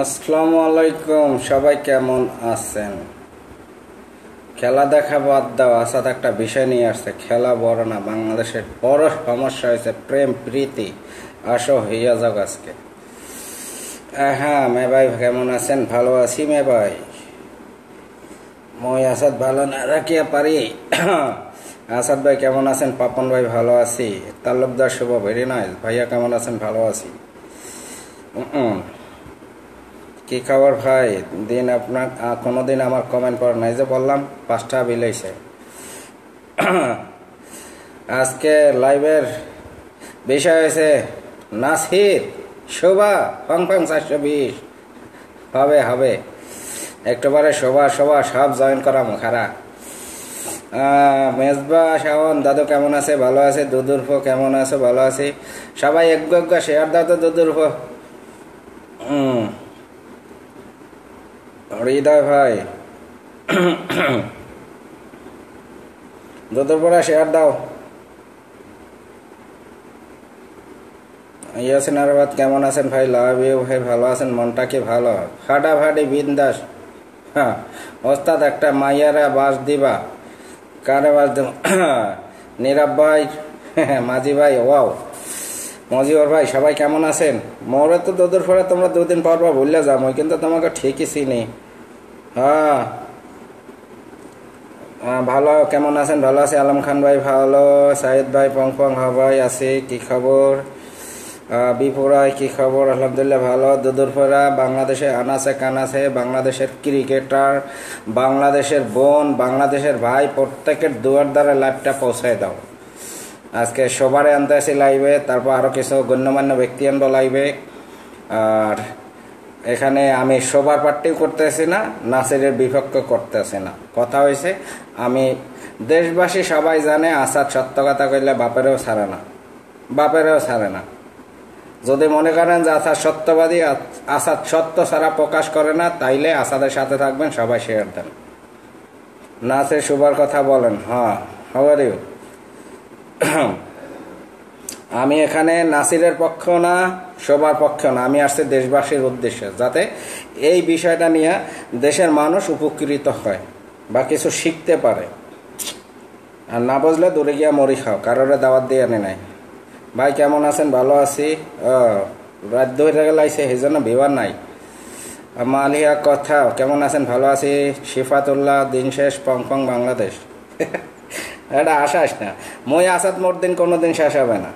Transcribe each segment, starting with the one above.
আসসালামু আলাইকুম, সবাই কেমন আছেন? খেলা দেখা বাদ দাও, আসাদ একটা বিষয় নিয়ে আসছে। খেলা বড় না, বাংলাদেশের বড় সমস্যা হয়েছে প্রেম, প্রীতি আসো হইয়া যাক আজকে হ্যাঁ মে ভাই কেমন আছেন? ভালো আছি মে ভাই। মই আসাদ ভালো না রাখিয়া পারি। আসাদ ভাই কেমন আছেন? পাপন ভাই ভালো আছি। Talukdar Shuvo, very nice. ভাইয়া কেমন আছেন? ভালো আছি। কি খবর ভাই দিন আপনার কোনো দিন আমার কমেন্ট পড়া নাই। যে বললাম, পাঁচটা বিলাইছে। আজকে লাইভের বিষয় হয়েছে, নাসির, শোভা ফং ফং চারশো বিশ। হবে হবে। একটুবারে শোভা শোভা, সব জয়েন করা মুখারা। মেজবা শাওন, দাদু কেমন আছে? ভালো আছে? দুদুর্ফ কেমন আছে? ভালো আছে। সবাই এক শেয়ার দাদু দুদুর্ফ হুম হৃদয় ভাই। দুদুরপুরা শেয়ার দাও। ইয়াসিন আরবাদ কেমন আছেন ভাই? লাভ ইউ ভাই ভালো আছেন, মনটা কি ভালো? ফাটাফাটি বিন্দাস। হ্যাঁ ওস্তাদ, একটা মাইয়ারা বাস দিবা। কারে বাস দেব? নীরব ভাই, মাঝি ভাই, ওয়াও। মজিবর ভাই, সবাই কেমন আছেন? মোরে তো তোদের পরে তোমরা দুদিন পর পর ভুললে যাব, কিন্তু তোমাকে ঠিকই চিনি। হ্যাঁ। আহ, ভালো। কেমন আছেন? ভালো আছে। আলম খান ভাই ভালো। সাইদ ভাই পং পং ভাই আছে। কি খবর? বিপুরায় কি খবর? আলহামদুলিল্লাহ ভালো। দুদুরফরা বাংলাদেশে আনাসে কানাসে বাংলাদেশের ক্রিকেটার বাংলাদেশের বোন বাংলাদেশের ভাই প্রত্যেকের দুয়ার দ্বারা লাইভটা পৌঁছায় দাও। আজকে সবারে আনতে আসি লাইভে তারপর আরও কিছু গণ্যমান্য ব্যক্তি আনব লাইভে আর এখানে আমি সবার পার্টিও করতেছি না, নাসিরের বিপক্ষ করতেছি না। কথা হয়েছে আমি দেশবাসী সবাই জানে আসাদ সত্য কথা কইলে বাপেরও ছাড়ে না। বাপেরও ছাড়ে না। যদি মনে করেন যে আসাদ সত্যবাদী, আসাদ সত্য ছাড়া প্রকাশ করে না, তাইলে আসাদের সাথে থাকবেন, সবাই শেয়ার দেন। নাসের শুভার কথা বলেন হ্যাঁ হাওয়ার আমি এখানে নাসিরের পক্ষ না সবার পক্ষ না। আমি আসছি দেশবাসীর উদ্দেশ্যে, যাতে এই বিষয়টা নিয়ে দেশের মানুষ উপকৃত হয় বা কিছু শিখতে পারে। আর না বুঝলে দূরে গিয়া মরি খাও, কারোরে দাওয়াত দিয়ে আনে নাই। ভাই, কেমন আছেন? ভালো আছি। রাত ধরে গেলাইছে সেই জন্য বিবার নাই মালিয়া কথা, কেমন আছেন? ভালো আছি। শিফাতুল্লাহ, দিন শেষ পং পং বাংলাদেশ। এটা আসাস না। মই আসাদ মোর দিন কোনো দিন শেষ হবে না।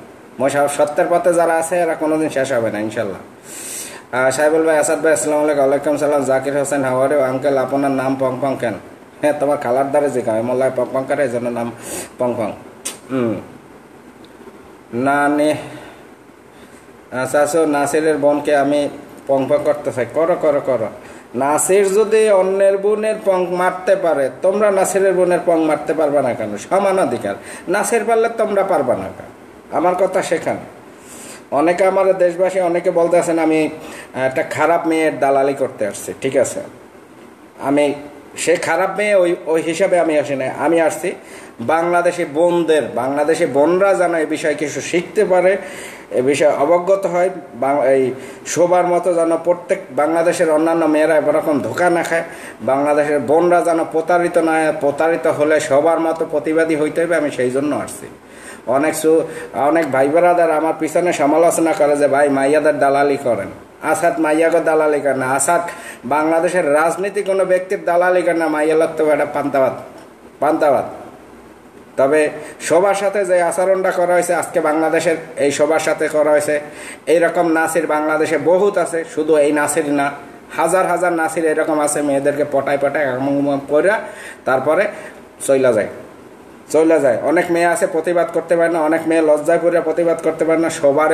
সব সত্যের পথে যারা আছে, এরা কোনোদিন শেষ হবে না, ইনশাল্লাহ। সাহেবুল ভাই, আসাদ ভাই, আসসালামু আলাইকুম। ওয়ালাইকুম সালাম, জাকির হোসেন হাওয়ারে আঙ্কেল আপনার নাম পং পং কেন? হ্যাঁ তোমার খালার দ্বারে যে গায়ে মোল্লায় পং পং করে জন্য নাম পং পং। না নে আচ্ছা নাসিরের বোনকে আমি পং পং করতে চাই করো করো করো। নাসির যদি অন্যের বোনের পং মারতে পারে, তোমরা নাসিরের বোনের পং মারতে পারবে না কেন? সমান অধিকার। নাসির পারলে তোমরা পারবে না কেন? আমার কথা সেখানে অনেকে আমার দেশবাসী, অনেকে বলতে আছেন, আমি, একটা খারাপ মেয়ের দালালি করতে আসছি। ঠিক আছে। আমি, সে খারাপ মেয়ে ওই ওই হিসাবে আমি আসি না আমি আসছি বাংলাদেশি বোনদের, বাংলাদেশি বোনরা যেন এই বিষয়ে কিছু শিখতে পারে, এ বিষয়ে অবগত হয় এই শোবার মতো যেন প্রত্যেক বাংলাদেশের অন্যান্য মেয়েরা এরকম ধোকা না খায়, বাংলাদেশের বোনরা যেন প্রতারিত না প্রতারিত হলে সবার মতো প্রতিবাদী হইতে হবে আমি সেই জন্য আসছি। অনেক সু অনেক ভাই বেড়াদার আমার পিছনে সমালোচনা করে যে, ভাই, মাইয়াদের দালালি করেন। আসাদ মাইয়াকে দালালি করে না। আসাদ বাংলাদেশের রাজনীতি কোনো ব্যক্তির দালালি করে না। মাইয়া লাগতো এটা পান্তাবাদ পান্তাবাদ। তবে সবার সাথে যে আচরণটা করা হয়েছে, আজকে বাংলাদেশের এই সবার সাথে করা হয়েছে, এইরকম নাসির বাংলাদেশে বহুত আছে। শুধু এই নাসির না, হাজার হাজার নাসির এরকম আছে, মেয়েদেরকে পটায় পটায় করে তারপরে চইলা যায়। চলে যায়। অনেক মেয়ে আছে, প্রতিবাদ করতে পারে না, অনেক মেয়ে লজ্জায় পড়ে প্রতিবাদ করতে পারে না, সবার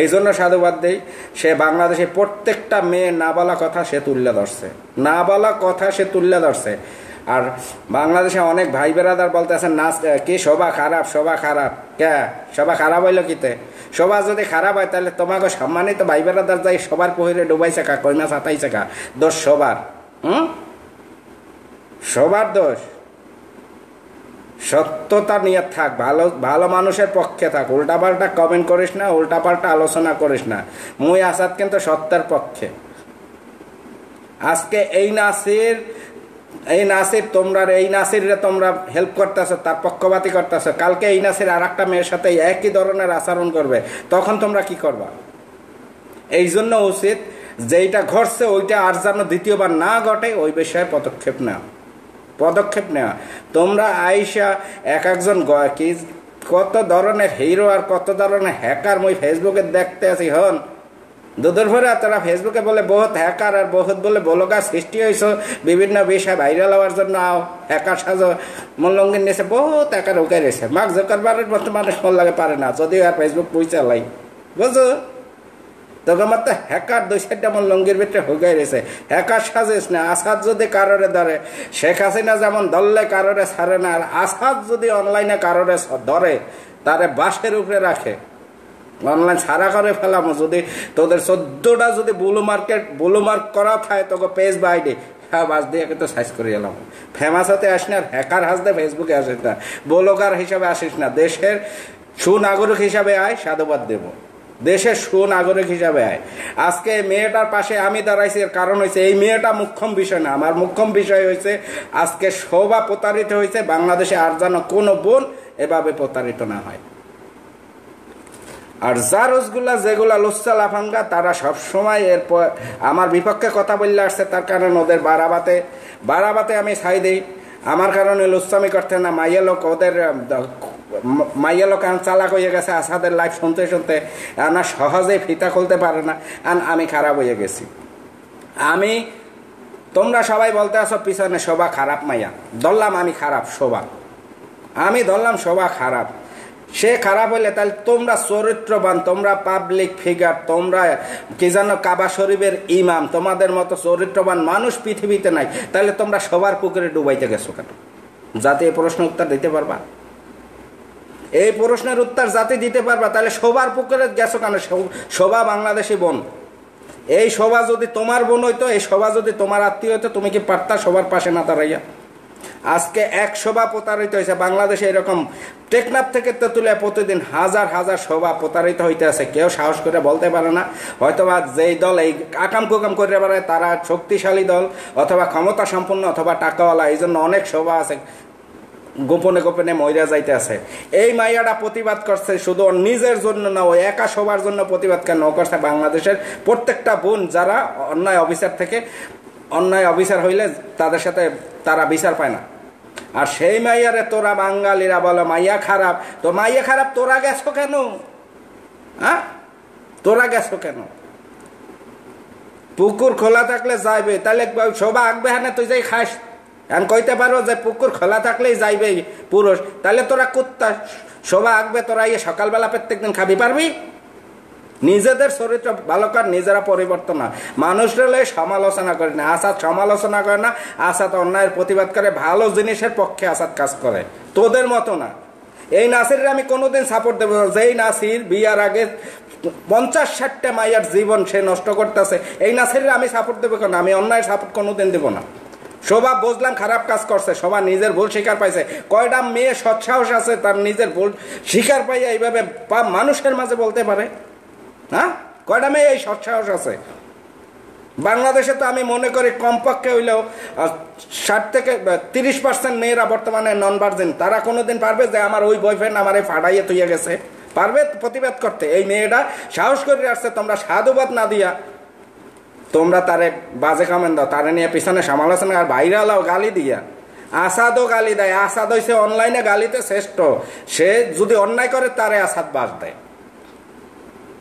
এই জন্য সাধুবাদ দেই। সে বাংলাদেশে প্রত্যেকটা মেয়ে না বলা কথা সে তুললে ধরছে। না বলা কথা সে তুললে ধরছে। আর বাংলাদেশে অনেক ভাই বেড়াদার বলতে আছেন নাচ কি শোভা খারাপ শোভা খারাপ, কে? শোভা খারাপ হইল কিতে? শোভা যদি খারাপ হয়, তাহলে তোমাকে সম্মানিত ভাই বেড়াদার যাই সবার পহিরে ডুবাইছে কা কই মাছ হাতাইছে কা? দোষ সবার, হুম? সবার দোষ। সত্যতা নিয়ে থাক, ভালো ভালো মানুষের পক্ষে থাক। উল্টাপাল্টা কমেন্ট করিস না, উল্টাপাল্টা আলোচনা করিস না। মুই আসাদ কিন্তু সত্যের পক্ষে। আজকে এই নাসির এই নাসির তোমরা এই নাসিরে তোমরা হেল্প করতেছো, তার পক্ষপাতি করতেছো। কালকে এই নাসির আর একটা মেয়ের সাথে একই ধরনের আচরণ করবে। তখন তোমরা কি করবা? এই জন্য উচিত, যেইটা ঘটছে, ওইটা আর যেন দ্বিতীয়বার না ঘটে, ওই বিষয়ে পদক্ষেপ নেওয়া পদক্ষেপ নেওয়া। তোমরা আইসা এক একজন কি কত ধরনের হিরো আর কত ধরনের হ্যাকার মই ফেসবুকে দেখতে আছি, হন। দুদুর ভরে তারা ফেসবুকে বলে বহুত হ্যাকার আর বহুত বলে বলগার সৃষ্টি হয়েছে বিভিন্ন বিষয় ভাইরাল হওয়ার জন্য আও হ্যাকার সাজো। মল্লঙ্গির নিয়েছে বহুত হ্যাকার উকে রয়েছে মার্ক জোকারবারের মতো মানুষ মন লাগে পারে না, যদিও আর ফেসবুক পুই চালাই বুঝছ? তখন আমার তো হ্যাকার দুই সাইডটা আমার লঙ্গির ভিতরে হুগাই রয়েছে হ্যাকার সাজিস না, আসাদ যদি কারোরে ধরে, শেখ হাসিনা যেমন ধরলে কারোরে ছাড়ে না, আর আসাদ যদি অনলাইনে কারোরে ধরে, তারে বাসের উপরে রাখে। অনলাইন সারা করে ফেলাম, যদি তোদের চোদ্দটা যদি বুলু মার্কেট বুলু মার্ক করা থাকে, তোকে পেজ বা আইডি হ্যাঁ বাস দিয়ে তো সাইজ করে এলাম। ফেমাস হতে আসিস না হ্যাকার হাসতে ফেসবুকে আসিস না। ব্লগার হিসাবে আসিস না। দেশের সুনাগরিক হিসাবে আয়, সাধুবাদ দেব। দেশের সুনাগরিক হিসাবে আয়। আজকে এই মেয়েটার পাশে আমি দাঁড়াইছি, এর কারণ হয়েছে এই মেয়েটা মুখ্যম বিষয় না। আমার মুখ্যম বিষয় হয়েছে আজকে শোভা প্রতারিত হয়েছে বাংলাদেশে আর যেন কোনো বোন এভাবে প্রতারিত না হয়। আর জারজগুলা যেগুলা লুচ্চা লাফাঙ্গা, তারা সব সময় এরপর আমার বিপক্ষে কথা বললে আসছে, তার কারণে ওদের বারাবাতে। বারাবাতে আমি ছাই দিই। আমার কারণে লুচ্চামি করতে না, মাইয়া লোক ওদের মাইয়া লোক চালাক হয়ে গেছে, আসাদের লাইফ শুনতে শুনতে না সহজে ফিতা খুলতে পারে না আর আমি খারাপ হয়ে গেছি। আমি, তোমরা সবাই বলতে আসো পিছনে শোভা খারাপ মাইয়া। ধরলাম আমি খারাপ, শোভা। আমি ধরলাম শোভা খারাপ। সে খারাপ হইলে তাহলে তোমরা চরিত্রবান, তোমরা পাবলিক ফিগার তোমরা কি জানো, কাবা শরীফের ইমাম, তোমাদের মতো চরিত্রবান মানুষ পৃথিবীতে নাই। তাহলে তোমরা সবার পুকুরে ডুবাইতে গেছো কেন? যাতে এই প্রশ্ন উত্তর দিতে পারবা। এই প্রশ্নের উত্তর যাতে দিতে পারবা, তাহলে সবার পুকুরে গেছো কেন? শোভা বাংলাদেশি বোন। এই শোভা যদি তোমার বোন হইতো, এই শোভা যদি তোমার আত্মীয় হইতো, তুমি কি পারতা সবার পাশে না দাঁড়াইয়া? আজকে এক সভা প্রতারিত হয়েছে বাংলাদেশে এরকম টেকনাফ থেকে তেঁতুলিয়া প্রতিদিন হাজার হাজার সভা প্রতারিত হইতে আছে। কেউ সাহস করে বলতে পারে না। হয়তোবা যেই দল এই আকাম কুকাম করে বেড়ায়, তারা শক্তিশালী দল, অথবা ক্ষমতা সম্পন্ন অথবা টাকাওয়ালা এই জন্য অনেক সভা আছে। গোপনে গোপনে ময়রা যাইতে আছে। এই মাইয়াটা প্রতিবাদ করছে শুধু নিজের জন্য না, ও একা সবার জন্য প্রতিবাদ কেন করছে বাংলাদেশের প্রত্যেকটা বোন যারা অন্যায় অফিসার থেকে অন্যায় অফিসার হইলে তাদের সাথে তারা বিচার পায় না। আর সেই মাইয়ারে তোরা বাঙালিরা বলো, মাইয়া খারাপ, তো মাইয়া খারাপ তোরা গেছো কেন? হ্যাঁ? তোরা গেছো কেন? পুকুর খোলা থাকলে যাইবে তাহলে শোভা আঁকবে হ্যাঁ তুই যাই খাস। এখন কইতে পারো যে পুকুর খোলা থাকলেই যাইবে পুরুষ। তাহলে তোরা কুত্তা শোভা আঁকবে, তোরা ইয়ে সকালবেলা প্রত্যেক দিন খাবি, পারবি? নিজেদের চরিত্র ভালো কর, নিজেরা পরিবর্তন না মানুষরা সমালোচনা করে না, আসাদ সমালোচনা করে না, আসাদ অন্যায়ের প্রতিবাদ করে, ভালো জিনিসের পক্ষে আসাদ কাজ করে। তোদের মতো না। এই নাসিরের আমি কোনোদিন সাপোর্ট দেবো না। যেই নাসির বিয়ার আগে পঞ্চাশ ষাটটা মাইয়ার জীবন সে নষ্ট করতেছে, এই নাসিরের আমি সাপোর্ট দেবো কেন? আমি অন্যায় সাপোর্ট কোনোদিন দেবো না। শোভা, বুঝলাম খারাপ কাজ করছে। সবা নিজের ভুল স্বীকার পাইছে। কয়টা মেয়ে সৎসাহস আছে, তার নিজের ভুল স্বীকার পাইয়া এইভাবে মানুষের মাঝে বলতে পারে? হ্যাঁ? কয়টা মেয়ে এই সৎসাহস আছে? বাংলাদেশে তো আমি মনে করি কমপক্ষে হইলেও ষাট থেকে তিরিশ পার্সেন্ট মেয়েরা বর্তমানে নন ভার্জিন তারা কোনোদিন পারবে যে আমার ওই বয়ফ্রেন্ড আমার এই ফাটাইয়ে তুইয়া গেছে? পারবে প্রতিবাদ করতে? এই মেয়েটা সাহস করে আসছে তোমরা সাধুবাদ না দিয়া তোমরা তারে বাজে কামেন দাও, তারে নিয়ে পিছনে সমালোচনা আর বাইরে আলাও গালি দিয়া। আসাদও গালি দেয়, আসাদ হয়েছে অনলাইনে গালিতে শ্রেষ্ঠ। সে যদি অন্যায় করে, তারে আসাদ বাস দেয়।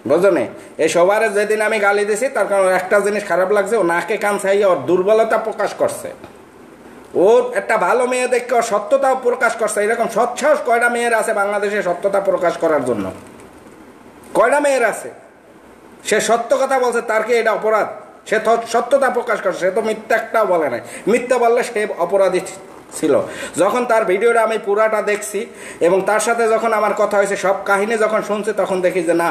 বুঝলি এই সবার যেদিন আমি গালি দিছি, তার কারণ একটা জিনিস খারাপ লাগছে, ও নাকে কান চাইয়ে ওর দুর্বলতা প্রকাশ করছে। ও একটা ভালো মেয়ে দেখে ওর সত্যতাও প্রকাশ করছে। এরকম সৎসাহস কয়টা মেয়ের আছে বাংলাদেশে সত্যতা প্রকাশ করার জন্য? কয়টা মেয়ের আছে? সে সত্য কথা বলছে, তার কি এটা অপরাধ? সে সত্যতা প্রকাশ করছে সে তো মিথ্যা একটাও বলে নাই। মিথ্যা বললে সে অপরাধী ছিল। যখন তার ভিডিওটা আমি পুরাটা দেখছি এবং তার সাথে যখন আমার কথা হয়েছে, সব কাহিনী যখন শুনছি, তখন দেখি যে না,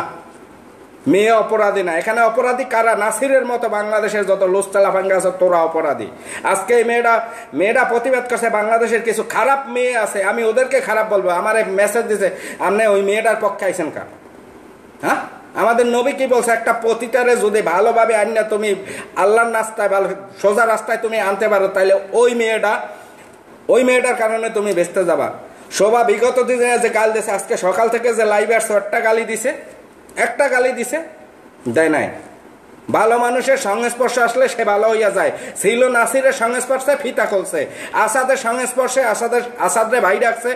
মেয়ে অপরাধী না। এখানে অপরাধী কারা? নাসিরের মতো বাংলাদেশের যত লোস্তালা ভাঙ্গা আছে, তোরা অপরাধী। আজকে এই মেয়েটা মেয়েটা প্রতিবাদ করছে, বাংলাদেশের কিছু খারাপ মেয়ে আছে, আমি ওদেরকে খারাপ বলব। আমার এক মেসেজ দিছে, আপনি ওই মেয়েটার পক্ষে আইসেন কার হ্যাঁ? আমাদের নবী কি বলছে? একটা পতিতারে যদি ভালোভাবে আনিয়া তুমি আল্লাহর রাস্তায় ভালো, সোজা রাস্তায় তুমি আনতে পারো তাহলে ওই মেয়েটা, ওই মেয়েটার কারণে তুমি বেচতে যাবা। শোভা বিগত দিনে যে গাল দিছে আজকে সকাল থেকে যে লাইভে আসছে, একটা গালি দিছে, একটা গালি দিছে, দেয় নাই। ভালো মানুষের সংস্পর্শ আসলে সে ভালো হইয়া যায়। ছিল নাসিরের সংস্পর্শে ফিতা খুলছে। আসাদের সংস্পর্শে আসাদের আসাদরে ভাই ডাকছে।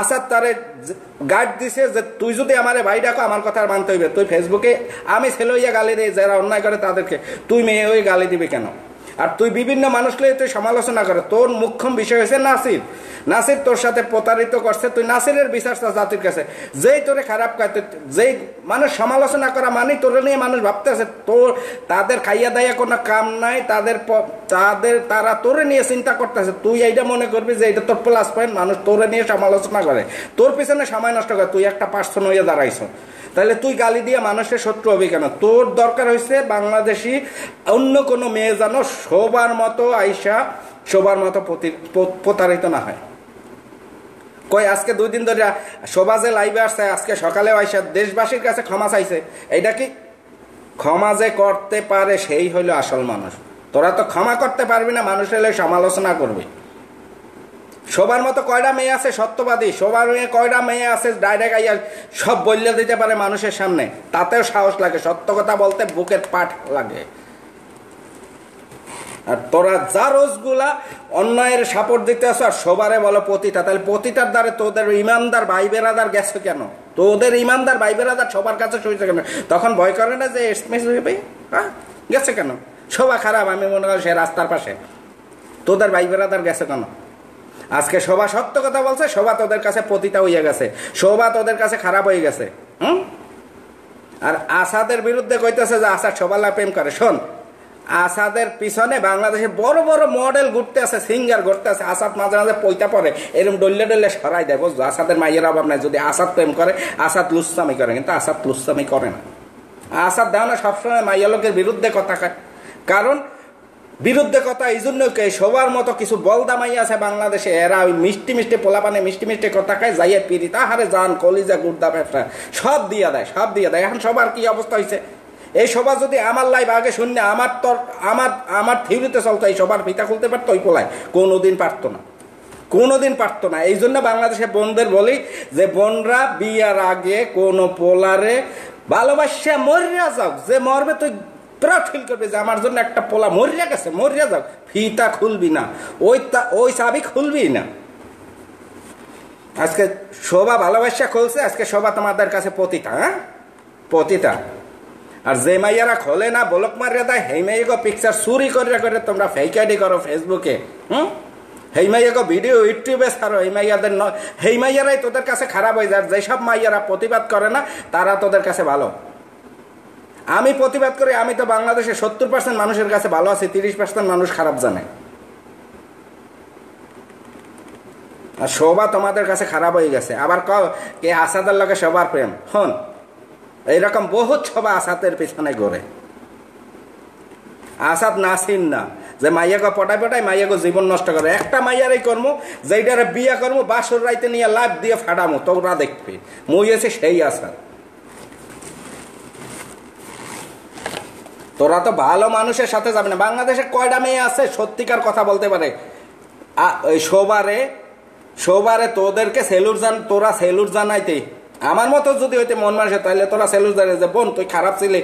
আসাদ তারে গার্ড দিছে যে, তুই যদি আমারে ভাই ডাকো, আমার কথা আর মানতে হইবে তুই ফেসবুকে আমি ছেলে হইয়া গালি দিই, যারা অন্যায় করে তাদেরকে। তুই মেয়ে হয়ে গালি দিবি কেন? আর তুই বিভিন্ন মানুষকে তুই সমালোচনা করে। তোর মুখ্যম বিষয় হয়েছে নাসির। নাসির তোর সাথে প্রতারিত করছে, তুই নাসিরের বিচার জাতির কাছে। যেই তোরে খারাপ খাইতে যেই মানুষ সমালোচনা করা মানে তোরে নিয়ে মানুষ ভাবতেছে তোর তাদের খাইয়া দাইয়া কোনো কাম নাই, তাদের তাদের, তারা তোরে নিয়ে চিন্তা করতেছে তুই এইটা মনে করবি যে এটা তোর প্লাস পয়েন্ট মানুষ তোরে নিয়ে সমালোচনা করে। তোর পিছনে সময় নষ্ট করে, তুই একটা পার্সন হয়ে দাঁড়াইছ। তাহলে তুই গালি দিয়ে মানুষের শত্রু হবি কেন? তোর দরকার হয়েছে বাংলাদেশি অন্য কোনো মেয়ে যেন শোবার মতো আইসা শোবার মতো প্রতারিত না হয়। কই আজকে দুই দিন ধরে শোভা যে লাইভে আসছে, আজকে সকালে আইসা দেশবাসীর কাছে ক্ষমা চাইছে। এইটা কি? ক্ষমা যে করতে পারে সেই হইল আসল মানুষ। তোরা তো ক্ষমা করতে পারবি না মানুষ হলে সমালোচনা করবি। সবার মতো কয়টা মেয়ে আছে? সত্যবাদী। সবার মেয়ে কয়টা মেয়ে আছে? ডাইরেক্ট আইয়া সব বললে দিতে পারে মানুষের সামনে। তাতেও সাহস লাগে। সত্য কথা বলতে বুকের পাঠ লাগে। আর তোরা যা রোজগুলা অন্যায়ের সাপোর্ট দিতে আসো আর সবারে বলো পতিতা। তাহলে পতিতার দ্বারে তোদের ইমানদার ভাই বেড়াদার গেছে কেন? তোদের ইমানদার ভাই বেড়াদার সবার কাছে শুয়েছে কেন? তখন ভয় করে না যে এসমেস হইবে হ্যাঁ? গেছে কেন? শোভা খারাপ, আমি মনে করি সে রাস্তার পাশে। তোদের ভাই বেড়াদার গেছে কেন? আজকে শোভা সত্য কথা বলছে, শোভা তোদের কাছে পতিতা হইয়া গেছে। শোভা তোদের কাছে খারাপ হয়ে গেছে, হুম? আর আসাদের বিরুদ্ধে কইতেছে যে আসাদ সবাল্লা প্রেম করে। শোন, আসাদের পিছনে বাংলাদেশে বড় বড় মডেল ঘুরতে আছে সিঙ্গার ঘুরতে আছে, আসাদ মাঝে মাঝে পৈতা পরে এরকম ডল্লে ডল্লে সরাই দেয় বুঝলো আসাদের মাইয়ের অভাব নাই, যদি আসাদ প্রেম করে, আসাদ লুসামি করে, কিন্তু আসাদ লুসামি করে না। আসাদ দেওয়া সবসময় মাইয়া লোকের বিরুদ্ধে কথা কয়। কারণ বিরুদ্ধে কথা এই জন্য সবার মতো কিছু বলদামাই আছে বাংলাদেশে। এরা ওই মিষ্টি মিষ্টি পোলাপানে মিষ্টি মিষ্টি কথা খায়, যাইয়ে পিড়ি তাহারে যান কলিজা, গুর্দা ব্যবসা সব দিয়া দেয়, সব দিয়া দেয়। এখন সবার কি অবস্থা হয়েছে এই সভা যদি আমার লাইভ আগে শুনলে আমার তোর আমার আমার থিউরিতে চলতো, এই সবার পিতা খুলতে পারতো, ওই পোলায়। কোনোদিন পারতো না। কোনোদিন পারতো না। এই জন্য বাংলাদেশে বোনদের বলি যে, বোনরা বিয়ার আগে কোনো পোলারে ভালোবাসা মরিয়া যাও। যে মরবে তুই প্রাউড ফিল করবে যে আমার জন্য একটা পোলা মরিয়া গেছে, মরিয়া যাও। ফিতা খুলবি না। ওই তা, ওই চাবি খুলবি না। আজকে শোভা ভালোবাসা খুলছে, আজকে শোভা তোমাদের কাছে পতিতা হ্যাঁ? পতিতা। আর যে মাইয়ারা খোলে না, বলক মারিয়া দেয়, হেই মাইয়াকে পিকচার চুরি করে করে তোমরা ফেক আইডি করো ফেসবুকে হুম? হেই মাইয়াকে ভিডিও ইউটিউবে ছাড়ো এই মাইয়াদের হেই মাইয়ারাই তোদের কাছে খারাপ হয়ে যায়। যেসব মাইয়ারা প্রতিবাদ করে না, তারা তোদের কাছে ভালো। আমি প্রতিবাদ করি, আমি তো বাংলাদেশে সত্তর পার্সেন্ট মানুষের কাছে ভালো আছি, তিরিশ পার্সেন্ট মানুষ খারাপ জানে। আর শোভা তোমাদের কাছে খারাপ হয়ে গেছে। আবার ক কে আসাদের লোকে সবার প্রেম? হন, এইরকম বহুত সবা আসাদের পিছনে গড়ে আসাদ নাসিন না, যে মাইয়াকে পটাই পটাই মাইয়াকে জীবন নষ্ট করে। একটা মাইয়ারই কর্ম, যেইটারে বিয়া কর্ম, বাসর রাইতে নিয়ে লাভ দিয়ে ফাটামো তোরা দেখবি। মই আছে সেই আসাদ। তোরা তো ভালো মানুষের সাথে যাবে না। বাংলাদেশে কয়টা মেয়ে আছে? সত্যিকার কথা বলতে পারে। ওই শোবারে শোবারে তোদেরকে সেলুর জান, তোরা সেলুর জানাইতে। আমার মতো যদি হইতে মন মানুষের তাহলে তোরা সেলুর জানে যে, বোন, তুই খারাপ ছিলি।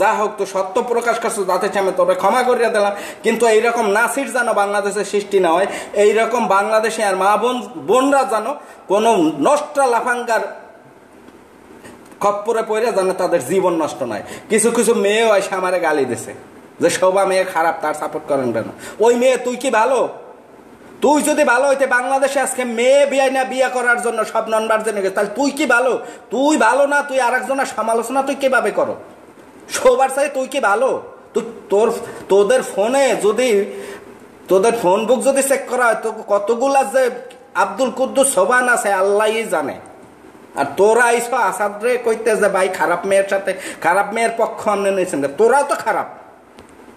যা হোক, তুই সত্য প্রকাশ করছ যাতে আমি তোরা ক্ষমা করিয়া দিলাম। কিন্তু এইরকম নাসির জানো বাংলাদেশের সৃষ্টি না হয়, এইরকম বাংলাদেশে আর মা বোন, বোনরা জানো কোনো নষ্ট লাফাঙ্গার খপ্পরে পড়ে জানে তাদের জীবন নষ্ট নয় কিছু কিছু মেয়েও এসে আমারে গালি দিছে। যে সবা মেয়ে খারাপ, তার সাপোর্ট করেন কেন? ওই মেয়ে তুই কি ভালো? তুই যদি ভালো হইতে বাংলাদেশে আজকে মেয়ে বিয়ে না বিয়ে করার জন্য সব নন বার্জেন তাহলে তুই কি ভালো? তুই ভালো না, তুই আরেকজনের সমালোচনা তুই কীভাবে করো? সবার চাই তুই কি ভালো? তুই তোর, তোদের ফোনে যদি, তোদের ফোন বুক যদি চেক করা হয়, তো কতগুলা যে আব্দুল কুদ্দুস সোবান আছে আল্লাহ জানে। আর তোরা আইস আসাদ রে কইতে যে ভাই খারাপ মেয়ের সাথে, খারাপ মেয়ের পক্ষ আমনে নিয়েছেন তোরাও তো খারাপ।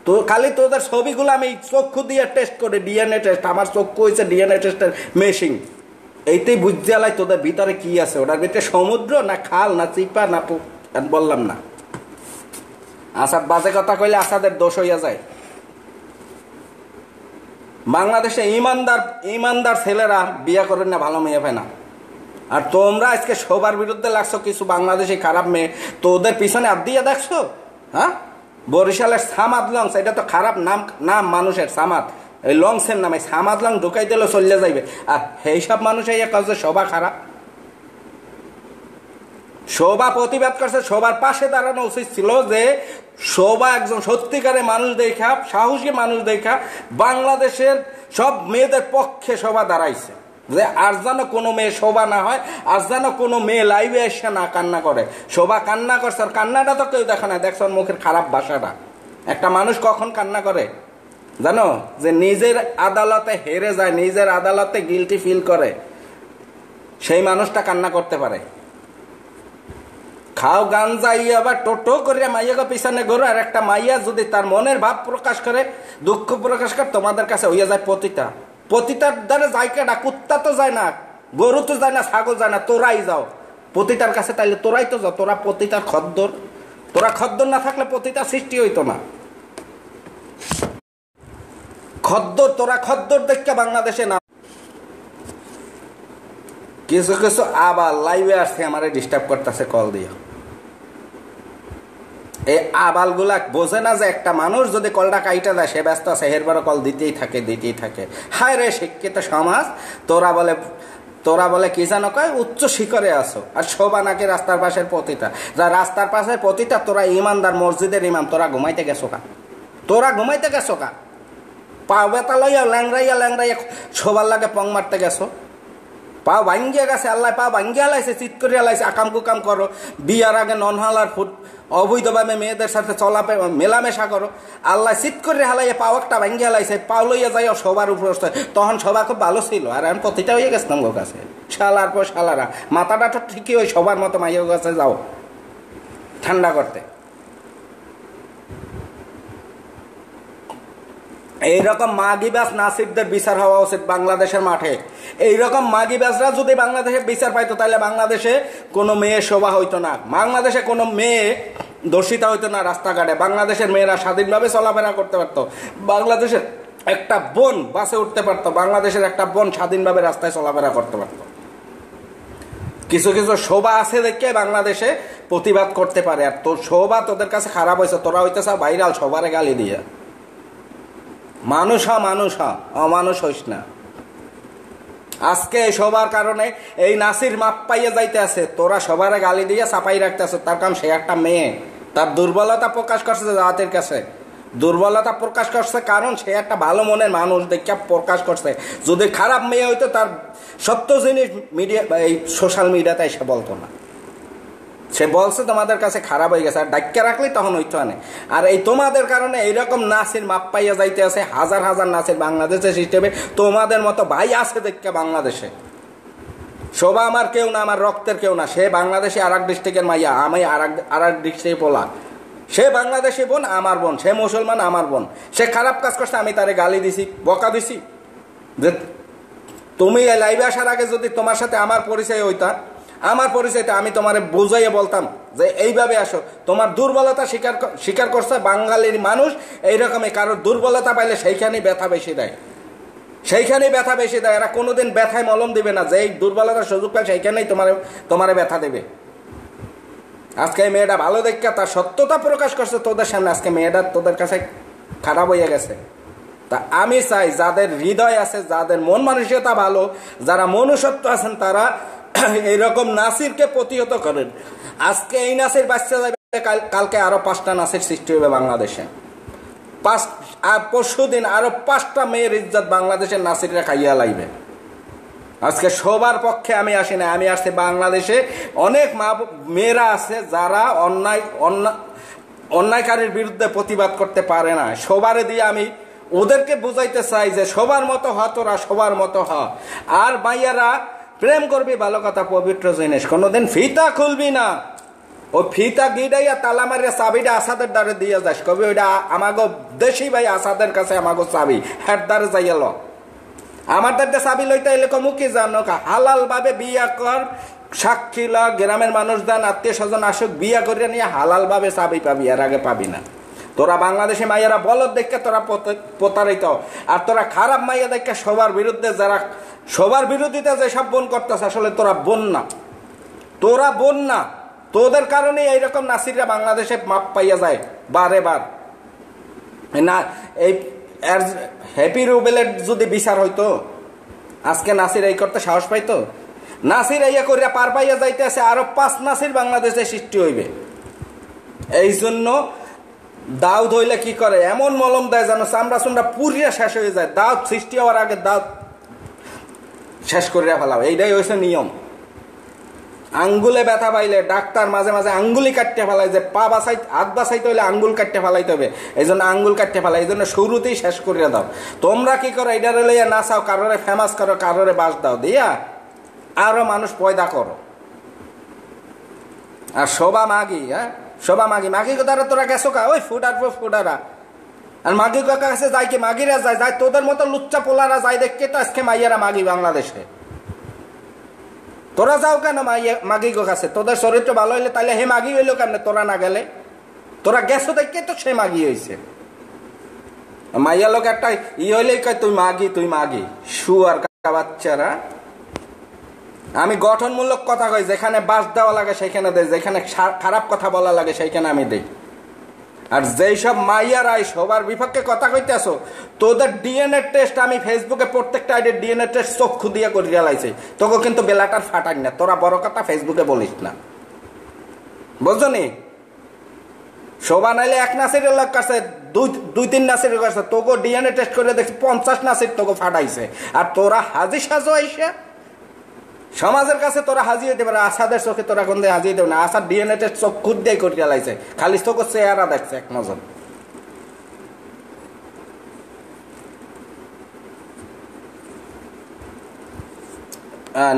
তো খালি তোদের ছবিগুলো আমি চক্ষু দিয়ে টেস্ট করে ডিএনএ টেস্ট আমার চক্ষু হয়েছে ডিএনএ টেস্টের মেশিন এইটাই বুঝতে আলাই তোদের ভিতরে কি আছে, ওটার ভিতরে সমুদ্র না খাল, না চিপা, না আর বললাম না। আসাদ বাজে কথা কইলে আসাদের দোষ হইয়া যায়। বাংলাদেশে ইমানদার ইমানদার ছেলেরা বিয়ে করেন না, ভালো মেয়ে পায় না। আর তোমরা আজকে সবার বিরুদ্ধে লাগছো কিছু বাংলাদেশি খারাপ মেয়ে। তো ওদের পিছনে আপ দিয়ে দেখছ? হ্যাঁ? বরিশালের সামাদ লংস এটা তো খারাপ নাম নাম মানুষের সামাদ। এই লংসের নামে সামাদ লং ঢুকাই দিলে চলে যাইবে। আর সেই সব মানুষ কাজে সবা খারাপ। শোভা প্রতিবাদ করছে সবার পাশে দাঁড়ানো উচিত ছিল যে শোভা একজন সত্যিকারে মানুষ দেখা, সাহসী মানুষ দেখা, বাংলাদেশের সব মেয়েদের পক্ষে শোভা দাঁড়াইছে। যে আর যেন কোনো মেয়ে শোভা না হয়, আর যেন কোনো মেয়ে লাইভে এসে না কান্না করে। শোভা কান্না করছে, আর কান্নাটা তো কেউ দেখে না দেখছ মুখের খারাপ ভাষাটা একটা মানুষ কখন কান্না করে? জানো? যে নিজের আদালতে হেরে যায়, নিজের আদালতে গিলটি ফিল করে। সেই মানুষটা কান্না করতে পারে। খাও গান যাই আবার টোটো করে মাইয়াকে পিছনে গরু আর একটা মাইয়া যদি তার মনের ভাব প্রকাশ করে, দুঃখ প্রকাশ করে, তোমাদের কাছে হইয়া যায় পতিতা। পতিতার দ্বারা যায় কেডা? কুত্তা তো যায় না, গরু তো যায় না, ছাগল যায় না, তোরাই যাও। পতিতার কাছে তাইলে তোরাই তো যাও, তোরা পতিতার খদ্দর। তোরা খদ্দর না থাকলে পতিতার সৃষ্টি হইতো না। খদ্দর, তোরা খদ্দর দেখে বাংলাদেশে না কিছু কিছু আবার লাইভে আসছে, আমারে ডিস্টার্ব করতেছে কল দিয়ে এই আবালগুলা বোঝে না যে একটা মানুষ যদি কলটা কাইটা দেয়, সে ব্যস্ত আছে এরপরে কল দিতেই থাকে দিতেই থাকে। হায় রে শিক্ষিত সমাজ, তোরা বলে তোরা বলে কি জানো কয়? উচ্চ শিখরে আসো আর শোভা নাকি রাস্তার পাশের পতিতা। যা রাস্তার পাশের পতিতা, তোরা ইমানদার মসজিদের ইমাম, তোরা ঘুমাইতে গেছো কা? তোরা ঘুমাইতে গেছো কা? পা বেতা লইয়া ল্যাংরাইয়া ল্যাংরাইয়া শোবার লাগে পং মারতে গেছো। পা ভাঙ্গিয়া গেছে, আল্লাহ পা ভাঙ্গিয়া লাইছে চিত করিয়া লাইছে, আকাম কুকাম করো। বিয়ার আগে ননহালার ফুট অবৈধভাবে মেয়েদের সাথে চলা মেলামেশা করো। আল্লাহ চিত করে হালাইয়া পাও একটা ভাঙ্গিয়া লাইছে, পাও লইয়া যাই সবার উপর তখন সবার খুব ভালো ছিল, আর আমি প্রতিটা হয়ে গেছিলাম গো কাছে। শালার পর শালারা, মাথাটা তো ঠিকই ওই সবার মতো মাইয়ের কাছে যাও। ঠান্ডা করতে। এইরকম মাগিবাস নাসিরদের বিচার হওয়া উচিত বাংলাদেশের মাঠে। এইরকম মাগিবাসরা যদি বাংলাদেশে বিচার পাইতো তাহলে বাংলাদেশে কোনো মেয়ে শোভা হইতো না। বাংলাদেশে কোনো মেয়ে দর্শিতা হইতো না রাস্তাঘাটে। বাংলাদেশের মেয়েরা স্বাধীনভাবে চলাফেরা করতে পারতো। বাংলাদেশের একটা বোন বাসে উঠতে পারতো। বাংলাদেশের একটা বোন স্বাধীনভাবে রাস্তায় চলাফেরা করতে পারতো। কিছু কিছু শোভা আছে দেখে বাংলাদেশে প্রতিবাদ করতে পারে। আর তোর শোভা তোদের কাছে খারাপ হয়েছে তোরা হইতেছে ভাইরাল, সবারে গালি দিয়ে। মানুষ মানুষ, অমানুষ হইস না। আজকে সবার কারণে এই নাসির মাপ পাইয়া যাইতে আছে, তোরা সবার গালি দিয়ে চাপাই রাখতে আছে তার কারণ সে একটা মেয়ে। তার দুর্বলতা প্রকাশ করছে জাতের কাছে। দুর্বলতা প্রকাশ করছে কারণ সে একটা ভালো মনের মানুষ দেখে প্রকাশ করছে। যদি খারাপ মেয়ে হইতো, তার সত্য জিনিস মিডিয়া, এই সোশ্যাল মিডিয়াতে এসে বলতো না। সে বলছে, তোমাদের কাছে খারাপ হয়ে গেছে, আর ডাক্কা রাখলেই তখন হইতো না আর এই তোমাদের কারণে এইরকম নাচের মাপ পাইয়া যাইতে আছে, হাজার হাজার নাচের বাংলাদেশের সিস্টেমে। তোমাদের মতো ভাই আছে দেখে বাংলাদেশে। শোভা আমার কেউ না, আমার রক্তের কেউ না। সে বাংলাদেশে আর এক ডিস্ট্রিক্টের মাইয়া, আমি আর এক আর এক ডিস্ট্রিক্টে পোলা। সে বাংলাদেশি বোন, আমার বোন। সে মুসলমান, আমার বোন। সে খারাপ কাজ করছে, আমি তারে গালি দিছি, বকা দিছি। যে তুমি লাইভে আসার আগে যদি তোমার সাথে আমার পরিচয় হইতা আমার পরিচয়টা আমি তোমার বুঝাইয়ে বলতাম যে এইভাবে আসো। তোমার দুর্বলতা স্বীকার স্বীকার করছে বাঙালির মানুষ, এইরকমই কারোর দুর্বলতা পাইলে সেইখানেই ব্যথা বেশি দেয়। সেইখানেই ব্যথা বেশি দেয়। এরা কোনোদিন ব্যথায় মলম দিবে না। যে এই দুর্বলতার সুযোগ পায় সেইখানেই তোমার তোমার ব্যথা দেবে। আজকে এই মেয়েটা ভালো দেখা তার সত্যতা প্রকাশ করছে তোদের সামনে। আজকে মেয়েটা তোদের কাছে খারাপ হয়ে গেছে। তা আমি চাই যাদের হৃদয় আছে, যাদের মন মানসিকতা ভালো, যারা মনুষ্যত্ব আছেন তারা এইরকম নাসিরকে প্রতিহত করেন। আজকে এই নাসির বাচ্চা যাবে কালকে আরও পাঁচটা নাসির সৃষ্টি হবে বাংলাদেশে। পাঁচ, আর পরশু দিন আরও পাঁচটা মেয়ের ইজ্জত বাংলাদেশের নাসিররা খাইয়া লাইবে। আজকে সবার পক্ষে আমি আসি না আমি আসছি বাংলাদেশে। অনেক মা, মেয়েরা আছে যারা অন্যায় অন্যায়কারীর বিরুদ্ধে প্রতিবাদ করতে পারে না। সবারে দিয়ে আমি ওদেরকে বুঝাইতে চাই যে সবার মতো হ তোরা, সবার মতো হ। আর মাইয়ারা প্রেম করবি, ভালো কথা, পবিত্র জিনিস। কোনোদিন ফিতা খুলবি না। ও ফিতা গিডাইয়া তালা মারিয়া চাবিটা আসাদের দ্বারে দিয়ে যাস। কবি ওইটা আমাগো দেশি ভাই আসাদের কাছে আমাগো চাবি। হ্যার দ্বারে যাইয়া ল। আমার দাদা চাবি লইতে এলে কমু কি জানো হালাল ভাবে বিয়া কর, সাক্ষী ল, গ্রামের মানুষ দান আত্মীয় স্বজন আসুক, বিয়া করিয়া নিয়ে হালাল ভাবে চাবি পাবি, এর আগে পাবি না। তোরা বাংলাদেশে মাইয়ারা বলদ দেখে তোরা প্রতারিত। আর তোরা খারাপ মাইয়া দেখে সবার বিরুদ্ধে যারা সবার বিরোধিতা যে সব বোন করতেছে, আসলে তোরা বোন না। তোরা বোন না। তোদের কারণে এইরকম নাসিররা বাংলাদেশে মাপ পাইয়া যায়, বারে বার। না এই হ্যাপি রুবেলের যদি বিচার হইতো, আজকে নাসির এই করতে সাহস পাইতো? নাসির ইয়া করিয়া পার পাইয়া যাইতে আছে আরও পাঁচ নাসির বাংলাদেশে সৃষ্টি হইবে। এই জন্য দাউদ হইলে কি করে? এমন মলম দেয় যেন চামড়া চুমড়া পুরিয়া শেষ হয়ে যায়। দাউদ সৃষ্টি হওয়ার আগে দাউদ শেষ করিয়া ফেলাও এইটাই হয়েছে নিয়ম। আঙ্গুলে ব্যথা পাইলে ডাক্তার মাঝে মাঝে আঙ্গুলি কাটতে ফেলাই যে পা বাসাই হাত বাসাইতে হইলে আঙ্গুল কাটতে ফেলাইতে হবে। এই জন্য আঙ্গুল কাটতে ফেলাই এই জন্য শুরুতেই শেষ করিয়া দাও। তোমরা কি করো? এটারে লইয়া নাচাও কারোরে ফেমাস করো, কারোরে বাস দাও। দিয়া আরও মানুষ পয়দা করো। আর শোভা মাগি হ্যাঁ? শোভা মাগি মাগি কোথায় তোরা গেছো কা? ওই ফুটার ফুটারা। আর মাগি কাকা কাছে যাই কি? মাগিরা যায় যায় তোদের মতো লুচ্চা পোলারা যায় দেখকে তো আজকে মাইয়ারা মাগি বাংলাদেশে? তোরা যাও কেন মাগি গো কাছে? তোদের চরিত্র ভালো হইলে তাহলে হে মাগি হইল কেন তোরা না গেলে? তোরা গেছো দেখে তো সে মাগি হয়েছে মাইয়া লোক একটা ই হইলেই কয়, তুই মাগি তুই মাগি। শু আর কাকা বাচ্চারা আমি গঠনমূলক কথা কই, যেখানে বাস দেওয়া লাগে সেখানে দেয় যেখানে খারাপ কথা বলা লাগে সেইখানে আমি দেই। আর যেই সব মাইয়ারাই সবার বিপক্ষে কথা কইতেছো, তোদের ডিএনএ টেস্ট আমি ফেসবুকে প্রত্যেকটা আইডির ডিএনএ টেস্ট চক্ষু দিয়ে করে গেলাইছি তোকে কিন্তু বেলাটার ফাটাই না, তোরা বড় কথা ফেসবুকে বলিস না। বুঝছ নি? শোভা নাইলে এক নাসির লোক কাছে, দুই দুই তিন নাসির কাছে, তোকে ডিএনএ টেস্ট করে দেখছি, পঞ্চাশ নাসির তোকে ফাটাইছে। আর তোরা হাজি সাজো আইসে। সমাজের কাছে তোরা হাজি হইতে পারে, আসাদের চোখে তোরা কোন হাজি হইতে না। আসার ডিএনএ টেস্ট চোখ খুদ দিয়ে করে লাইছে খালি তোকে চেহারা দেখছে এক নজর।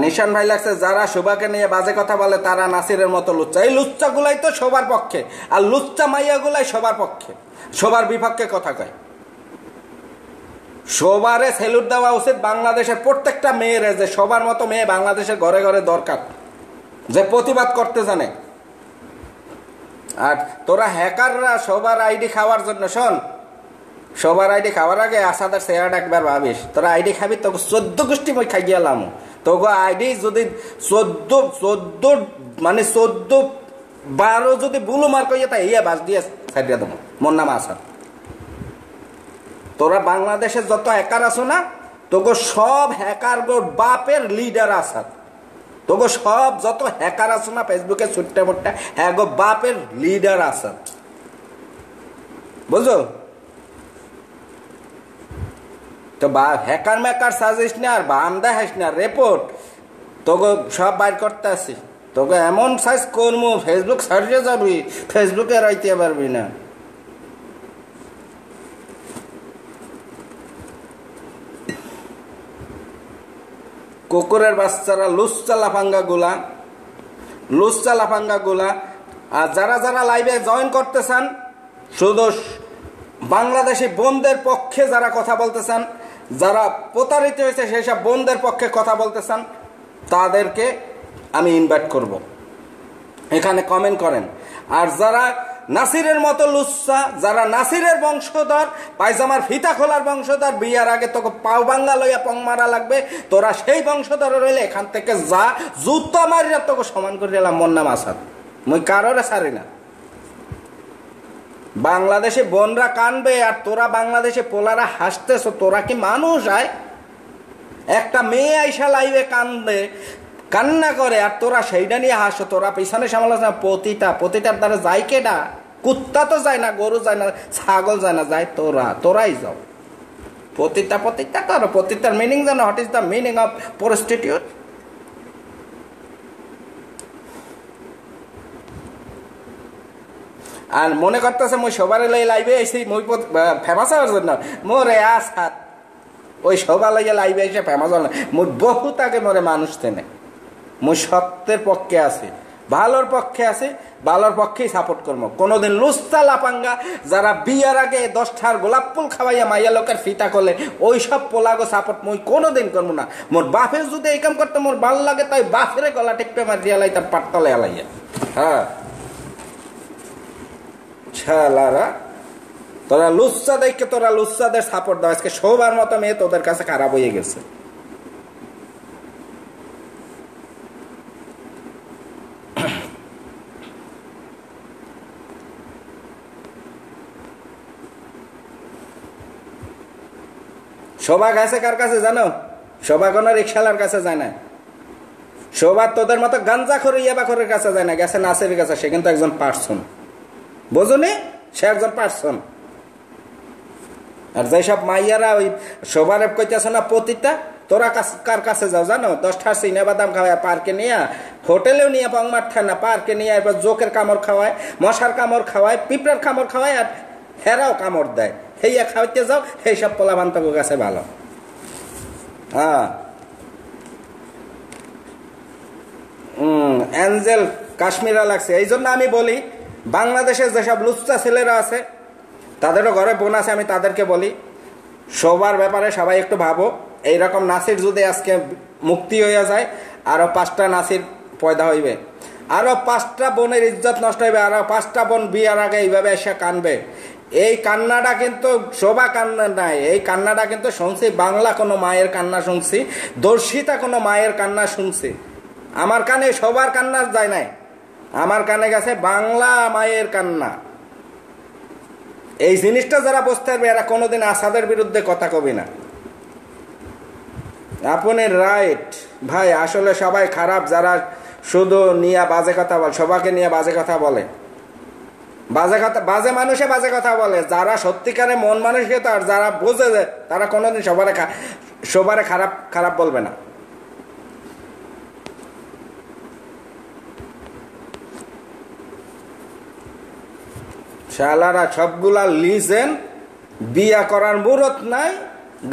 নিশান ভাই লাগছে, যারা শোভাকে নিয়ে বাজে কথা বলে, তারা নাসিরের মতো লুচ্চা। এই লুচ্চা গুলাই তো সবার পক্ষে, আর লুচ্চা মাইয়া গুলাই সবার পক্ষে। সবার বিপক্ষে কথা কয়। সবারে সেলুট দেওয়া উচিত বাংলাদেশের প্রত্যেকটা মেয়ের যে সবার মতো মেয়ে বাংলাদেশের ঘরে ঘরে দরকার, যে প্রতিবাদ করতে জানে। আর তোরা হ্যাকাররা সবার আইডি খাওয়ার জন্য শোন, সবার আইডি খাওয়ার আগে আসাদার চেহারাটা একবার ভাবিস। তোরা আইডি খাবি, তোকে চোদ্দ গোষ্ঠী মই খাই গেলাম তোকে আইডি যদি চোদ্দ চোদ্দ মানে চোদ্দ বারো যদি বুলু মার কইয়া তাই ইয়া বাস দিয়ে ছাড়িয়ে দেবো। মোর নাম আসাদ। তোরা বাংলাদেশের যত হ্যাকার আছো না তোকে সব হ্যাকার বাপের লিডার আসাদ। তোকে সব যত হ্যাকার আছো না ফেসবুকে ছুট্টা মোট্টা হ্যাঁ গো বাপের লিডার আসাদ। বুঝো তো বা হ্যাকার ম্যাকার সাজিস না আর বাম দেখাস না রিপোর্ট তোকে সব বাইর করতে আসি তোকে এমন সাইজ করব ফেসবুক সার্চে যাবি ফেসবুকে রাইতে পারবি না। কুকুরের বাচ্চারা লুচ্চা লাফাঙ্গা গুলা লুচ্চা লাফাঙ্গা গুলা আর যারা যারা লাইভে জয়েন করতেছেন, শুধু বাংলাদেশি বোনদের পক্ষে যারা কথা বলতেছেন, যারা প্রতারিত হয়েছে সেই সব বোনদের পক্ষে কথা বলতেছেন, তাদেরকে আমি ইনভাইট করব। এখানে কমেন্ট করেন। আর যারা নাসিরের মতো লুচ্ছা, যারা নাসিরের বংশধর, পায়জামার ফিতা খোলার বংশধর, বিয়ার আগে তোকে পাও বাঙ্গা লইয়া পং মারা লাগবে, তোরা সেই বংশধর রইলে এখান থেকে যা, জুতো মারিয়া তোকে সমান করে দিলাম মন নাম আসাদ। মুই কারোরে সারি না। বাংলাদেশে বোনরা কানবে আর তোরা বাংলাদেশে পোলারা হাসতেছ, তোরা কি মানুষ, আয়? একটা মেয়ে আইসা লাইভে কান্দে কান্না করে, আর তোরা সেইটা নিয়ে হাসো, তোরা পিছনে সামলাস পতিতা, পতিতার দ্বারা যায় কেডা? কুত্তা তো যায় না, গরু যায় না, ছাগল যায় না, যায় তোরা, তোরাই যাও। পতিতা পতিতা করো, পতিতার মিনিং জানো? What is the meaning of prostitute আর মনে করতেছে, মই সবার লই লাইভে এসে মই ফেমাস হওয়ার জন্য। মোরে আস হাত। ওই সবার লইয়া এসে ফেমাস হল মই বহুত আগে মরে মানুষ তেনে মই সত্যের পক্ষে আছি, ভালোর পক্ষে আছে, ভালোর পক্ষেই সাপোর্ট করব। কোনোদিন লুস্তা লাপাঙ্গা যারা বিয়ার আগে দশটার গোলাপ ফুল খাওয়াইয়া মাইয়া লোকের ফিতা করলে ওই সব পোলাগো সাপোর্ট মুই কোনোদিন করব না। মোর বাপের যদি এই কাম করতে, মোর ভালো লাগে তাই বাপের গলা টিপে মার দিয়ে তার পাটতলে আলাইয়া। হ্যাঁ। ছালারা, তোরা লুচ্চা দেখে তোরা লুচ্চাদের সাপোর্ট দাও, আজকে সবার মতো মেয়ে তোদের কাছে খারাপ হয়ে গেছে। শোভা গেছে কার কাছে জানো? শোভা কোনো রিক্সালার কাছে যায় না। শোভা তোদের মতো গাঞ্জা করে ইয়াবা করে কাছে যায় না। গেছে নাসের কাছে, সে কিন্তু একজন পার্সন। বোঝনি? সে একজন পার্সন। আর যেসব মাইয়ারা ওই শোভারে কইতেছে না, পতিতা তোরা কার কাছে যাও জানো? দশটা সিনে বাদাম খাওয়ায়, পার্কে নিয়ে। হোটেলেও নিয়ে পংমার না, পার্কে নিয়ে এবার জোকের কামড় খাওয়ায়, মশার কামড় খাওয়ায়, পিঁপড়ার কামড় খাওয়ায়, আর হেরাও কামড় দেয়। হেইয়া খাওয়াইতে যাও সেই সব পোলাবান্তক কাছে ভালো। হ্যাঁ। অ্যাঞ্জেল কাশ্মীরা লাগছে। এই জন্য আমি বলি, বাংলাদেশের যেসব লুচ্চা ছেলেরা আছে, তাদেরও ঘরে বোন আছে, আমি তাদেরকে বলি সবার ব্যাপারে সবাই একটু ভাবো। এইরকম নাসির যদি আজকে মুক্তি হইয়া যায়, আরও পাঁচটা নাসির পয়দা হইবে। আরও পাঁচটা বোনের ইজ্জত নষ্ট হইবে, আরও পাঁচটা বোন বিয়ার আগে এইভাবে এসে কানবে। এই কান্নাটা কিন্তু শোভা কান্না নাই, এই কান্নাটা কিন্তু শুনছি, বাংলা কোনো মায়ের কান্না শুনছি, দর্শিতা কোনো মায়ের কান্না শুনছি। আমার কানে সবার কান্না যায় নাই, আমার কানে গেছে বাংলা মায়ের কান্না। এই জিনিসটা যারা বসতে পারবে, এরা কোনোদিন আসাদের বিরুদ্ধে কথা কবি না। আপনি রাইট ভাই, আসলে সবাই খারাপ যারা শুধু নিয়ে বাজে কথা বলে, সবাইকে নিয়ে বাজে কথা বলে। বাজে কথা, বাজে মানুষে বাজে কথা বলে। যারা সত্যিকারে মন মানুষকে আর যারা বোঝে তারা কোনোদিন সবারে সবারে খারাপ খারাপ বলবে না। শালারা সবগুলা লিজেন, বিয়া করার মুরত নাই।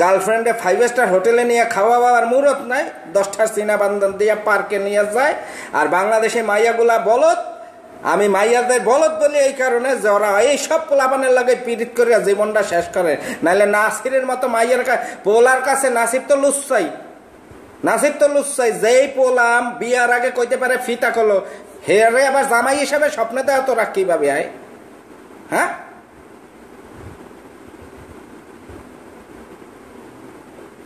গার্লফ্রেন্ডে ফাইভ স্টার হোটেলে নিয়ে খাওয়া বাবার মুরত নাই দশটার সিনা বান্ধন দিয়ে পার্কে নিয়ে যায়। আর বাংলাদেশে মাইয়াগুলা বলত আমি মাইয়াদের বলত বলি এই কারণে যারা এই সব পোলাপানের লাগে পীড়িত করে জীবনটা শেষ করে। নাহলে নাসিরের মতো মাইয়ের পোলার কাছে নাসির তো লুচ্ছাই। নাসির তো লুচ্ছাই, যেই পোলাম বিয়ার আগে কইতে পারে ফিতা করল হেরে আবার জামাই হিসাবে স্বপ্নে দেওয়া রাখ কীভাবে আয়? হ্যাঁ?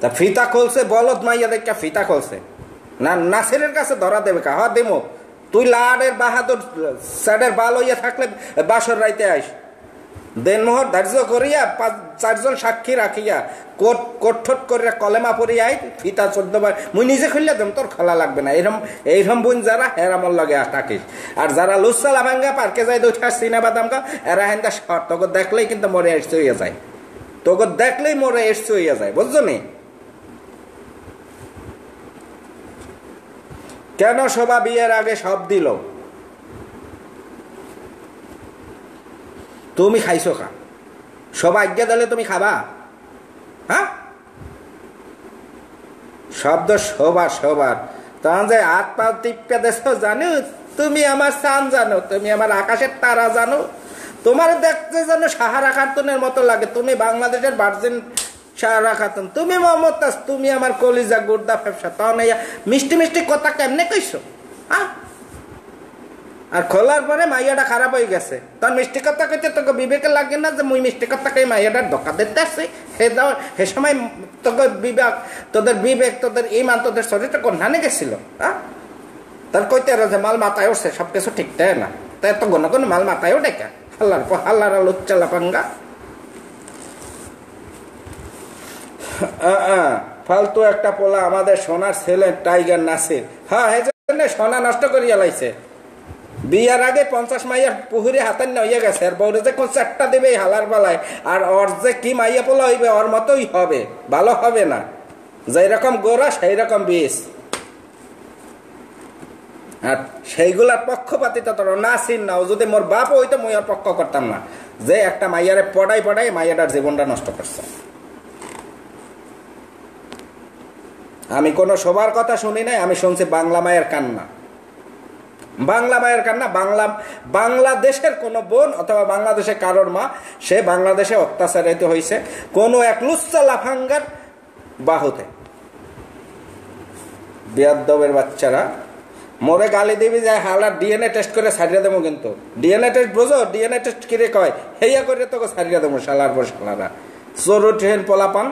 তা ফিতা খুলছে, বলদ মাইয়া দেখা ফিতা খুলছে। না, নাসিরের কাছে ধরা দেবে কা? হ, দেমো। তুই লাডের বাহাদুর, স্যাডের বাল হইয়া থাকলে বাসর রাইতে আইস। দেনমোহর ধার্য করিয়া পাঁচ, চারজন সাক্ষী রাখিয়া কোট কোঠট করিয়া কলেমা পরিয়াই ফিতা চোদ্দ বার। মুই নিজে খুললে দেম, তোর খোলা লাগবে না। এইরকম এইরকম বুন যারা হেরামর লগে থাকিস। আর যারা লুসালা ভাঙ্গা পার্কে যায়, দুইটা বাদাম গা এরা হেন্দা শর্ট তোকে দেখলেই কিন্তু মরে এসছে হইয়া যায়। তোকে দেখলেই মরে এসছে হইয়া যায়, বুঝছ নি? কেন সবা বিয়ের আগে সব দিল? তুমি খাইছো খা। সব আজ্ঞা দিলে তুমি খাবা? হ্যাঁ? শব্দ সবার সবার তখন যে হাত পা টিপে দেশ জানো? তুমি আমার চান জানো, তুমি আমার আকাশের তারা জানো। তোমার দেখতে যেন সাহারা খাতুনের মতো লাগে। তুমি বাংলাদেশের ভার্জিন সাহারা খাতুন তুমি মোহাম্মদ তাস তুমি আমার কলিজা, গুর্দা ফেপসা তখন মিষ্টি মিষ্টি কথা কেমনে কইছো? হ্যাঁ আর খোলার পরে মাইয়াটা খারাপ হয়ে গেছে। তোর মিষ্টি কথা কইতে তোকে বিবেকে লাগে না যে মুই মিষ্টি কথা কই মাইয়াটার ধোকা দিতে আসছি? হে দাও সে সময় তোকে বিবেক, তোদের বিবেক, তোদের ইমান তোদের শরীরটা কোনখানে গেছিল? হ্যাঁ তার কইতে যে মাল মাথায় উঠছে সব কিছু ঠিকঠাক না? তাই এত গণ কোনো মাল মাথায় ওঠে কে? হাল্লার পর হাল্লার লুচ্চালা পাঙ্গা ফালতু একটা পোলা আমাদের সোনার ছেলে, টাইগার নাসির। হ্যাঁ এই জন্য সোনা নষ্ট করিয়া লাইছে। বিয়ার আগে পঞ্চাশ মাইয়া পুহুরে হাতের হইয়া গেছে, আর বউরে যে কোন চারটা দেবে হালার বেলায় আর ওর যে কি মাইয়া পোলা হইবে, ওর মতোই হবে, ভালো হবে না। যেই রকম গোড়া সেই রকম বিষ। আর সেইগুলার পক্ষপাতিতা তোর, না চিন নাও যদি মোর বাপ হইতো, মই ওর পক্ষ করতাম না। যে একটা মাইয়ারে পড়াই পড়াই মাইয়াটার জীবনটা নষ্ট করছে। আমি কোনো সবার কথা শুনি নাই, আমি শুনছি বাংলা মায়ের কান্না। বাংলা মায়ের কান্না, বাংলা, বাংলাদেশের কোনো বোন অথবা বাংলাদেশে কারোর মা, সে বাংলাদেশে অত্যাচারিত হয়েছে কোনো এক লুচ্চা লাফাঙ্গার বাহুতে। বিয়াদ্দবের বাচ্চারা, মোরে গালি দিবি যায় হালার ডিএনএ টেস্ট করে সারিয়া দেবো কিন্তু। ডিএনএ টেস্ট বোঝো, ডিএনএ টেস্ট কিরে কয়? হেয়া করে তোকে সারিয়া দেবো শালার শালারা। চোর ট্রেন পোলাপান।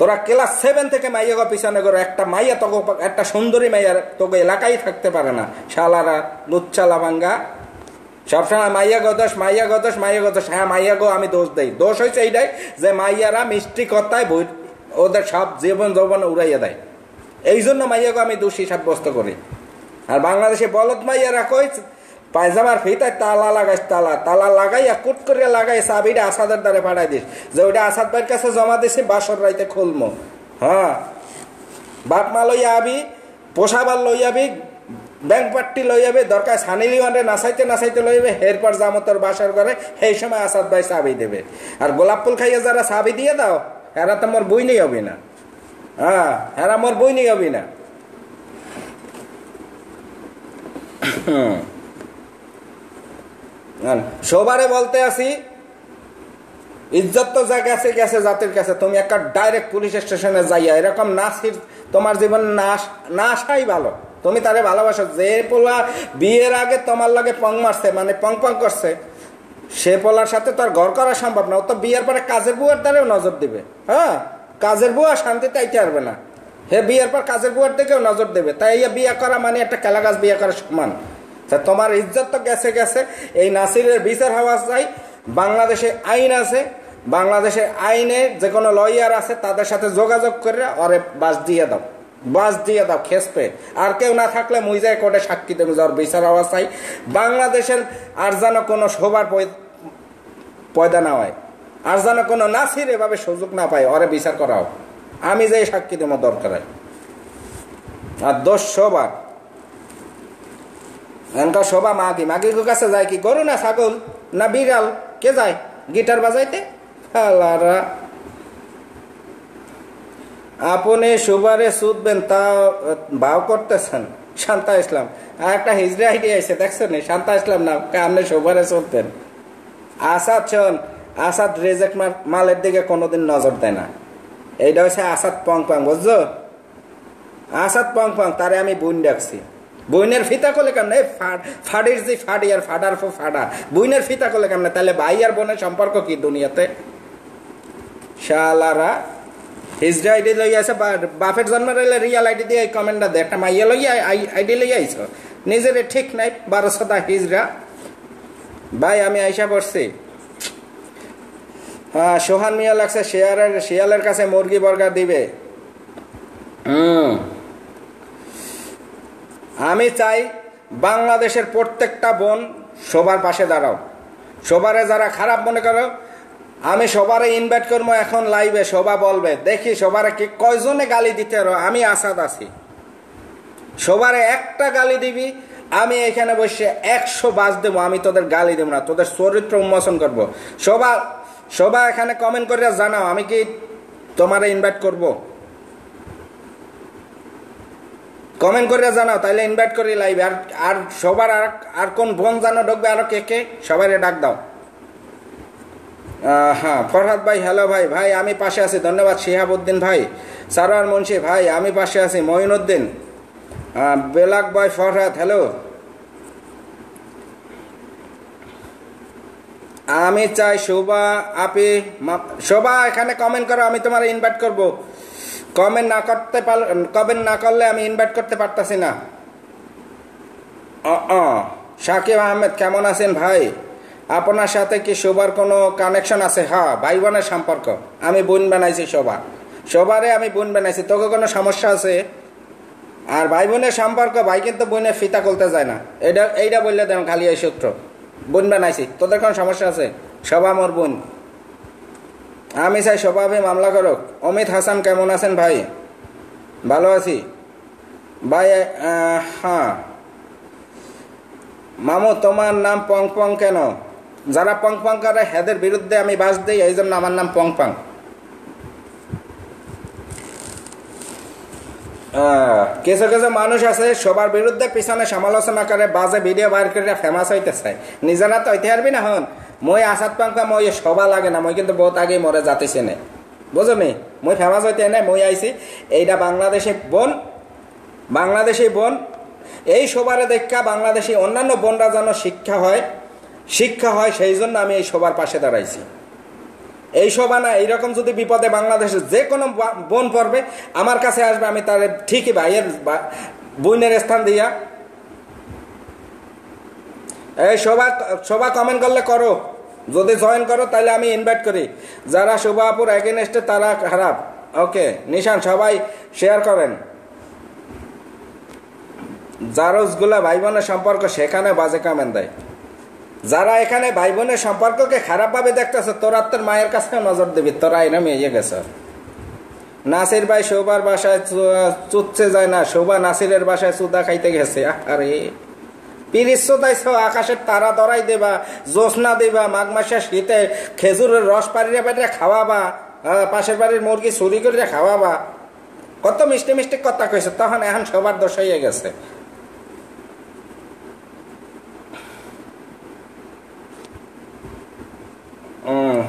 তোরা ক্লাস সেভেন থেকে মাইয়া গো পিছনে করো একটা মাইয়া তোকে একটা সুন্দরী মাইয়া তোকে এলাকায় থাকতে পারে না। শালারা লুচ্চা লাভাঙ্গা সবসময় মাইয়া গদোষ মাইয়া গদোষ মাইয়া গদোষ হ্যাঁ মাইয়া গো, আমি দোষ দেই। দোষ হয়েছে এইটাই যে মাইয়ারা মিষ্টি কথায় ওদের সব জীবন যৌবন উড়াইয়া দেয়। এই জন্য মাইয়াকে আমি দোষী সাব্যস্ত করি। আর বাংলাদেশে বলদ মাইয়ারা কই? পায়জামার ফিতায় তালা লাগাইস, তালা। তালা লাগাইয়া কুট করে লাগাই চাবিটা আসাদের দ্বারে পাঠাই দিস। যে ওইটা আসাদ ভাইয়ের কাছে জমা দিছি, বাসর রাইতে খুলমো। হ্যাঁ? বাপ মা লই আবি পোষাবার লই আবি, ব্যাংক পাট্টি লই যাবে দরকার সানি লিওয়ানে নাচাইতে নাচাইতে লই যাবে এরপর জামতর বাসর করে সেই সময় আসাদ ভাই চাবি দেবে। আর গোলাপ ফুল খাইয়া যারা চাবি দিয়ে দাও, এরা তো আমার বই নেই হবে না। হ্যাঁ এরা আমার বই নেই হবে না। সবারে বলতে আসি, ইজ্জত তো যা গেছে গেছে জাতির কাছে। তুমি একটা ডাইরেক্ট পুলিশ স্টেশনে যাইয়া, এরকম নাসির তোমার জীবন নাশ না আসাই ভালো। তুমি তারে ভালোবাসো। যে পোলা বিয়ের আগে তোমার লাগে পং মারছে মানে পং পং করছে, সে পোলার সাথে তো আর ঘর করা সম্ভব না। ও তো বিয়ের পরে কাজের বুয়ার দ্বারাও নজর দিবে। হ্যাঁ কাজের বুয়া শান্তিতে আইতে পারবে না। হে বিয়ের পর কাজের বুয়ার দিকেও নজর দেবে। তাই বিয়ে করা মানে একটা কেলাগাছ বিয়ে করা সমান। তা তোমার ইজ্জত তো গেছে গেছে। এই নাসিরের বিচার হওয়া চাই। বাংলাদেশে আইন আছে। বাংলাদেশের আইনে যে কোনো লয়ার আছে, তাদের সাথে যোগাযোগ করে ওরে বাস দিয়ে দাও। বাস দিয়ে দাও খেসপে আর কেউ না থাকলে মুই যায় কোর্টে সাক্ষী দেবে যাওয়ার বিচার হওয়া চাই। বাংলাদেশের আর যেন কোনো শোবার পয়দা না হয়। আর যেন কোনো নাসির এভাবে সুযোগ না পায়, ওরে বিচার করা হোক আমি যাই সাক্ষী দেবো দরকার আর দোষ সবার এনকা শোভা মাগি মাগির কাছে যায় কি? গরু না ছাগল? না বিড়াল? কে যায়? গিটার বাজাইতে? আপনি সুবারে সুদবেন তা ভাও করতেছেন? শান্তা ইসলাম। আর একটা হিজড়ে আইডিয়া আছে দেখছেন? শান্তা ইসলাম না আপনি সুবারে সুদবেন আসাদ শোন, আসাদ রেজেক মালের দিকে কোনোদিন নজর দেয় না। এইটা হচ্ছে আসাদ পং পং, বুঝছ? আসাদ পং পং, তারে আমি বোন ডাকছি। বইনের ফিতা করলে কেমন? ফাডির যে ফাডি আর ফাডার ফো ফাডা বইনের ফিতা করলে কেমন? তাহলে ভাই আর বোনের সম্পর্ক কি দুনিয়াতে? শালারা, হিজড়া আইডি লই আছে বাপের জন্ম রইলে রিয়াল আইডি দিয়ে কমেন্টটা দে, একটা মাইয়া লই আইডি লই আইছ। নিজের ঠিক নাই বারোশো টা হিজড়া। ভাই, আমি আইসা পড়ছি। হ্যাঁ সোহান মিয়া লাগছে, শেয়ারের, শিয়ালের কাছে মুরগি বর্গার দিবে। হুম। আমি চাই বাংলাদেশের প্রত্যেকটা বোন সবার পাশে দাঁড়াও। সবারে যারা খারাপ মনে করো, আমি সবারে ইনভাইট করব এখন লাইভে সবা বলবে, দেখি সবারে কি, কয়জনে গালি দিতে রো আমি আসাদ আছি। সবারে একটা গালি দিবি, আমি এখানে বসে একশো বাস দেবো, আমি তোদের গালি দেবো না, তোদের চরিত্র উন্মোচন করব। সবা সবা এখানে কমেন্ট করে জানাও, আমি কি তোমারে ইনভাইট করব? কমেন্ট করে জানাও তাহলে ইনভাইট করি লাইভ আর আর সবার আর আর কোন বোন জানো ঢুকবে, আরও কে কে? সবাই ডাক দাও। হ্যাঁ ফরহাদ ভাই হ্যালো ভাই। ভাই, আমি পাশে আছি, ধন্যবাদ। শিহাবুদ্দিন ভাই, সারোয়ার মুন্সি ভাই, আমি পাশে আছি, মঈনুদ্দিন। বেলাক ভাই, ফরহাদ হ্যালো আমি চাই শোভা, আপি শোভা, এখানে কমেন্ট করো, আমি তোমার ইনভাইট করব। কমেন্ট না করতে পার কমেন্ট না করলে আমি ইনভাইট করতে পারতাছি না। সাকিব আহমেদ কেমন আছেন ভাই? আপনার সাথে কি শোভার কোনো কানেকশন আছে? হ্যাঁ ভাই বোনের সম্পর্ক। আমি বোন বানাইছি শোভা সবারে আমি বোন বানাইছি, তোকে কোনো সমস্যা আছে? আর ভাই বোনের সম্পর্ক, ভাই কিন্তু বোনের ফিতা করতে যায় না। এটা এইটা বললে দেন খালি এই সূত্র। বোন বানাইছি, তোদের কোনো সমস্যা আছে? সবা মোর বোন। আমি চাই স্বভাবে মামলা করক অমিত হাসান কেমন আছেন ভাই? ভালো আছি। ভাই হ্যাঁ মামু তোমার নাম পং পং কেন? যারা পং পং করে হেদের বিরুদ্ধে আমি বাস দিই, এই জন্য আমার নাম পং পং। কিছু কিছু মানুষ আছে, সবার বিরুদ্ধে পিছনে সমালোচনা করে বাজে ভিডিও বাইর করে ফেমাস হইতে চায়। নিজেরা তো হইতে পারবি না হন? মই আসাদ পাঙ্কা মই সবা লাগে না, মই কিন্তু বহুত আগে মরে যাতেছি না। বুঝলি মই ফেমাস হইতে নাই মই আইছি এইটা বাংলাদেশে বোন, বাংলাদেশি বোন। এই সবারে দেখা বাংলাদেশে অন্যান্য বোনরা যেন শিক্ষা হয় শিক্ষা হয় সেই জন্য আমি এই সবার পাশে দাঁড়াইছি। এই সভা না, এইরকম যদি বিপদে বাংলাদেশের যে কোনো বোন পড়বে, আমার কাছে আসবে, আমি তার ঠিকই ভাইয়ের বা- বোনের স্থান দিয়া এই শোভা শোভা কমেন্ট করলে করো। যদি জয়েন করো, তাহলে আমি ইনভাইট করি। যারা শোভাপুর এগেনস্টে তারা খারাপ। ওকে নিশান, সবাই শেয়ার করেন। জারজগুলা ভাই বোনের সম্পর্ক, সেখানে বাজে কামেন দেয়। যারা এখানে ভাই বোনের সম্পর্ককে খারাপভাবে দেখতেছে, তোরা তোর মায়ের কাছে নজর দিবি। তোরা এরম এগিয়ে গেছে। নাসির ভাই শোভার বাসায় চুচ্ছে যায় না। শোভা নাসিরের বাসায় চুদা খাইতে গেছে। আরে। চোদাইছ আকাশের তারা দরাই দেবা জোসনা দেবা, মাঘ মাসে শীতে খেজুরের রস পাড়িয়ে পাড়িয়ে খাওয়াবা পাশের বাড়ির মুরগি চুরি করে খাওয়াবা। কত মিষ্টি মিষ্টি কথা কইছে, তখন এখন সবার দোষ হয়ে গেছে।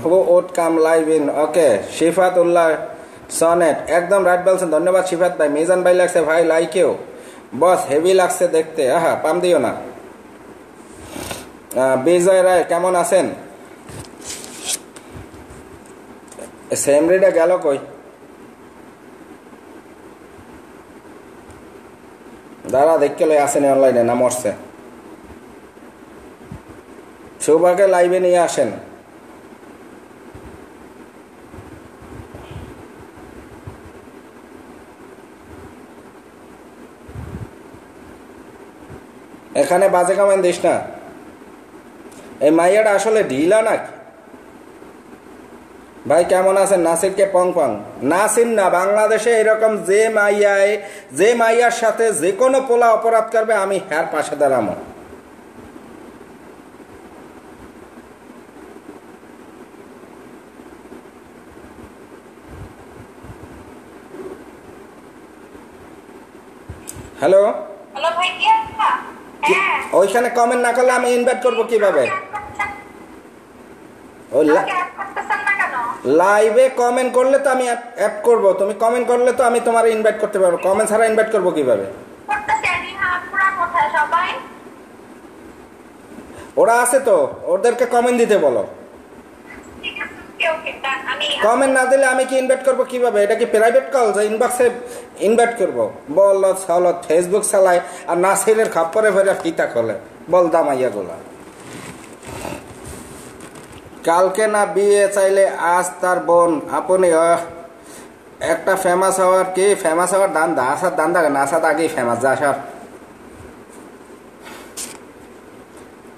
হু ওট come live in okay Shifat Ullah Sonet, একদম রাইট বলছেন, ধন্যবাদ শিফাত ভাই, মিজান ভাই লাগছে, ভাই লাইকেও বস, হেভি লাগছে দেখতে, আহা, পাম দিও না। বিজয় রায়, কেমন আছেন? সেমরিটা গেল কই? দাঁড়া, দেখতে লই আসেনি অনলাইনে না মরছে সৌভাগ্যে লাইভে নিয়ে আসেন। এখানে বাজে কামেন দিস না। এই মাইয়াটা আসলে ঢিলা নাকি? ভাই, কেমন আছেন? নাসিরকে পং পং। নাসির না, বাংলাদেশে এরকম যে মাইয়ায়, যে মাইয়ার সাথে যে কোনো পোলা অপরাধ করবে, আমি হ্যার পাশে দাঁড়ামো। হ্যালো? হ্যালো হ্যাঁ ওইখানে কমেন্ট না করলে আমি ইনভাইট করব কীভাবে? ওই? লাইভে কমেন্ট করলে তো আমি অ্যাড করব। তুমি কমেন্ট করলে তো আমি তোমার ইনভাইট করতে পারব। কমেন্ট ছাড়া ইনভাইট করব কীভাবে? ওরা আছে তো ওদেরকে কমেন্ট দিতে বলো। ঠিক আছে, কমেন্ট না দিলে আমি কি ইনভাইট করব কীভাবে? এটা কি প্রাইভেট কল যে ইনবক্সে ইনভাইট করব? বল চল ফেসবুক চালায় আর নাসিরের খাপ্পরে ফেরে ফিতা খোলে। বল দামাইয়া গোলা কালকে না বিয়ে চাইলে আজ তার বোন। আপনি একটা ফেমাস হওয়ার কি? ফেমাস হওয়ার দান্দা? আসার দান্দা? কেন আসার আগেই ফেমাস যা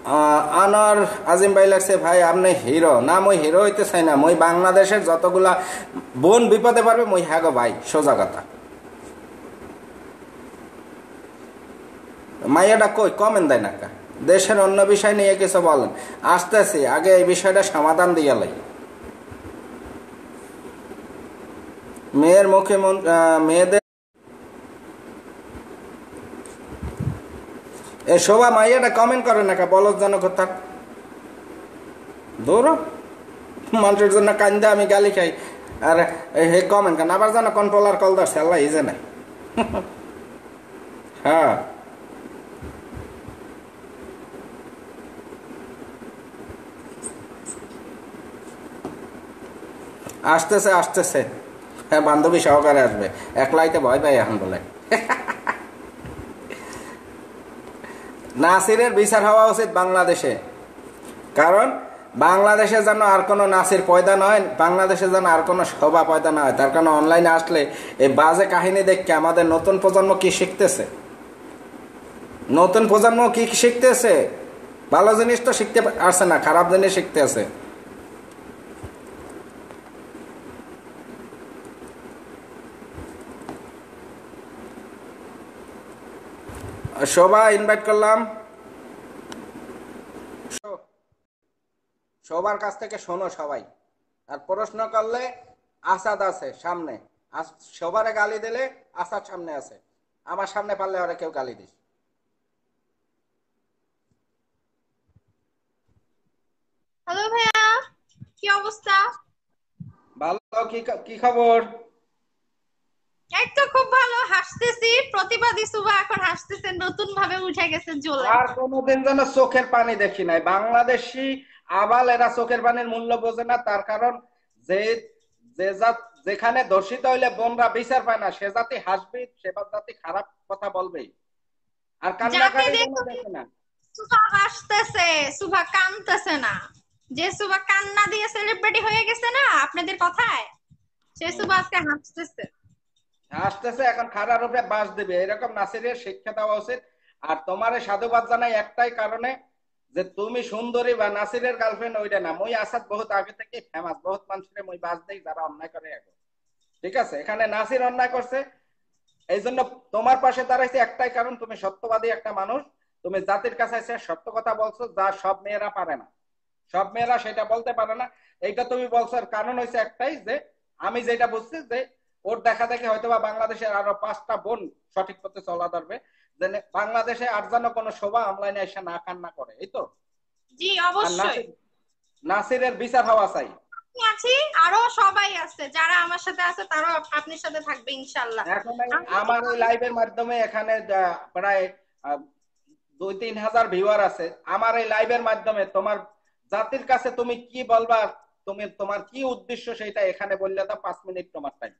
আহ, আজিম ভাই লাগছে ভাই আপনি হিরো। না মই হিরো হইতে চাই না। মই বাংলাদেশের যতগুলা বোন বিপদে পারবে মই হ্যাগো ভাই সোজা কথা। মাইয়াটা কই কমেন দেয় না দেশের অন্য বিষয় নিয়ে কিছু বলেন। আসতেছি আগে এই বিষয়টা সমাধান দিয়ে লাই। মেয়ের মুখে মেয়েদের এ শোভা মাইয়াটা কমেন্ট করে না কা বলো যেন কোথার? দৌড়ো। মানুষের জন্য কান্দা আমি গালি খাই। আর হে কমেন্ট কেন আবার যেন কন্ট্রোলার কল ধরছে, আল্লাহ ইজে নাই হ্যাঁ। আসতেছে আসতেছে। হ্যাঁ বান্ধবী সহকারে আসবে। একলাইতে ভয় পাই এখন বলে। নাসিরের বিচার হওয়া উচিত বাংলাদেশে। কারণ, বাংলাদেশে যেন আর কোনো নাসির পয়দা নয় বাংলাদেশে যেন আর কোনো সভা পয়দা না হয়। তার কারণে অনলাইনে আসলে এই বাজে কাহিনী দেখে আমাদের নতুন প্রজন্ম কি শিখতেছে? নতুন প্রজন্ম কি শিখতেছে? ভালো জিনিস তো শিখতে পারছে না, খারাপ জিনিস শিখতে শোভা ইনভাইট করলাম। শো- সবার কাছ থেকে শোনো সবাই। আর প্রশ্ন করলে আসাদ আছে সামনে। সবারে গালি দিলে আসার সামনে আছে। আমার সামনে পারলে ওরা কেউ গালি দিস। হ্যালো ভাইয়া কি অবস্থা? ভালো কি কি খবর? এই তো খুব ভালো হাসতেছি প্রতিবাদী সুবা এখন হাসতেছে নতুন ভাবে উঠে গেছে জ্বলে আর কোনোদিন যেন চোখের পানি দেখি নাই। বাংলাদেশি আবাল এরা চোখের পানির মূল্য বোঝে না তার কারণ যে যে জাত যেখানে দর্শিত হইলে বোনরা বিচার পায় না সে জাতি হাসবে সে জাতি খারাপ কথা বলবেই। আর কান্নাকাটি দেখে না। সুভা হাসতেছে সুভা কানতেছে না। যে সুভা কান্না দিয়ে সেলিব্রিটি হয়ে গেছে না আপনাদের কথায় সে সুভা আজকে হাসতেছে। আসতেছে, এখন খারাপ রূপে বাস দিবে। এরকম নাসিরের শিক্ষা দেওয়া উচিত। আর তোমার সাধুবাদ জানাই একটাই কারণে যে তুমি সুন্দরী বা নাসিরের গার্লফ্রেন্ড ওইটা না। মই আসাদ বহুত আগে থেকে ফেমাস বহুত মানুষের মই বাস দেই যারা অন্যায় করে এখন। ঠিক আছে? এখানে নাসির অন্যায় করছে। এই জন্য তোমার পাশে দাঁড়াইছে একটাই কারণ, তুমি সত্যবাদী একটা মানুষ। তুমি জাতির কাছে এসে সত্য কথা বলছো, যা সব মেয়েরা পারে না। সব মেয়েরা সেটা বলতে পারে না। এইটা তুমি বলছো। কারণ হয়েছে একটাই যে, আমি যেটা বুঝছি যে ওর দেখা দেখে হয়তো বা বাংলাদেশের আরও পাঁচটা বোন সঠিক পথে চলা ধরবে। বাংলাদেশে আর যেন কোনো শোভা অনলাইনে এসে না কান্না করে এই তো? জি অবশ্যই। নাসিরের বিচার হওয়া চাই। আছি আরও সবাই আছে যারা আমার সাথে আছে তারাও আপনার সাথে থাকবে এখন আমার এই লাইভের মাধ্যমে এখানে প্রায় দুই তিন হাজার ভিউয়ার আছে। আমার এই লাইভের মাধ্যমে তোমার জাতির কাছে তুমি কি বলবা তুমি তোমার কি উদ্দেশ্য সেটা এখানে বললে তো পাঁচ মিনিট তোমার টাইম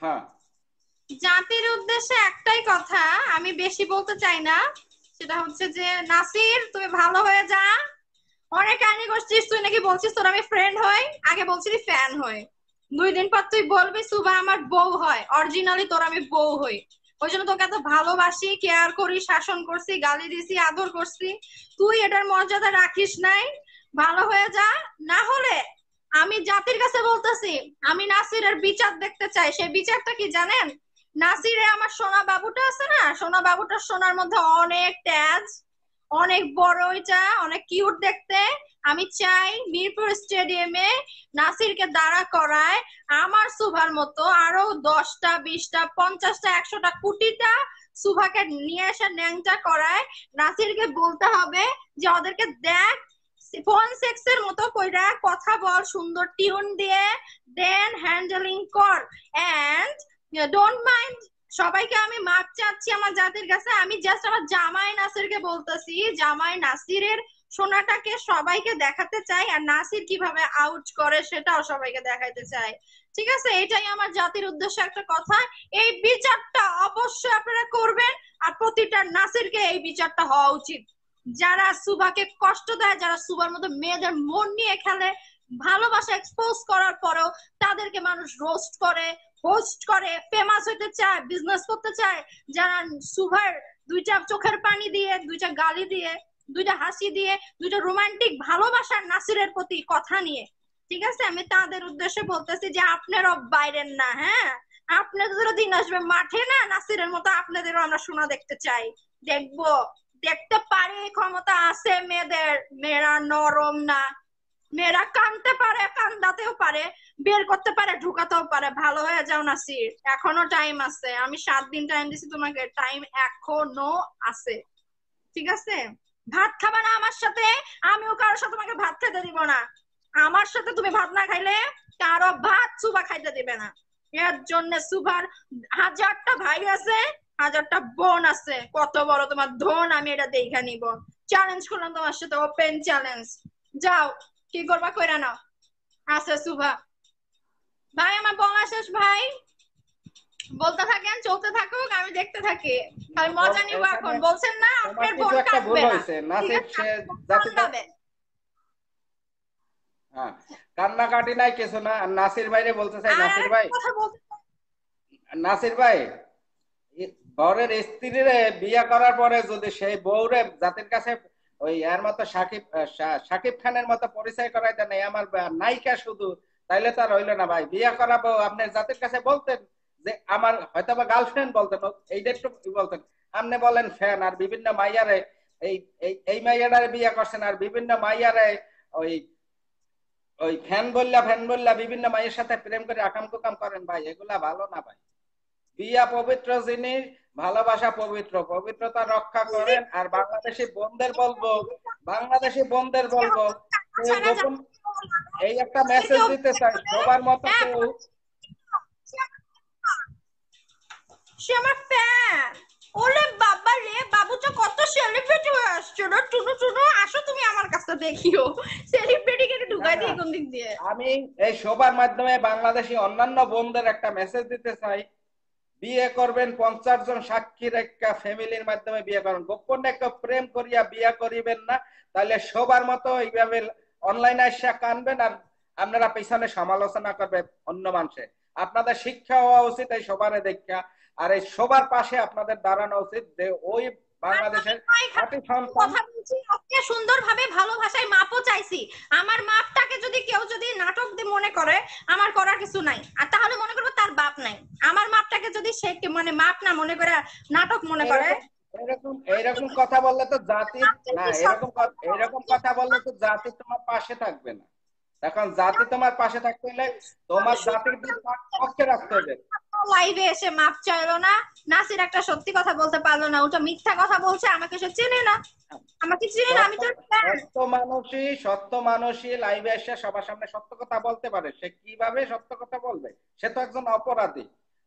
হ্যাঁ। জাতির উদ্দেশ্যে একটাই কথা, আমি বেশি বলতে চাই না। সেটা হচ্ছে যে, নাসির, তুমি ভালো হয়ে যা। অনেক কাহিনী করছিস, তুই নাকি বলছিস তোর আমি ফ্রেন্ড হই? আগে বলছিলি ফ্যান হই। দুই দিন পর তুই বলবি সুবা আমার বউ হয়। অরিজিনালি তোর আমি বউ হই। ওই জন্য তোকে এত ভালোবাসি কেয়ার করি, শাসন করছি, গালি দিছি, আদর করছি। তুই এটার মর্যাদা রাখিস নাই। ভালো হয়ে যা। না হলে আমি জাতির কাছে বলতেছি, আমি নাসিরের বিচার দেখতে চাই। সেই বিচারটা কি জানেন? নাসিরে আমার সোনা বাবুটা আছে না? সোনা বাবুটার সোনার মধ্যে অনেক ট্যাজ, অনেক বড় ওইটা, অনেক কিউট দেখতে। আমি চাই মিরপুর স্টেডিয়ামে নাসিরকে দাঁড়া করায়। আমার সুভার মতো আরও দশটা, বিশটা, পঞ্চাশটা, একশোটা কোটিটা সুভাকে নিয়ে এসে ন্যাংটা করায়। নাসিরকে বলতে হবে যে, ওদেরকে দেখ ফোন সেক্সের মতো কইরা কথা বল সুন্দর টিউন দিয়ে, দেন হ্যান্ডেলিং কর। এন্ড ডোন্ট মাইন্ড সবাইকে আমি মাপ চাচ্ছি আমার জাতির কাছে। আমি জাস্ট আমার জামাই নাসিরকে বলতেছি, জামাই নাসিরের সোনাটাকে সবাইকে দেখাতে চাই আর নাসির কীভাবে আউট করে সেটাও সবাইকে দেখাইতে চাই। ঠিক আছে? এটাই আমার জাতির উদ্দেশ্যে একটা কথা। এই বিচারটা অবশ্যই আপনারা করবেন আর প্রতিটা নাসিরকে এই বিচারটা হওয়া উচিত। যারা সুবাকে কষ্ট দেয়, যারা সুবার মতো মেয়েদের মন নিয়ে খেলে, ভালোবাসা এক্সপোজ করার পরেও তাদেরকে মানুষ রোস্ট করে হোস্ট করে ফেমাস হইতে চায় বিজনেস করতে চায়। যারা সুভার দুইটা চোখের পানি দিয়ে, দুইটা গালি দিয়ে, দুইটা হাসি দিয়ে, দুইটা রোমান্টিক ভালোবাসার নাসিরের প্রতি কথা নিয়ে, ঠিক আছে? আমি তাদের উদ্দেশ্যে বলতেছি যে আপনারও বাইরের না হ্যাঁ? আপনাদেরও দিন আসবে। মাঠে না, নাসিরের মতো আপনাদেরও আমরা শোনা দেখতে চাই। দেখব। দেখতে পারি, ক্ষমতা আছে মেয়েদের। মেয়েরা নরম না। মেয়েরা কানতে পারে, কান্দাতেও পারে, বের করতে পারে, ঢুকাতেও পারে। ভালো হয়ে যাও, নাসির। এখনও টাইম আছে। আমি সাত দিন টাইম দিছি তোমাকে। টাইম এখনও আছে। ঠিক আছে? ভাত খাবা না আমার সাথে? আমিও কারোর সাথে তোমাকে ভাত খেতে দিব না। আমার সাথে তুমি ভাত না খাইলে কারও ভাত সুবা খাইতে দিবে না। এর জন্য সুভার হাজারটা ভাই আছে। হাজারটা বোন আছে। কত বড় তোমার ধন আমি এটা দেখে নিব। চ্যালেঞ্জ করলাম তোমার সাথে ওপেন চ্যালেঞ্জ যাও কি করবা কইরা নাও। আছে সুভা। ভাই আমার বলা শেষ ভাই। বলতে থাকেন চলতে থাকুক আমি দেখতে থাকি। আমি মজা নিব এখন। বলছেন না আপনার বোন কাঁদবে না। হ্যাঁ। কান্নাকাটি নাই কিছু না। নাসির ভাইরে বলতে চাই নাসির ভাই। নাসির ভাই বরের স্ত্রীরে বিয়ে করার পরে যদি সেই বউরে জাতির কাছে ওই এর মতো সাকিব সাকিব খানের মতো পরিচয় করাই দেন, এই আমার নায়িকা শুধু, তাইলে তো আর হইল না ভাই, বিয়ে করাবো, আপনি জাতির কাছে বলতেন যে আমার হয়তো বা গার্লফ্রেন্ড বলতেন এইটা একটু বলতেন। আপনি বলেন, ফ্যান, আর বিভিন্ন মাইয়ারে, এই এই মাইয়াটারে বিয়ে করছেন, আর বিভিন্ন মাইয়ারে ওই ওই ফ্যান বললা ফ্যান বললা, বিভিন্ন মায়ের সাথে প্রেম করে আকাম কুকাম করেন। ভাই, এগুলা ভালো না ভাই। বিয়া পবিত্র জিনিস ভালোবাসা পবিত্র। পবিত্রতা রক্ষা করেন আর বাংলাদেশি বোনদের বলব বাংলাদেশি বোনদের বলব এই একটা মেসেজ দিতে চাই সবার মতো কেউ। সে আমার ফ্যান ওরে বাবা রে বাবুটা কত সেলিব্রিটি হয়ে আসছে না টুনু টুনু আসো তুমি আমার কাছে দেখিও। সেলিব্রিটি কেটে ঢুকাই দিই কোন দিক দিয়ে। আমি এই সবার মাধ্যমে বাংলাদেশি অন্যান্য বোনদের একটা মেসেজ দিতে চাই। বিয়ে করবেন, পঞ্চাশ জন সাক্ষীর একটা ফ্যামিলির মাধ্যমে বিয়ে করবেন। গোপন একটা প্রেম করিয়া বিয়ে করিবেন না, তাহলে সবার মতো এইভাবে অনলাইনে আসিয়া কানবেন আর আপনারা পিছনে সমালোচনা করবে অন্য মানুষে। আপনাদের শিক্ষা হওয়া উচিত, এই সবার দেখা। আর এই সবার পাশে আপনাদের দাঁড়ানো উচিত যে ওই বাংলাদেশের সন্তান কথা বলছি ওকে সুন্দরভাবে ভালো ভাষায় মাপও চাইছি। আমার মাপটাকে যদি কেউ যদি নাটক দিয়ে মনে করে আমার করার কিছু নাই। আর তাহলে মনে করব তার বাপ নাই। আমার মাপটাকে যদি সে মানে মাপ না মনে করে নাটক মনে করে এরকম এরকম কথা বললে তো জাতি না এরকম এরকম কথা বললে তো জাতি তোমার পাশে থাকবে না। এখন জাতি তোমার পাশে থাকতে হলে তোমার জাতির পক্ষে রাখতে হবে। লাইভে এসে মাপ চাইলো না। নাসির একটা সত্যি কথা বলতে পারল না ওটা মিথ্যা কথা বলছে আমাকে সে চেনে না। আমাকে চেনে না আমি তো সত্য মানুষই সত্য মানুষই লাইভে এসে সবার সামনে সত্য কথা বলতে পারে। সে কীভাবে সত্য কথা বলবে? সে তো একজন অপরাধী।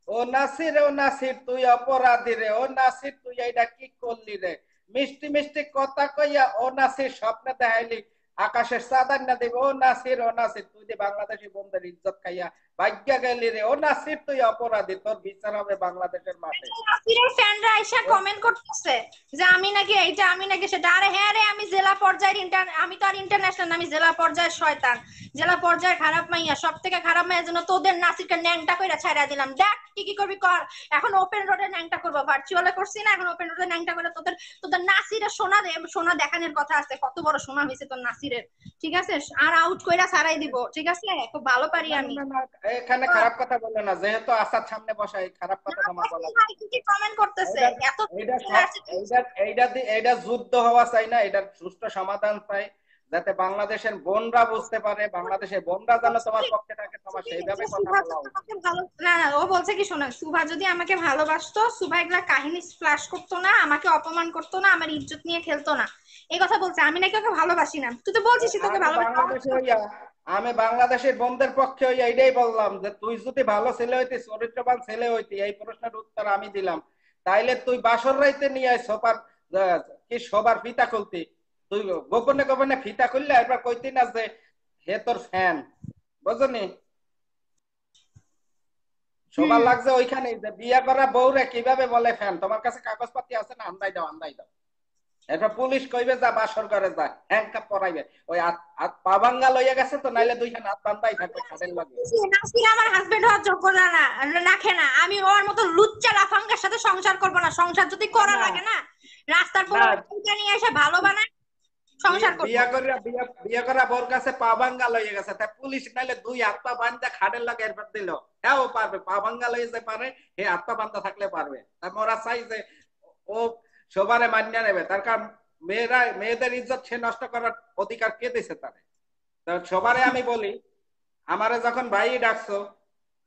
ও নাসির ও নাসির তুই অপরাধী রে। ও নাসির তুই এইটা কি করলি রে? মিষ্টি মিষ্টি কথা কইয়া ও নাসির স্বপ্নে দেখাইলি। আকাশের চাঁদার না দেবে ও নাসির ও নাসির তুই যে বাংলাদেশি বন্ধুর ইজ্জত খাইয়া ভাগ্যা গেলি রে ও নাসির তুই অপরাধী তোর বিচার হবে বাংলাদেশের মাঠে। নাসিরের ফ্যানরা এসে কমেন্ট করতেছে যে আমি নাকি এইটা আমি নাকি সেটা। আরে হ্যাঁ রে আমি জেলা পর্যায়ের ইন্টার আমি তো আর ইন্টারন্যাশনাল আমি জেলা পর্যায়ের শয়তান। জেলা পর্যায়ের খারাপ মাইয়া সব থেকে খারাপ মাইয়ার জন্য তোদের নাসিরকে ন্যাংটা কইরা ছাইরা দিলাম। দেখ কি কি করবি কর। এখন ওপেন রোডে ন্যাংটা করব। ভার্চুয়ালে করছি না এখন ওপেন রোডে ন্যাংটা করে তোদের তোদের নাসিরের সোনা সোনা দেখানোর কথা আছে। কত বড় সোনা হয়েছে তোর নাসিরের ঠিক আছে? আর আউট কইরা ছাড়াই দিব। ঠিক আছে? খুব ভালো পারি আমি। এখানে খারাপ কথা বলে না। যেহেতু আসার সামনে বসাই খারাপ কথা তোমার বলা কি কমেন্ট করতেছে? এত এইটা এইটা এইটা এইটা যুদ্ধ হওয়া চাই না। এটার সুষ্ঠু সমাধান চাই। যাতে বাংলাদেশের বোনরা বুঝতে পারে বাংলাদেশের বোনরা যেন তোমার পক্ষে থাকে তোমার সেইভাবে কথা বলা না না ও বলছে কি শোনা সুভা যদি আমাকে ভালোবাসতো সুভা এগুলা কাহিনী ফ্ল্যাশ করতো না আমাকে অপমান করতো না আমার ইজ্জত নিয়ে খেলতো না। এই কথা বলছে আমি নাকি ওকে ভালোবাসি না। তুই তো বলছিস তোকে ভালোবাসি। আমি বাংলাদেশের বোনদের পক্ষে হইয়া এটাই বললাম যে তুই যদি ভালো ছেলে হইতি চরিত্রবান ছেলে হইতি এই প্রশ্নের উত্তর আমি দিলাম। তাইলে তুই বাসর রাইতে নিয়ে আয় সোপার কি সবার পিতা খুলতি। তুই গোপনে গোপনে ফিতা খুললে একবার কইতি না যে হে তোর ফ্যান বুঝনি সবার লাগছে ওইখানে যে বিয়ে করা বউরে কীভাবে বলে ফ্যান তোমার কাছে কাগজপাতি আছে না? আন্দাই দাও আন্দাই দাও। এরপর পুলিশ কইবে যা বাসর করে যা হ্যাংকাপ পরাইবে। ওই হাত- পা ভাঙ্গা লইয়া গেছে তো নাইলে দুইখান হাত হাত বান্ধাই থাকবে খাটের লাগে। নাসির আমার হাজবেন্ড হওয়ার যোগ্যতা না রাখে না। আমি ওর মতো লুচ্চা লাফাঙ্গের সাথে সংসার করব না। সংসার যদি করা লাগে না রাস্তার পর। নিয়ে এসে ভালো বানায় সংসার করব। বিয়া করিয়া বিয়া বিয়া করা বোর কাছে পা ভাঙ্গা লইয়া গেছে। তাই পুলিশ নাইলে দুই হাত পা বান্ধা খাটের লাগে এরপর দিল। হ্যাঁ পারবে। পা ভাঙ্গা লইয়া যে পারে হে হাত পা বান্ধা থাকলে পারবে। তাই মোরা চাই যে ও সবারে মান্য নেবে। তার কারণ মেয়েরা মেয়েদের ইজ্জত সে নষ্ট করার অধিকার কে দিছে তারে? সবারে আমি বলি আমারে যখন ভাই ডাকছো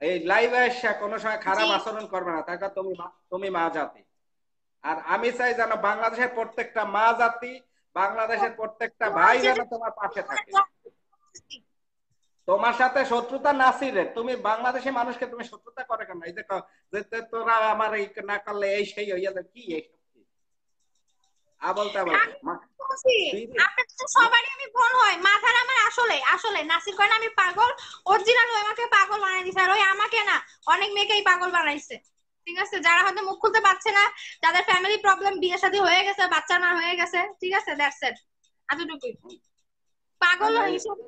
এই লাইভে এসে কোনো সময় খারাপ আচরণ করবে না। তার কারণ তুমি তুমি মা জাতি। আর আমি চাই যেন বাংলাদেশের প্রত্যেকটা মা জাতি বাংলাদেশের প্রত্যেকটা ভাই যেন তোমার পাশে থাকে। তোমার সাথে শত্রুতা নাসিরে তুমি বাংলাদেশি মানুষকে তুমি শত্রুতা করে কেন? এই যে তোরা আমার এই না করলে এই সেই হইয়া কি এইসব কি? আবল তাবল। মা- আপনাদের তো সবারই আমি বোন হয় মাথার আমার আসলে আসলে। নাসির কয় না আমি পাগল অরিজিনাল ওই আমাকে পাগল বানাই দিছে আর ওই আমাকে না অনেক মেয়েকেই পাগল বানাইছে। ঠিক আছে? যারা হয়তো মুখ খুলতে পারছে না যাদের ফ্যামিলি প্রবলেম বিয়ে শাদী হয়ে গেছে বাচ্চার মা হয়ে গেছে ঠিক আছে? দ্যাটস ইট এতটুকুই। পাগল মানে হিসেবে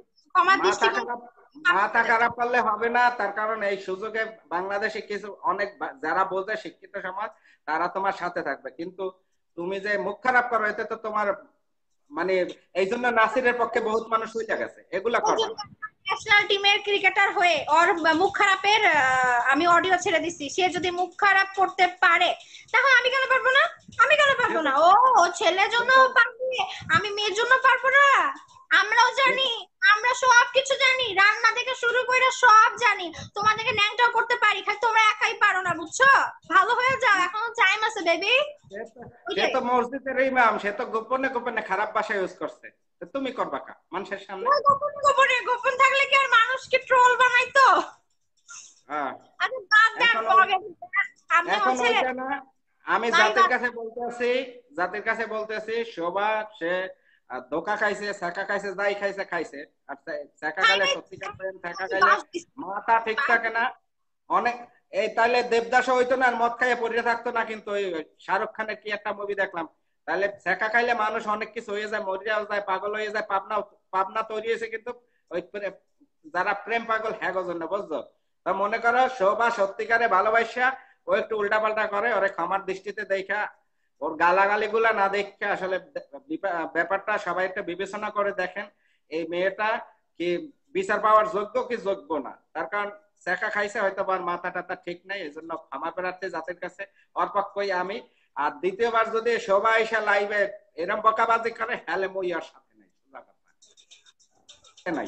মাথা খারাপ করলে হবে না তার কারণ এই সুযোগে বাংলাদেশে কিছু অনেক যারা বোঝে শিক্ষিত সমাজ তারা তোমার সাথে থাকবে। কিন্তু তুমি যে মুখ খারাপ করো এতে তো তোমার মানে এই জন্য নাসিরের পক্ষে বহুত মানুষ হয়ে গেছে। এগুলা করবে ন্যাশনাল টিমের ক্রিকেটার হয়ে ওর মুখ খারাপের আমি অডিও ছেড়ে দিছি। সে যদি মুখ খারাপ করতে পারে, তাহলে আমি কেন পারব না? আমি কেন পারব না? ও, ছেলের জন্য পারবে। আমি মেয়ের জন্য পারব না। আমরাও জানি আমরা সব কিছু জানি রান্না থেকে শুরু করে সব জানি। তোমাদেরকে ন্যাংটাও করতে পারি খালি তোমরা একাই পারো না বুঝছ? ভালো হয়ে যাও এখনও টাইম আছে বেবি সে তো- মসজিদের ইমাম সে তো গোপনে গোপনে খারাপ ভাষা ইউজ করছে। তো তুমি করবা কা মানুষের সামনে? গোপন গোপনে গোপন থাকলে কি আর মানুষকে ট্রোল বানাইতো হ্যাঁ। আরে বাদ দেন আমি এখন হচ্ছে আমি জাতির। কাছে বলতেছি জাতির কাছে বলতেছি শোভা সে ধোকা খাইছে ছেঁকা খাইছে যাই খাইছে খাইছে। আর ছে- ছেঁকা খাই খাইলে নাই। সত্যিকার প্রেম ছেঁকা খাইলে মাথা ঠিক থাকে না। অনেক এই তাহলে দেবদাস হইতো না আর মদ খাইয়ে পড়ে থাকতো না কিন্তু ওই শাহরুখ খানের কি একটা মুভি দেখলাম। তাহলে ছেঁকা খাইলে মানুষ অনেক কিছু হয়ে যায় মরিয়াও যায় পাগল হয়ে যায় পাবনা পাবনা তৈরি হয়েছে কিন্তু ওই যারা প্রেম পাগল হ্যাগো জন্য বুঝছ? তা মনে করো শোভা সত্যিকারে ভালোবাসা ও একটু উল্টাপাল্টা করে ওরে ক্ষমার দৃষ্টিতে দেখা। ওর গালাগালি গুলা না দেখে আসলে ব্যাপারটা সবাই একটা বিবেচনা করে দেখেন, এই মেয়েটা কি বিচার পাওয়ার যোগ্য কি যোগ্য না? তার কারণ শেখা খাইছে, হয়তো ওর মাথা টাথা ঠিক নাই এই জন্য ক্ষমা প্রার্থী জাতির কাছে ওর আমি। আর দ্বিতীয়বার যদি সবাই এসে লাইভে এরম বকাবাজি করে, হ্যালে মই আর সাথে নাই নাই।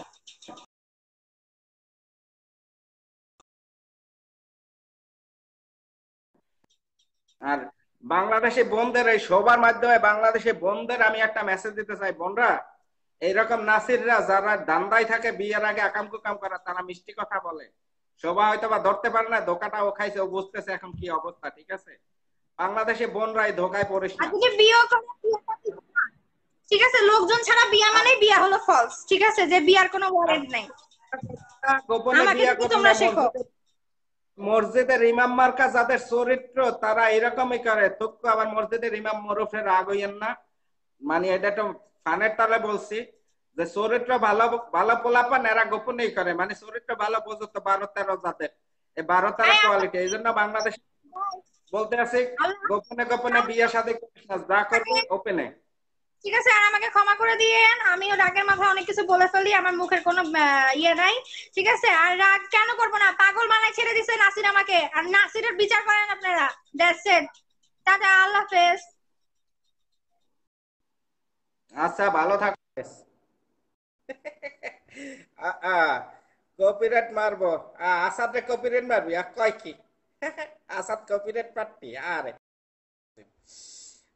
আর বাংলাদেশে বোনদের এই সবার মাধ্যমে বাংলাদেশে বোনদের আমি একটা মেসেজ দিতে চাই বোনরা। এইরকম নাসিররা যারা দান্দায় থাকে বিয়ের আগে আকাম কুকাম করে তারা মিষ্টি কথা বলে। শোভা হয়তো বা ধরতে পারে না ধোকাটা ও খাইছে ও বুঝতেছে এখন কি অবস্থা ঠিক আছে? বাংলাদেশে বোনরা এই ধোকায় পড়িস করে ঠিক আছে? লোকজন ছাড়া বিয়া মানেই বিয়া হলো ফলস ঠিক আছে? যে বিয়ার কোনো ওয়ারেন্ট নাই। গোপনে বিয়ে তোমরা শেখো। মসজিদে- মসজিদের ইমাম মার্কা যাদের চরিত্র তারা এরকমই করে। তুক্কু আবার মসজিদের ইমাম মরুফের রাগ হইয়েন না। মানে এটা তো ফানের তালে বলছি যে চরিত্র ভালো ভালো পোলাপান এরা গোপনেই করে। মানে চরিত্র ভালো বোঝো তো বারো তেরো যাদের এই বারো তেরো হ্যাঁ, কোয়ালিটি এই জন্য বাংলাদেশ বলতে আছি গোপনে গোপনে বিয়ে শাদী করিস যা করবি ওপেনে ঠিক আছে, আর আমাকে ক্ষমা করে দিয়েন। আমিও রাগের মাথায় অনেক কিছু বলে ফেলি, আমার মুখের কোনো ইয়ে নাই। ঠিক আছে, আর রাগ কেন করব না? পাগল বানায় ছেড়ে দিছে নাসির আমাকে। আর নাসিরের বিচার করেন আপনারা। দ্যাটস ইট টাটা, আল্লাহ হাফেজ। আচ্ছা ভালো থাক কপিরাইট মারবো। আসাদে কপিরাইট মারবি? আর কয় কি? আসাদ কপিরাইট পার্টি আরে।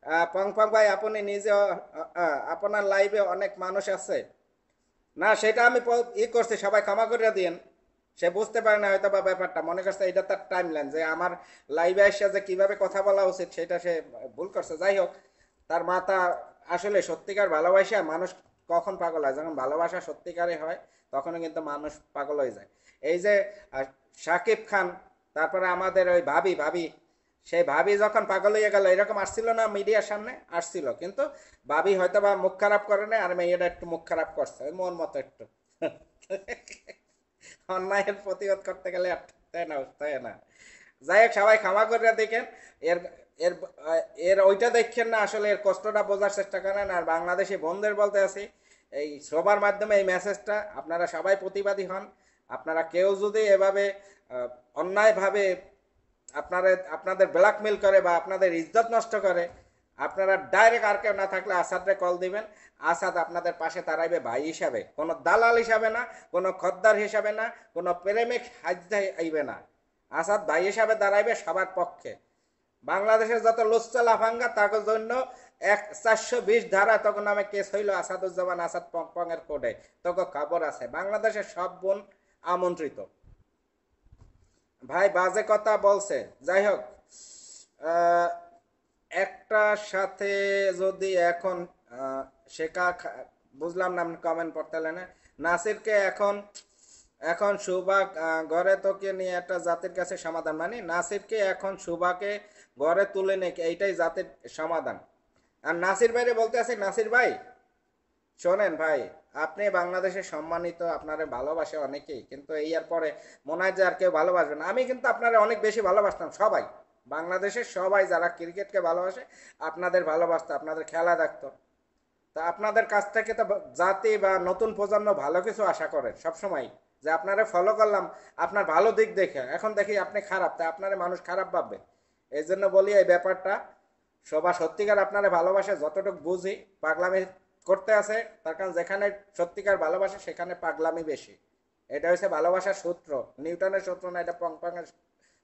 আহ, পং পং ভাই আপনি নিজে আপনার লাইভে অনেক মানুষ আছে। না সেটা আমি ই করছি সবাই ক্ষমা করে দিন সে বুঝতে পারে না হয়তো বা ব্যাপারটা। মনে করছে এটা তার টাইম লাইন যে আমার লাইভে এসে যে কীভাবে কথা বলা উচিত সেটা সে ভুল করছে। যাই হোক তার মাথা আসলে সত্যিকার ভালোবাসা মানুষ কখন পাগল হয়? যখন ভালোবাসা সত্যিকারে হয় তখনও কিন্তু মানুষ পাগল হয়ে যায়। এই যে শাকিব খান তারপরে আমাদের ওই ভাবি ভাবি সেই ভাবি যখন পাগল হয়ে গেল, এরকম আসছিল না মিডিয়ার সামনে? আসছিল, কিন্তু ভাবি হয়তো বা মুখ খারাপ করে না আর মেয়েটা একটু মুখ খারাপ করছে মন মতো একটু। অন্যায়ের প্রতিরোধ করতে গেলে আর তাই না তাই না। যাই হোক, সবাই ক্ষমা করে দেখেন। এর এর এর, ওইটা দেখছেন না, আসলে এর কষ্টটা বোঝার চেষ্টা করেন। আর বাংলাদেশি বন্ধুদের বলতে আছি, এই সবার মাধ্যমে এই মেসেজটা আপনারা সবাই প্রতিবাদী হন। আপনারা কেউ যদি এভাবে অন্যায়ভাবে আপনারা আপনাদের ব্ল্যাকমেল করে বা আপনাদের ইজ্জত নষ্ট করে, আপনারা ডাইরেক্ট আর কেউ না থাকলে আসাদরে কল দিবেন। আসাদ আপনাদের পাশে দাঁড়াইবে ভাই হিসাবে। কোনো দালাল হিসাবে না, কোনো খদ্দার হিসাবে না, কোনো প্রেমিক হাজদা আইবে না। আসাদ ভাই হিসাবে দাঁড়াইবে সবার পক্ষে। বাংলাদেশের যত লুচ্চা লাফাঙ্গা তার জন্য এক চারশো বিশ ধারা তখন নামে কেস হইল আসাদুজ্জামান আসাদ পং এর কোডে তখন খবর আছে, বাংলাদেশের সব বোন আমন্ত্রিত। ভাই বাজে কথা বলছে। যাই হোক একটার সাথে যদি এখন শেখা বুঝলাম না কমেন্ট পড়তে না। নাসিরকে এখন এখন সুবা আহ, ঘরে তোকে নিয়ে একটা জাতির কাছে সমাধান। মানে নাসিরকে এখন সুবাকে ঘরে তুলে নে এইটাই জাতির সমাধান। আর নাসির ভাইরে বলতে আছে নাসির ভাই শোনেন ভাই আপনি বাংলাদেশে সম্মানিত, আপনারে ভালোবাসে অনেকেই, কিন্তু এই আর পরে মনে হয় যে আর কেউ ভালোবাসবে না। আমি কিন্তু আপনারা অনেক বেশি ভালোবাসতাম, সবাই। বাংলাদেশের সবাই যারা ক্রিকেটকে ভালোবাসে, আপনাদের ভালোবাসতো, আপনাদের খেলা দেখতো। তা আপনাদের কাছ থেকে তো জাতি বা নতুন প্রজন্ম ভালো কিছু আশা করে সবসময় যে আপনারা ফলো করলাম, আপনার ভালো দিক দেখে। এখন দেখি আপনি খারাপ, তা আপনারা মানুষ খারাপ ভাববে। এই জন্য বলি এই ব্যাপারটা, সবার সত্যিকার আপনারা ভালোবাসে, যতটুকু বুঝি, পাগলামি করতে আছে, তার কারণ যেখানে সত্যিকার ভালোবাসা, সেখানে পাগলামি বেশি। এটা হচ্ছে ভালোবাসার সূত্র। নিউটনের সূত্র না, এটা পংপংয়ের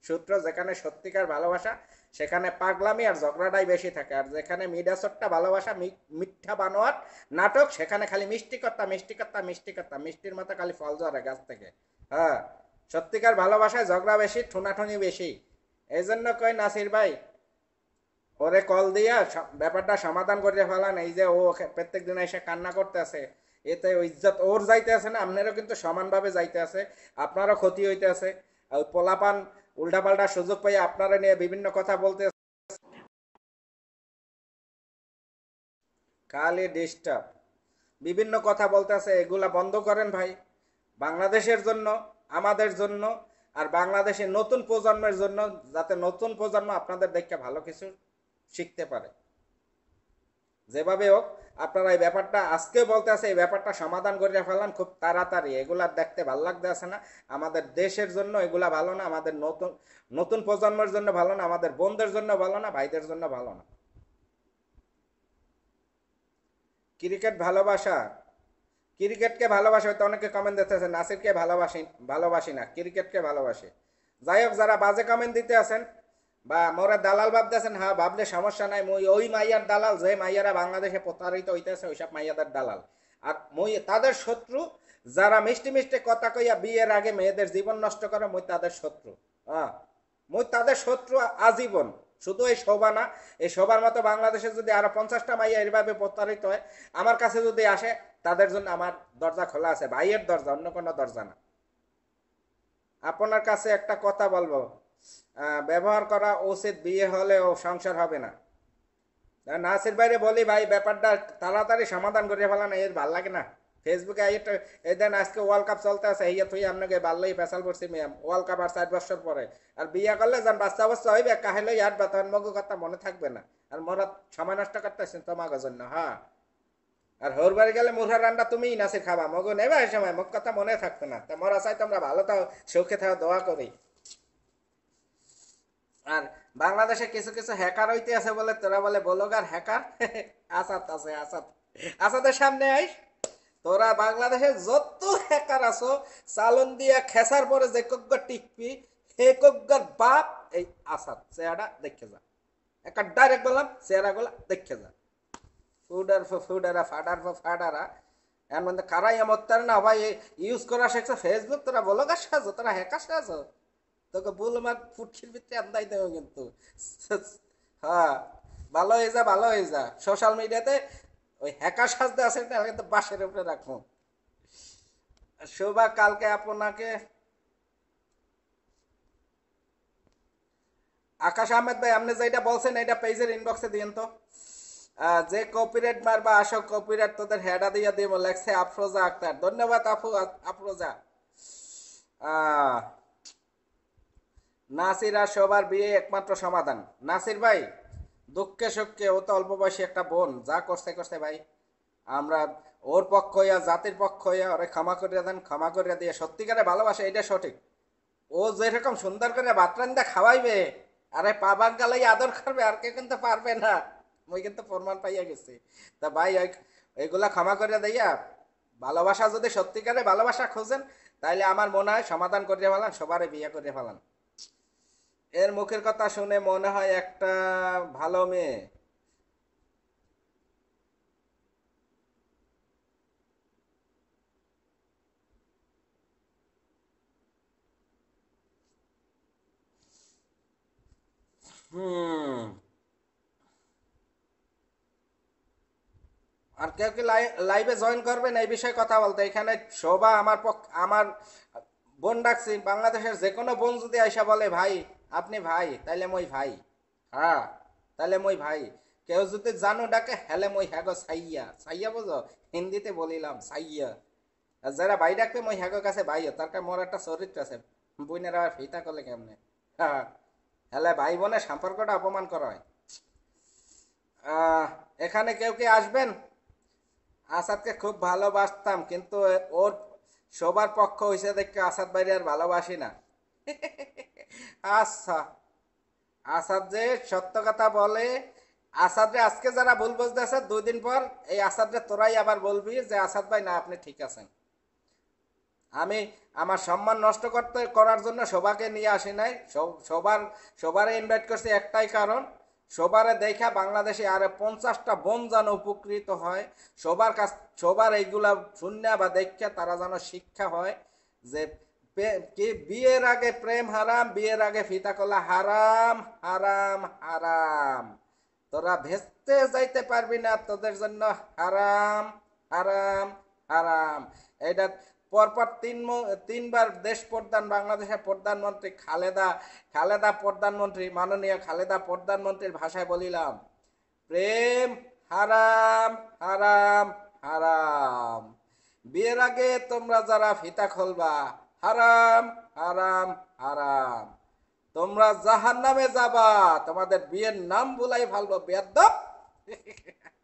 সূত্র। যেখানে সত্যিকার ভালোবাসা, সেখানে পাগলামি আর ঝগড়াটাই বেশি থাকে। আর যেখানে মিডাসটটা ভালোবাসা মিথ্যা বানোয়ার নাটক, সেখানে খালি মিষ্টিকর্তা মিষ্টিকর্তা মিষ্টিকর্তা। মিষ্টির মতো খালি ফল ঝরে গাছ থেকে। হ্যাঁ সত্যিকার ভালোবাসায় ঝগড়া বেশি, ঠুনাঠুনি বেশি। এই জন্য কই নাসির ভাই ওরে কল দিয়া ব্যাপারটা সমাধান করে ফেলান। এই যে ও প্রত্যেক দিন এসে কান্না করতে আছে এতে ইজ্জত ওর যাইতে আছে না, আপনারও কিন্তু সমানভাবে যাইতে আছে। আপনারও ক্ষতি হইতে আছে। পোলাপান উল্টাপাল্টা সুযোগ পাই আপনারা নিয়ে বিভিন্ন কথা বলতে। খালি ডিস্টার্ব বিভিন্ন কথা বলতে আছে, এগুলা বন্ধ করেন ভাই। বাংলাদেশের জন্য, আমাদের জন্য, আর বাংলাদেশের নতুন প্রজন্মের জন্য, যাতে নতুন প্রজন্ম আপনাদের দেখে ভালো কিছু শিখতে পারে। যেভাবে হোক, আপনারা এই ব্যাপারটা আজকে বলতে আছে, এই ব্যাপারটা সমাধান করে ফেললাম, খুব তাড়াতাড়ি। এগুলা দেখতে ভালো লাগতে আছে না? আমাদের দেশের জন্য এগুলা ভালো না? আমাদের নতুন নতুন প্রজন্মের জন্য ভালো না? আমাদের বোনদের জন্য ভালো না? ভাইদের জন্য ভালো না? ক্রিকেট ভালোবাসা। ক্রিকেটকে ভালোবাসে হয়তো অনেকে কমেন্ট দিতেছে নাসিরকে ভালোবাসি ভালোবাসি না, ক্রিকেটকে ভালোবাসে। যাই হোক, যারা বাজে কমেন্ট দিতে আছেন বা মোরা দালাল ভাবতেছেন হ্যাঁ ভাবলে সমস্যা নাই, মই ওই মাইয়ার দালাল, যে মাইয়ারা বাংলাদেশে প্রতারিত হইতেছে, ওইসব মাইয়াদের দালাল। আর মই তাদের শত্রু, যারা মিষ্টি মিষ্টি কথা কইয়া বিয়ের আগে মেয়েদের জীবন নষ্ট করে, মই তাদের শত্রু। হ্যাঁ মই তাদের শত্রু আজীবন। শুধু এই শোভা না, এই শোভার মতো বাংলাদেশে যদি আরও পঞ্চাশটা মাইয়া এইভাবে প্রতারিত হয়, আমার কাছে যদি আসে, তাদের জন্য আমার দরজা খোলা আছে, ভাইয়ের দরজা, অন্য কোনো দরজা না। আপনার কাছে একটা কথা বলব। ব্যবহার করা উচিত বিয়ে হলে ও সংসার হবে না। তা নাসির বাইরে বলি, ভাই, ব্যাপারটা তাড়াতাড়ি সমাধান করে না এর ভালো লাগে না। ফেসবুকে এই দেন আজকে ওয়ার্ল্ড কাপ চলতে আছে ইয়ে তুই আপনাকে ভালোই পেশাল করছি ম্যাম ওয়ার্ল্ড কাপ আর চার বছর পরে। আর বিয়ে করলে যান বাচ্চা বাচ্চা হইবে, কাহিলে ইয়ার বেতন মগু কথা মনে থাকবে না। আর মোরা সময় নষ্ট করতেছেন তোমাকে জন্য হ্যাঁ আর হোর বাড়ি গেলে মুরহার রান্না তুমিই নাসির খাবা, মগু নেবে সময়, মুখ কথা মনে থাকবে না। তা মোরা চাই তোমরা ভালো থাও, সুখে থাও, দোয়া করি। আর বাংলাদেশে কিছু কিছু হ্যাকার হইতে আছে বলে, তোরা বলে বলগার হ্যাকার আসাদ আছে, আসাদ। আসাদের সামনে আইস। তোরা বাংলাদেশে যত হ্যাকার আছো চালন দিয়া খেসার পরে যে কগ্গর টিকবি হে কগ্গর বাপ, এই আসাদ, চেহারা দেখে যা। একটা ডাইরেক্ট বললাম চেহারা গুলা দেখে যা। ফুডার ফুডারা, ফাডার ফো ফাডারা। এর মধ্যে কারাই এমত্তার না ভাই ইউজ করা শেখছো ফেসবুক তোরা বলগার সাজো, তোরা হ্যাকার সাজো। তোকে বুল মার ফুটকির ভিতরে আন্দাই দেবো কিন্তু। হ্যাঁ ভালো হয়ে যা, ভালো হয়ে যা। সোশ্যাল মিডিয়াতে ওই হ্যাকার সাজতে আছে না কিন্তু বাসের উপরে রাখব। শোভা, কালকে আপনাকে আকাশ আহমেদ ভাই, আপনি যেটা বলছেন এটা পেজের ইনবক্সে দিন তো। যে কপিরাইট মারবা, আসো কপিরাইট তোদের হেডা দিয়া দিব লেখছে আফরোজা আক্তার। ধন্যবাদ আপু আফরোজা। আহ নাসির আর সবার বিয়ে একমাত্র সমাধান। নাসির ভাই, দুঃখে সুখে, ও তো অল্প বয়সী একটা বোন, যা করছে করছে ভাই। আমরা ওর পক্ষ হইয়া, জাতির পক্ষ হইয়া, ওরে ক্ষমা করিয়া দেন, ক্ষমা করিয়া দিয়ে সত্যিকারে ভালোবাসে এটা সঠিক। ও যেরকম সুন্দর করে বাতরান্দা খাওয়াইবে, আরে পাবাক গালাই আদর করবে, আর কে কিন্তু পারবে না। মই কিন্তু প্রমাণ পাইয়া গেছি। তা ভাই, ওই- এগুলা ক্ষমা করিয়া দিয়া, ভালোবাসা, যদি সত্যিকারে ভালোবাসা খোঁজেন, তাইলে আমার মনে হয় সমাধান করিয়া ফেলান, সবারে বিয়ে করিয়া ফেলান। এর মুখের কথা শুনে মনে হয় একটা ভালো মেয়ে। আর কেউ কি লাইভে জয়েন করবেন? এই বিষয়ে কথা বলতে। এখানে শোভা আমার পক্ষ আমার বোন ডাকছি। বাংলাদেশের যে কোনো বোন যদি আইসা বলে, ভাই আপনি ভাই, তাইলে মই ভাই। হ্যাঁ তাইলে মই ভাই। কেউ যদি জানো ডাকে, হেলে মই হ্যাগো সাইয়া সাইয়া বোঝো? হিন্দিতে বলিলাম সাইয়া আর যারা ভাই ডাকবে, মই হ্যাগো কাছে ভাই। তার কাছে মোর একটা চরিত্র আছে। বোনের আবার ফিতা করলে কেমনে? হ্যাঁ হেলে ভাই বোনের সম্পর্কটা অপমান করা হয়। এখানে কেউ কি আসবেন? আসাদকে খুব ভালোবাসতাম, কিন্তু ওর সবার পক্ষ হয়েছে দেখে আসাদ বাইরে আর ভালোবাসি না। আচ্ছা। আসাদ যে সত্য কথা বলে আসাদরে আজকে যারা ভুল বুঝতেছে দুই দিন পর এই আসাদরে তোরাই আবার বলবি যে, আসাদ ভাই, না, আপনি ঠিক আছেন। আমি আমার সম্মান নষ্ট করতে, করার জন্য সবাকে নিয়ে আসি নাই। সব- সবার, সবারে ইনভাইট করছি একটাই কারণ, সবারে দেখা বাংলাদেশে আরে পঞ্চাশটা বোন যেন উপকৃত হয়, সবার কাছ, সবার এইগুলা শুনে বা দেখা তারা যেন শিক্ষা হয় যে কি বিয়ের আগে প্রেম হারাম, বিয়ের আগে ফিতা কলা হারাম হারাম হারাম। তোরা ভেস্তে যাইতে পারবি না, তোদের জন্য হারাম হারাম হারাম। এটা পরপর তিন তিনবার দেশ প্রধান, বাংলাদেশের প্রধানমন্ত্রী খালেদা খালেদা প্রধানমন্ত্রী, মাননীয় খালেদা প্রধানমন্ত্রীর ভাষায় বলিলাম, প্রেম হারাম হারাম হারাম। বিয়ের আগে তোমরা যারা ফিতা খুলবা হারাম হারাম হারাম। তোমরা জাহান নামে যাবা, তোমাদের বিয়ের নাম বলাই ভালবো বেয়াদ্দব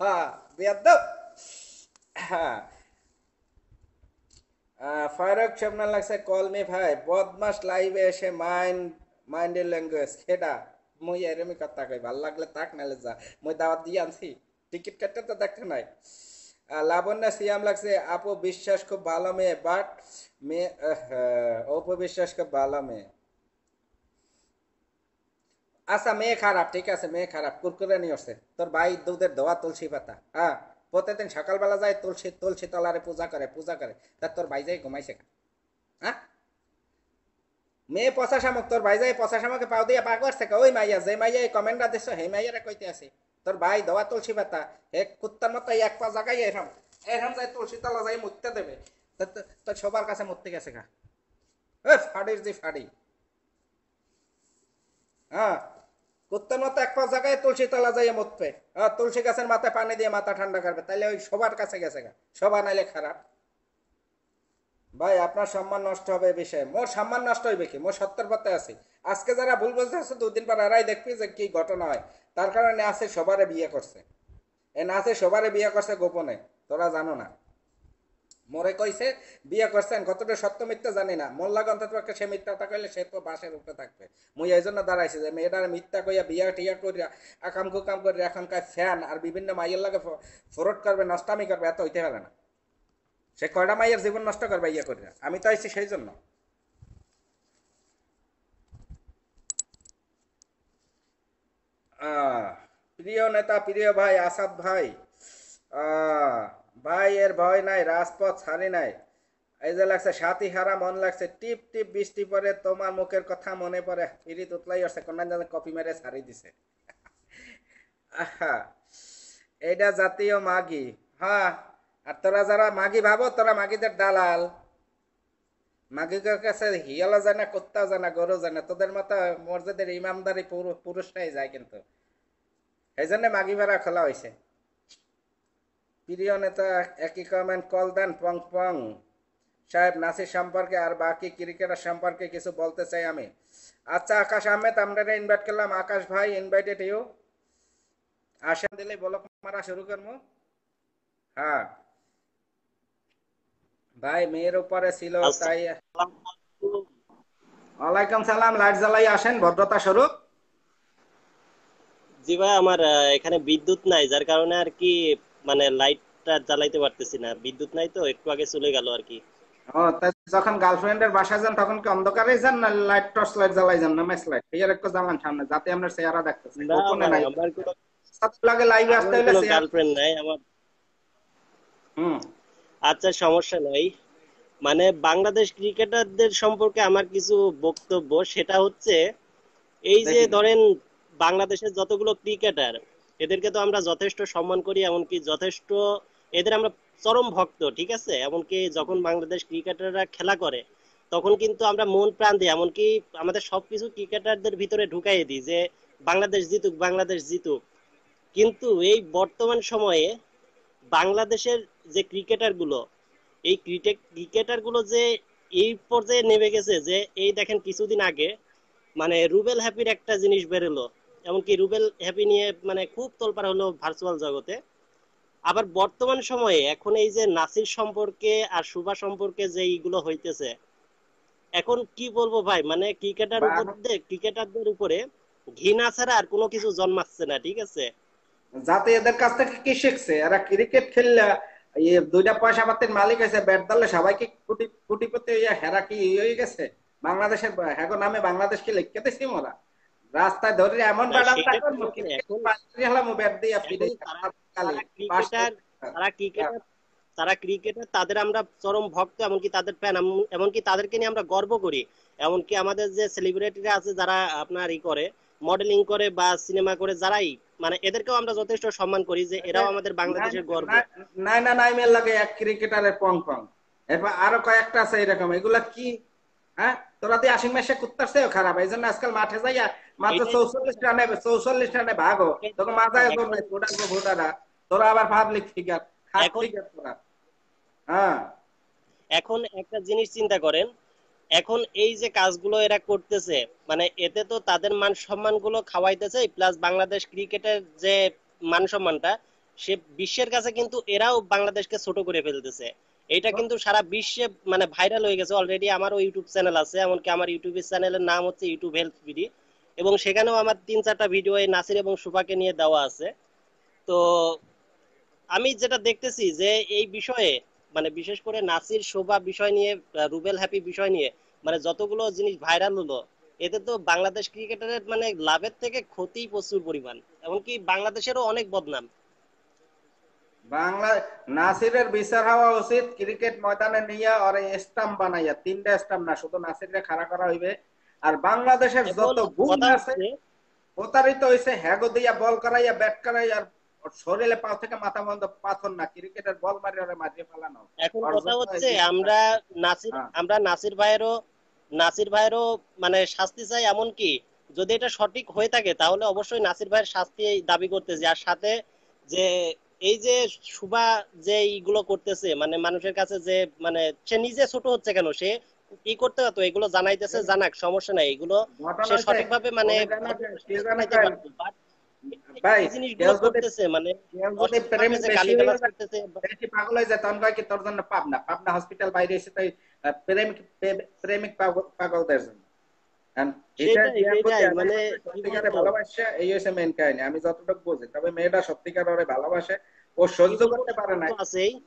হ্যাঁ হ্যাঁ। লাগছে কল ভাই। এসে কথা ভালো লাগলে তাক আনছি। টিকিট তো দেখতে নাই। লাবণ্য সিয়াম লাগছে, আপু বিশ্বাস খুব ভালো মেয়ে বাট মেয়ে অপু বিশ্বাস খুব ভালো মেয়ে। আচ্ছা মেয়ে খারাপ, ঠিক আছে, মেয়ে খারাপ, কুরকুরে নিয়ে আসছে। তোর ভাই দুধের ধোয়া, তুলসী পাতা। হ্যাঁ প্রতিদিন সকালবেলা যায়, তুলসী তুলসী তলারে পূজা করে পূজা করে। তা তোর ভাই যাই ঘুমাইছে? হ্যাঁ? মেয়ে পচা শামুক, তোর ভাই যাই পচা শামুকে পাও দিয়ে পা করছে ওই মাইয়া, যে মাইয়া এই কমেন্টটা দিছ, সেই মাইয়ারা কইতে আছে তোর ভাই দেওয়া তুলসী পাতা হে কুত্তার মতো এক পা জায়গায় এরম এরম যাই তুলসী তলা যাই মরতে দেবে। তো- তো- তো সবার কাছে মরতে গেছে গা। এ ফাড়ির যে ফাড়ি। হ্যাঁ কুত্তার মতো এক পা জায়গায় তুলসী তলা যাই মরতে। তুলসী গাছের মাথায় পানি দিয়ে মাথা ঠান্ডা করবে, তাইলে ওই সবার কাছে গেছে গা। সবার নাইলে খারাপ। ভাই, আপনার সম্মান নষ্ট হবে বিষয়ে। মোর সম্মান নষ্ট হইবে কি? মোর সত্তর পথে আছি। আজকে যারা ভুল বলতে আছে দুদিন পর এরাই দেখবি যে কি ঘটনা হয়। তার কারণে আছে সবারে বিয়ে করছে। এ নাচে সবারে বিয়ে করছে গোপনে। তোরা জানো না। মোরে কইছে, বিয়ে করছেন কতটা সত্য মিথ্যা জানি না। মোল্লা গন্তত পক্ষে সে মিথ্যাটা কইলে সে তো বাসের উপরে থাকবে। মুই এই জন্য দাঁড়াইছি যে মেয়েটার মিথ্যা কইয়া বিয়া টিয়া করিয়া আকাম কুকাম করে এখনকার ফ্যান আর বিভিন্ন মাইয়ের লাগে ফরট করবে, নষ্টামি করবে, এত হইতে পারে না। সে কয়টা মাইয়ের জীবন নষ্ট করবে ইয়ে করিয়া আমি তো আইছি সেই জন্য প্রিয় নেতা, প্রিয় ভাই, আসাদ ভাই ভাই এর ভয় নাই, রাজপথ ছাড়ি নাই। এই যে লাগছে সাথী হারা, মন লাগছে টিপ টিপ বৃষ্টি পরে তোমার মুখের কথা মনে পড়ে ফিরিত উতলাই আসছে কোন জানে কপি মেরে ছাড়ি দিছে। আহা এটা জাতীয় মাগি। হ্যাঁ আর তোরা যারা মাগি ভাবো, তোরা মাগিদের দালাল। মাগিকের কাছে হিয়ালো জানে কুত্তাও জানে, গরু জানে, তোদের মতো মর্যাদের ইমামদারি পুরু- পুরুষরাই যায় কিন্তু। এই জন্য মাগি ভাড়া খোলা হয়েছে প্রিয় নেতা, একই কমেন্ট কল দেন, পং পং। সাহেব, নাসির সম্পর্কে আর বাকি ক্রিকেটার সম্পর্কে কিছু বলতে চাই আমি। আচ্ছা আকাশ আহমেদ আমরা ইনভাইট করলাম। আকাশ ভাই ইনভাইটেড ইউ আসেন দিলে বলক মারা শুরু করব হ্যাঁ। ভাই মেয়ের উপরে ছিল তাই ওয়ালাইকুম সালাম লাইট জ্বালাই আসেন ভদ্রতা স্বরূপ। জি ভাই আমার এখানে বিদ্যুৎ নাই যার কারণে আর কি মানে লাইটটা জ্বালাইতে পারতেছি না। বিদ্যুৎ নাই তো একটু আগে চলে গেল আর কি। ও তাই যখন গার্লফ্রেন্ডের বাসায় যান তখন কি অন্ধকারে যান না লাইট টর্চ লাইট জ্বালাই যান না ম্যাচ লাইট? এর একটু জ্বালান সামনে যাতে আপনার চেহারা দেখতেছে। না গোপনে নাই। আমার লাগে লাইভে আসতে হলে গার্লফ্রেন্ড নাই আমার হুম। আচ্ছা সমস্যা নাই। মানে বাংলাদেশ ক্রিকেটারদের সম্পর্কে আমার কিছু বক্তব্য। সেটা হচ্ছে এই যে ধরেন বাংলাদেশের যতগুলো ক্রিকেটার এদেরকে তো আমরা যথেষ্ট সম্মান করি এমনকি যথেষ্ট এদের আমরা চরম ভক্ত ঠিক আছে? এমনকি যখন বাংলাদেশ ক্রিকেটাররা খেলা করে তখন কিন্তু আমরা মন প্রাণ দিই। এমনকি আমাদের সবকিছু ক্রিকেটারদের ভিতরে ঢুকাই দিই যে বাংলাদেশ জিতুক বাংলাদেশ জিতুক। কিন্তু এই বর্তমান সময়ে বাংলাদেশের যে ক্রিকেটারগুলো এই ক্রিকেট ক্রিকেটারগুলো যে এই পর্যায়ে নেমে গেছে যে এই দেখেন কিছুদিন আগে মানে রুবেল হ্যাপির একটা জিনিস বেরোলো। এমনকি রুবেল হ্যাপি নিয়ে মানে খুব তোলপাড় হলো ভার্চুয়াল জগতে। আবার বর্তমান সময়ে এখন এই যে নাসির সম্পর্কে আর সুভা সম্পর্কে যে এইগুলো হইতেছে এখন কি বলব ভাই? মানে ক্রিকেটার উপর ক্রিকেটারদের উপরে ঘৃণা ছাড়া আর কোনো কিছু জন্মাচ্ছে না ঠিক আছে? যাতে এদের কাছ থেকে কি শিখছে? এরা ক্রিকেট খেললে দুইটা পয়সা পাতির মালিক আছে ব্যাট দলে সবাইকে কোটি কোটিপতি হইয়া হেরা কি হয়ে গেছে? বাংলাদেশের হ্যাগো নামে বাংলাদেশ কি লিখতে দিছি মোরা? রাস্তায় ধরে এমন ব্যাট দিয়ে ফিরে তারা- তারা তারা ক্রিকেটার তারা ক্রিকেটার তাদের আমরা চরম ভক্ত এমনকি তাদের ফ্যান এমনকি তাদেরকে নিয়ে আমরা গর্ব করি। এমনকি আমাদের যে সেলিব্রিটিরা আছে যারা আপনার ই করে মডেলিং করে বা সিনেমা করে যারাই মানে এদেরকেও আমরা যথেষ্ট সম্মান করি যে এরাও আমাদের বাংলাদেশের গর্ব। নাই না নাই মেল লাগে এক ক্রিকেটারের পং পং। এরপর আরও কয়েকটা আছে এরকম। এগুলা কি? হ্যাঁ? তোরা দিয়ে আশিং মাসে কুত্তারছেও খারাপ এই জন্য আজকাল মাঠে যাইয়া মাত্র চৌচল্লিশ রানে চৌচল্লিশ রানে ভাগো তোকে মাথায় এখন- ভোটার ভোটারা তোরা আবার পাবলিক ফিগার ফিগার তোরা। হ্যাঁ। এখন একটা জিনিস চিন্তা করেন এখন এই যে কাজগুলো এরা করতেছে মানে এতে তো তাদের মান সম্মানগুলো খাওয়াইতেছে প্লাস বাংলাদেশ ক্রিকেটের যে মান সম্মানটা সে বিশ্বের কাছে কিন্তু এরাও বাংলাদেশকে ছোট করে ফেলতেছে। এটা কিন্তু সারা বিশ্বে মানে ভাইরাল হয়ে গেছে। অলরেডি আমারও ইউটিউব চ্যানেল আছে, এমনকি আমার ইউটিউবের চ্যানেলের নাম হচ্ছে ইউটিউব হেলথ বিডি এবং সেখানেও আমার তিন চারটা ভিডিও এই নাসির এবং সুফাকে নিয়ে দেওয়া আছে। তো আমি যেটা দেখতেছি যে এই বিষয়ে মানে বিশেষ করে নাসির শোভা বিষয় নিয়ে রুবেল হ্যাপি বিষয় নিয়ে মানে যতগুলো জিনিস ভাইরাল হলো এতে তো বাংলাদেশ ক্রিকেটারের মানে লাভের থেকে ক্ষতি প্রচুর পরিমাণ। এমনকি বাংলাদেশেরও অনেক বদনাম। বাংলা নাসিরের বিচার হওয়া উচিত ক্রিকেট ময়দানে নিয়ে আর স্টাম্প বানাইয়া তিনটা স্টাম্প না শুধু নাসিরকে খাড়া করা হইবে। আর বাংলাদেশের যত গুণ আছে প্রতারিত হয়েছে হ্যাগো দিয়া বল করাইয়া ব্যাট করাই আর ওর শরীরে পা থেকে মাথা পাথর না ক্রিকেটের বল মারি ওরে মারিয়ে ফেলানো এখন কথা হচ্ছে এই- আমরা নাসির হ্যাঁ। আমরা নাসির ভাইয়েরও নাসির ভাইয়েরও মানে শাস্তি চাই এমন কি যদি এটা সঠিক হয়ে থাকে তাহলে অবশ্যই নাসির ভাইয়ের শাস্তি দাবি করতেছি আর সাথে যে এই যে সুবা যে এইগুলো করতেছে মানে মানুষের কাছে যে মানে সে নিজে ছোট হচ্ছে কেন সে কি করতে পারতো এগুলো জানাইতেছে জানাক সমস্যা নাই এগুলো সে সঠিকভাবে মানে জানাইতে পারতো। But ভাই, জিনিসগুলো করতেছে মানে প্রেম বেশি গালিগালাজ হয়ে যায়, করতেছে বেশি পাগল হয়ে যায় তখন কয় কি তোর জন্য পাবনা? পাবনা হসপিটাল বাইরে এসে তাই প্রেমিক প্রেমিক পাগলদের জন্য। And এটা সেটাই, ইয়ার প্রতি সেটাই, আমার মানে সাথে কি সত্যিকারে বলব? ভালোবাসা এই হচ্ছে মেন কাহিনী। আমি যতটুকু বুঝি তবে মেয়েটা সত্যিকার ওরে ভালোবাসে ও সহ্য করতে পারে না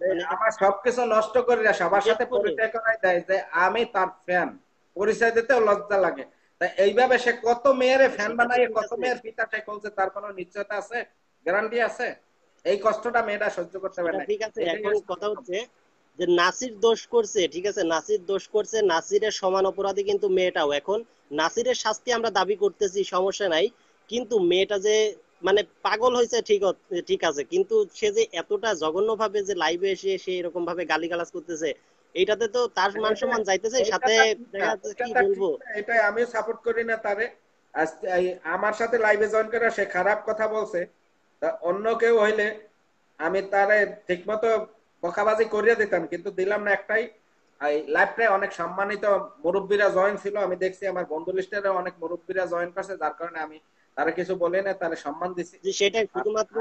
মানে আমার সবকিছু নষ্ট করে সবার সাথে পরিচয় করাই দেয় যে আমি তার ফ্যান পরিচয় দিতেও লজ্জা লাগে। এইভাবে সে কত মেয়ের ফ্যান বানায় কত মেয়ের পিতা সে করছে তার কোনো নিশ্চয়তা আছে? গ্যারান্টি আছে? এই কষ্টটা মেয়েটা সহ্য করতে পারে না ঠিক আছে এখন কথা হচ্ছে যে নাসির দোষ করছে ঠিক আছে নাসির দোষ করছে নাসিরের সমান অপরাধী কিন্তু মেয়েটাও। এখন নাসিরের শাস্তি আমরা দাবি করতেছি সমস্যা নাই কিন্তু মেয়েটা যে মানে পাগল হয়েছে ঠিক ঠিক আছে কিন্তু সে যে এতটা জঘন্য ভাবে যে লাইভে এসে সে এরকম ভাবে গালিগালাজ করতেছে এইটাতে তো তার মান সম্মান যাইতেছে সাথে এটা কি বলব? এটাই আমিও সাপোর্ট করি না তারে। আমার সাথে লাইভে জয়েন করে সে খারাপ কথা বলছে তা অন্য কেউ হইলে আমি তারে ঠিকমতো বকাবাজি করিয়ে দিতাম কিন্তু দিলাম না একটাই। এই লাইভটায় অনেক সম্মানিত মুরব্বীরা জয়েন ছিল আমি দেখছি আমার বন্ধু লিস্টের অনেক মুরব্বীরা জয়েন করছে যার কারণে আমি তারা কিছু বলে না তারা সম্মান দিছি। যে সেটাই শুধুমাত্র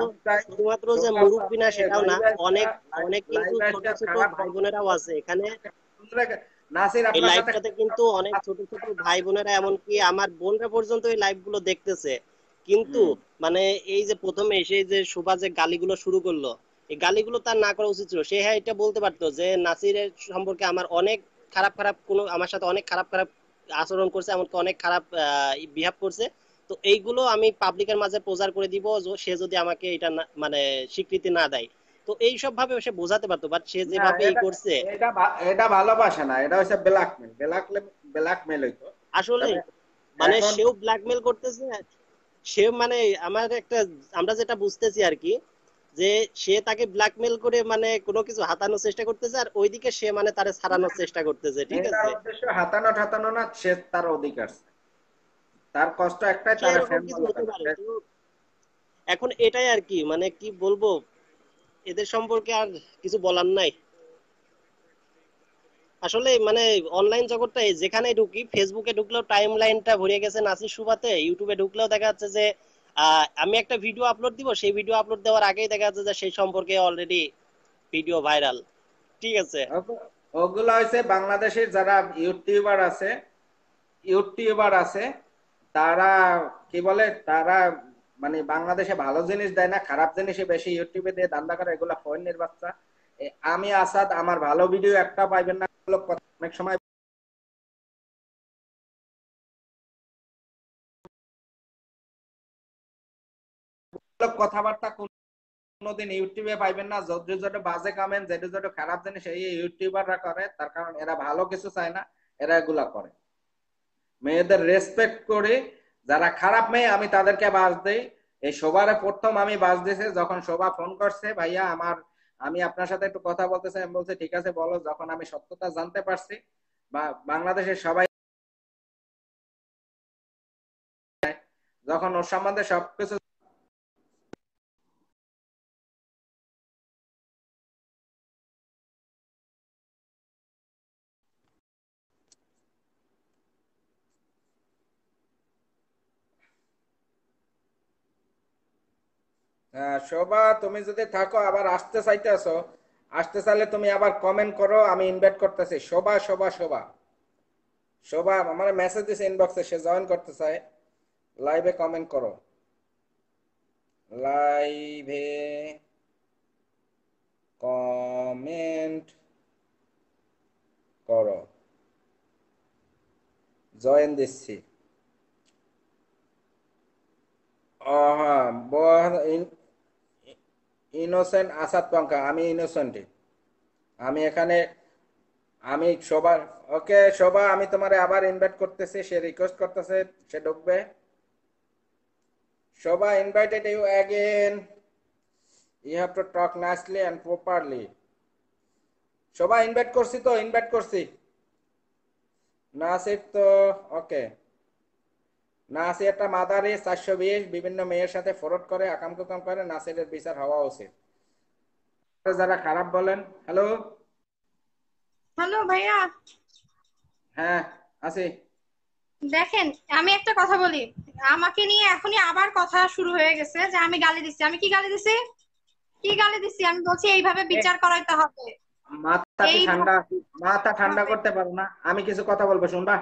শুধুমাত্র যে মুরব্বী না সেটাও না অনেক অনেক কিন্তু ছোট ছোট ভাই বোনেরাও আছে। এখানে নাসির এই লাইভটাতে কিন্তু অনেক ছোট ছোট ভাই বোনেরা এমনকি আমার বোনরা পর্যন্ত এই লাইভগুলো দেখতেছে। কিন্তু মানে এই যে প্রথমে এসে যে শোভা যে গালিগুলো শুরু করল এই গালিগুলো তার না করা উচিত ছিল। সে হ্যাঁ এটা বলতে পারতো যে নাসিরের সম্পর্কে আমার অনেক খারাপ খারাপ কোনো আমার সাথে অনেক খারাপ খারাপ আচরণ করছে এমনকি অনেক খারাপ বিহেভ করছে। তো এইগুলো আমি পাবলিকের মাঝে প্রচার করে দিব সে যদি আমাকে এটা মানে স্বীকৃতি না দেয়। তো এইসব ভাবে সে বোঝাতে পারতো বাট সে যেভাবে এই করছে এটা এটা ভালোবাসা না এটা হচ্ছে ব্ল্যাকমেল ব্ল্যাকমেল ব্ল্যাকমেল হইতো। আসলে মানে সেও ব্ল্যাকমেল করতেছে সে মানে আমার একটা আমরা যেটা বুঝতেছি আর কি যে সে তাকে ব্ল্যাকমেল করে মানে কোনো কিছু হাতানোর চেষ্টা করতেছে আর ওইদিকে সে মানে তারে ছাড়ানোর চেষ্টা করতেছে ঠিক আছে? হাতানো ঠাতানো না সে তার অধিকার। তার কষ্ট একটাই তার ফ্যান এখন এটাই আর কি মানে কি বলব এদের সম্পর্কে আর কিছু বলার নাই। আসলে মানে অনলাইন জগৎটা যেখানে ঢুকি ফেসবুকে ঢুকলেও টাইম লাইনটা ভরিয়ে গেছে নাসির সুবাতে ইউটিউবে ঢুকলেও দেখা যাচ্ছে যে আমি একটা ভিডিও আপলোড দিব সেই ভিডিও আপলোড দেওয়ার আগেই দেখা যাচ্ছে যে সেই সম্পর্কে অলরেডি ভিডিও ভাইরাল ঠিক আছে? ওগুলো হয়েছে বাংলাদেশের যারা ইউটিউবার আছে ইউটিউবার আছে তারা, কি বলে, তারা মানে বাংলাদেশে ভালো জিনিস দেয় না, খারাপ জিনিসই বেশি ইউটিউবে দিয়ে দান্দা করে, এগুলা ফোনের বাচ্চা। আমি আসাদ, আমার ভালো ভিডিও একটা পাইবেন না অনেক সময় কথাবার্তা কোনোদিন ইউটিউবে পাইবেন না, যত যত বাজে কামেন্ট যেটা যত খারাপ জিনিস, এই ইউটিউবাররা করে, তার কারণ এরা ভালো কিছু চায় না, এরা এগুলা করে। মেয়েদের রেসপেক্ট করে, যারা খারাপ মেয়ে, আমি তাদেরকে বাস দেই। এই শোভারে প্রথম আমি বাস দিয়েছি, যখন শোভা ফোন করছে, ভাইয়া, আমার, আমি আপনার সাথে একটু কথা বলতে চাই আমি বলছি, ঠিক আছে, বলো। যখন আমি সত্যতা জানতে পারছি, বা বাংলাদেশের সবাই যখন ওর সম্বন্ধে সবকিছু শোভা, তুমি যদি থাকো, আবার আসতে চাইতেছো, আসতে চাইলে তুমি আবার কমেন্ট করো, আমি ইনভাইট করতেছি। শোভা শোভা শোভা। শোভা, আমার মেসেজ দিছে ইনবক্সে সে জয়েন করতে চায়। লাইভে কমেন্ট করো। লাইভে কমেন্ট করো। জয়েন দিচ্ছি। ইনোসেন্ট আসাদ পঙ্কা আমি ইনোসেন্টই আমি এখানে, আমি শোভা ওকে শোভা আমি তোমারে আবার ইনভাইট করতেছি, সে রিকোয়েস্ট করতেছে, সে ঢুকবে। Shobha invited you again you have to talk nicely and properly Shobha invite করছি তো ইনভাইট করছি। নাসির তো ওকে নাসিরটা মাদারি চারশো বিশ বিভিন্ন মেয়ের সাথে ফরড করে আকাম কুকাম করে নাসিরের বিচার হওয়া উচিত। যারা খারাপ বলেন হ্যালো? হ্যালো ভাইয়া। হ্যাঁ আছি দেখেন আমি একটা কথা বলি। আমাকে নিয়ে এখনই আবার কথা শুরু হয়ে গেছে যে আমি গালি দিচ্ছি। আমি কি গালি দিছি? কি গালি দিচ্ছি আমি বলছি এইভাবে বিচার করাইতে হবে। মাথা ঠান্ডা? মাথা ঠান্ডা করতে পারো না। আমি কিছু কথা বলব শুনবা?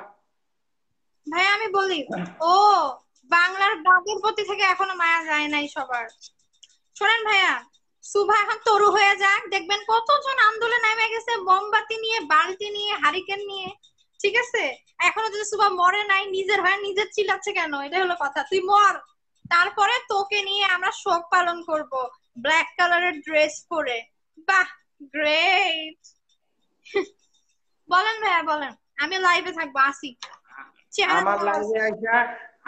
ভাই, আমি বলি, ও বাংলার গানের প্রতি থেকে এখনও মায়া যায় নাই সবার। শোনেন ভাইয়া, সুভা এখন তরু হয়ে যাক, দেখবেন কতজন আন্দোলন নেমে গেছে, মোমবাতি নিয়ে, বালতি নিয়ে, হারিকেন নিয়ে, ঠিক আছে? এখনও যদি সুভা মরে নাই, নিজের হয়ে নিজের চিল্লাচ্ছে কেন? এটা হলো কথা, তুই মর। তারপরে তোকে নিয়ে আমরা শোক পালন করব ব্ল্যাক কালারের ড্রেস পরে। বাহ গ্রেট বলেন ভাইয়া, বলেন। আমি লাইভে থাকব, আসি। আমার লাইভে আসা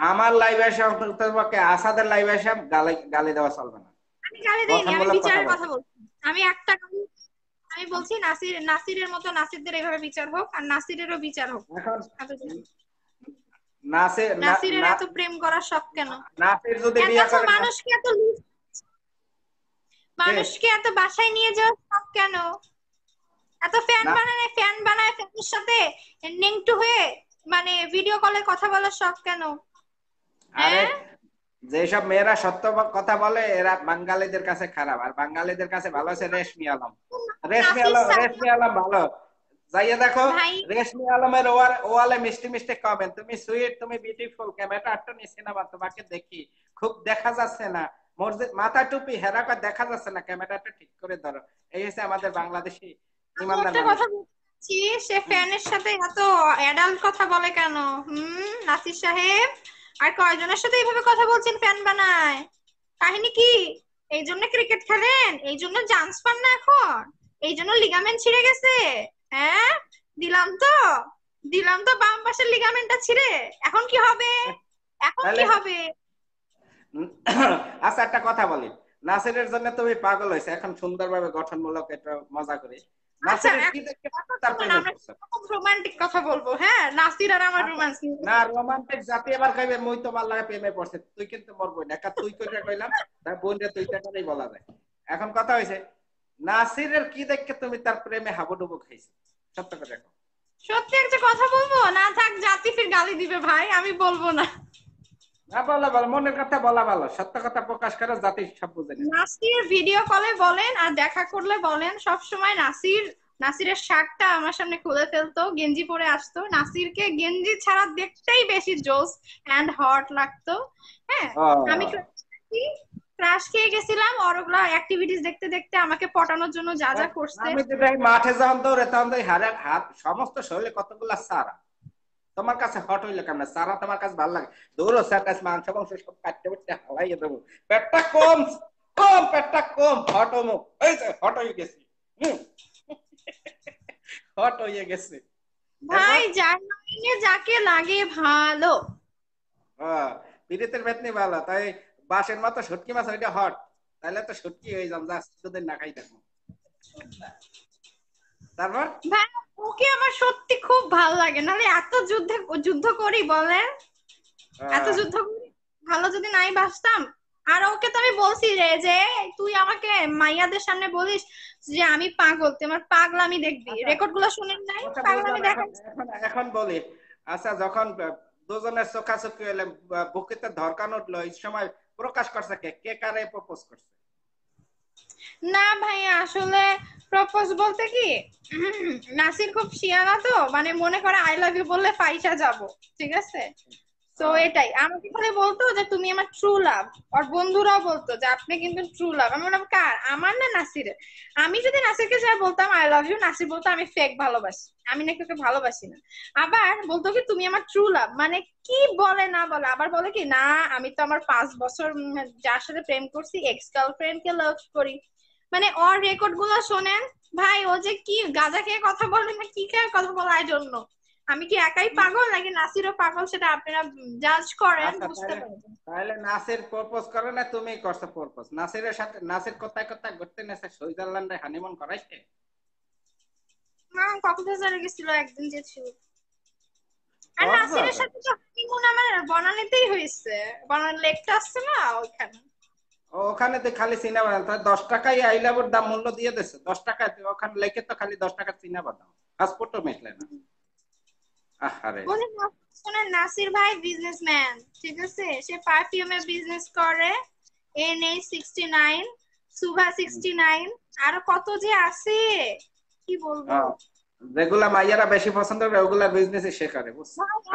আমার লাইভে আসা পক্ষে আসাদের লাইভে আসা গালি গালি দেওয়া চলবে না। আমি গালি দিইনি আমি বিচারের কথা বলছি। আমি একটা আমি বলছি নাসির নাসিরের মতো নাসিরদের এইভাবে বিচার হোক আর নাসিরেরও বিচার হোক। নাসির নাসিরের এত প্রেম করার শখ কেন? নাসির যদি বিয়ে আচ্ছা, করে মানুষকে এত মানুষকে এত বাসায় নিয়ে যাওয়ার শখ কেন? এত ফ্যান বানায় ফ্যান বানায় ফ্যানের সাথে নেংটু হয়ে মানে ভিডিও কলে কথা বলার শখ কেন? আরে হ্যাঁ? যেসব মেয়েরা সত্য কথা বলে এরা বাঙালিদের কাছে খারাপ। আর বাঙালিদের কাছে ভালো আছে রেশমি আলম। রেশমি আলম রেশমি আলম ভালো। যাইয়ে দেখো রেশমি আলমের ওয়াল ওয়ালে মিষ্টি মিষ্টি কমেন্ট তুমি সুইট তুমি বিউটিফুল ক্যামেরাটা একটু নিচে নামা তোমাকে দেখি। খুব দেখা যাচ্ছে না। মসজিদ মাথা টুপি হেরা করে দেখা যাচ্ছে না। ক্যামেরাটা ঠিক করে ধরো। এই হচ্ছে আমাদের বাংলাদেশি ইমানদার কথা সে ফ্যানের সাথে এত অ্যাডাল্ট কথা বলে কেন? হুম নাসির সাহেব আর কয়জনের সাথে এইভাবে কথা বলছেন ফ্যান বানায়? কাহিনী কি? এই জন্য ক্রিকেট খেলেন? এই জন্য চান্স পান না এখন? এই জন্য লিগামেন্ট ছিঁড়ে গেছে? হ্যাঁ? দিলাম তো। দিলাম তো বাম পাশের লিগামেন্টটা ছিঁড়ে। এখন কি হবে? এখন কি হবে? আচ্ছা একটা কথা বলি। নাসিরের জন্য তুমি পাগল হয়েছে এখন সুন্দরভাবে গঠনমূলক একটা মজা করে। রোমান্টিক কথা বলব হ্যাঁ? নাসির আর আমার রোমান্স না রোমান্টিক জাতি এবার কইবে মুই তোমার লাগে প্রেমে পড়ছে তুই কিন্তু মোর বোন তুই কইরা কইলাম তার বোন তুই করেই বলা যায়। এখন কথা হইছে নাসিরের কি দেখে তুমি তার প্রেমে হাবুডুবু খাইছো? সত্য করে দেখো সত্যি একটা কথা বলব? না থাক জাতি ফির গালি দিবে ভাই আমি বলব না। না বলা ভালো মনের কথা বলা ভালো। সত্য কথা প্রকাশ করে জাতি সব বুঝে নাসির ভিডিও কলে বলেন আর দেখা করলে বলেন সব সময় নাসির নাসিরের শার্টটা আমার সামনে খুলে ফেলতো গেঞ্জি পরে আসতো। নাসিরকে গেঞ্জি ছাড়া দেখতেই বেশি জোস অ্যান্ড হট লাগতো। হ্যাঁ আমি ক্রাশ খেয়ে গেছিলাম আর ওগুলা অ্যাক্টিভিটিস দেখতে দেখতে আমাকে পটানোর জন্য যা যা করছে। আমি মাঠে যখন দৌড়ে তখন হাত সমস্ত শরীরে কতগুলা সারা। তোমার কাছে হট হইলে কেমন? সারা তোমার কাছে ভালো লাগে। দৌড়ো স্যার কাছে মাংস মাংস সব কাটতে কাটতে হালাইয়ে দেবো। পেটটা কম কম পেটটা কম। হট হমো এই হট হয়ে গেছি। হট হয়ে গেছে। ভাই যার যাকে লাগে ভালো। হ্যাঁ পিড়িতের বেতনি ভালো। তাই বাঁশের মতো শুটকি মাছ ওইটা হট তাহলে তো শুটকি হয়ে যাম যা না খাই থাকব তারপর? ওকে আমার সত্যি খুব ভালো লাগে। নাহলে এত যুদ্ধে যুদ্ধ করি বলেন এত যুদ্ধ করি ভালো যদি নাই বাসতাম আর ওকে তো আমি বলছি রে যে তুই আমাকে মাইয়াদের সামনে বলিস যে আমি পাগল তুই আমার পাগলামি দেখবি। রেকর্ডগুলো শুনেন নাই আচ্ছা, পাগলামি। দেখান এখন- বলি। আচ্ছা যখন দুজনের চোখাচোখি হলে বুকেতে ধরকান উঠল এই সময় প্রকাশ করছে কে? কে কারে প্রপোজ করছে? না ভাইয়া, আসলে প্রপোজ বলতে কি নাসির খুব শিয়ানা তো মানে মনে করে আই লাভ ইউ বললে ফাইসা যাব, ঠিক আছে? তো এটাই। আমাকে খালি বলতো যে তুমি আমার ট্রু লাভ আর বন্ধুরাও বলতো যে আপনি কিন্তু ট্রু লাভ আমি বললাম কার? আমার না নাসিরের আমি যদি নাসিরকে যা বলতাম আই লাভ ইউ নাসির বলতো আমি ফেক ভালোবাসি। আমি নাকি ওকে ভালোবাসি না। আবার বলতো কি তুমি আমার ট্রু লাভ মানে কি বলে না বলে? আবার বলে কি না আমি তো আমার পাঁচ বছর যার সাথে প্রেম করছি এক্স গার্লফ্রেন্ড কে লাভ করি। মানে ওর রেকর্ডগুলো শোনেন ভাই ও যে কি গাঁজা খেয়ে কথা বলে না কি খেয়ে কথা বলে আই জন্য আমি কি একাই পাগল নাকি নাসিরও পাগল সেটা আপনারা জাজ করেন আচ্ছা, বুঝতে পারবেন তাহলে নাসির প্রপোজ করে না তুমি করছ প্রপোজ নাসিরের সাথে নাসির কোথায় কোথায় ঘুরতে নেছে সুইজারল্যান্ডে হানিমুন করাইছে? কক্সবাজারে গেছিল একদিন যেছিল আর নাসিরের সাথে তো হানিমুন আমার বনানীতেই হয়েছে। বনানী লেকটা আসছে না ওইখানে? ও, ওখানে তো খালি চিনা বাদাম। তাহলে দশ টাকাই আই লাভের দাম মূল্য দিয়ে দিচ্ছে দশ টাকা ওখানে লেখে তো খালি দশ টাকা চিনা বাদাম। পাসপোর্টও মেটলে না। আহারে। শোনেন নাসির ভাই বিজনেসম্যান ঠিক আছে? সে পারফিউমের বিজনেস করে এন এইচ সিক্সটি নাইন সুভা সিক্সটি নাইন আরও কত যে আছে কি বলব? যেগুলা মাইয়ারা বেশি পছন্দ করে ওগুলা বিজনেস সে করে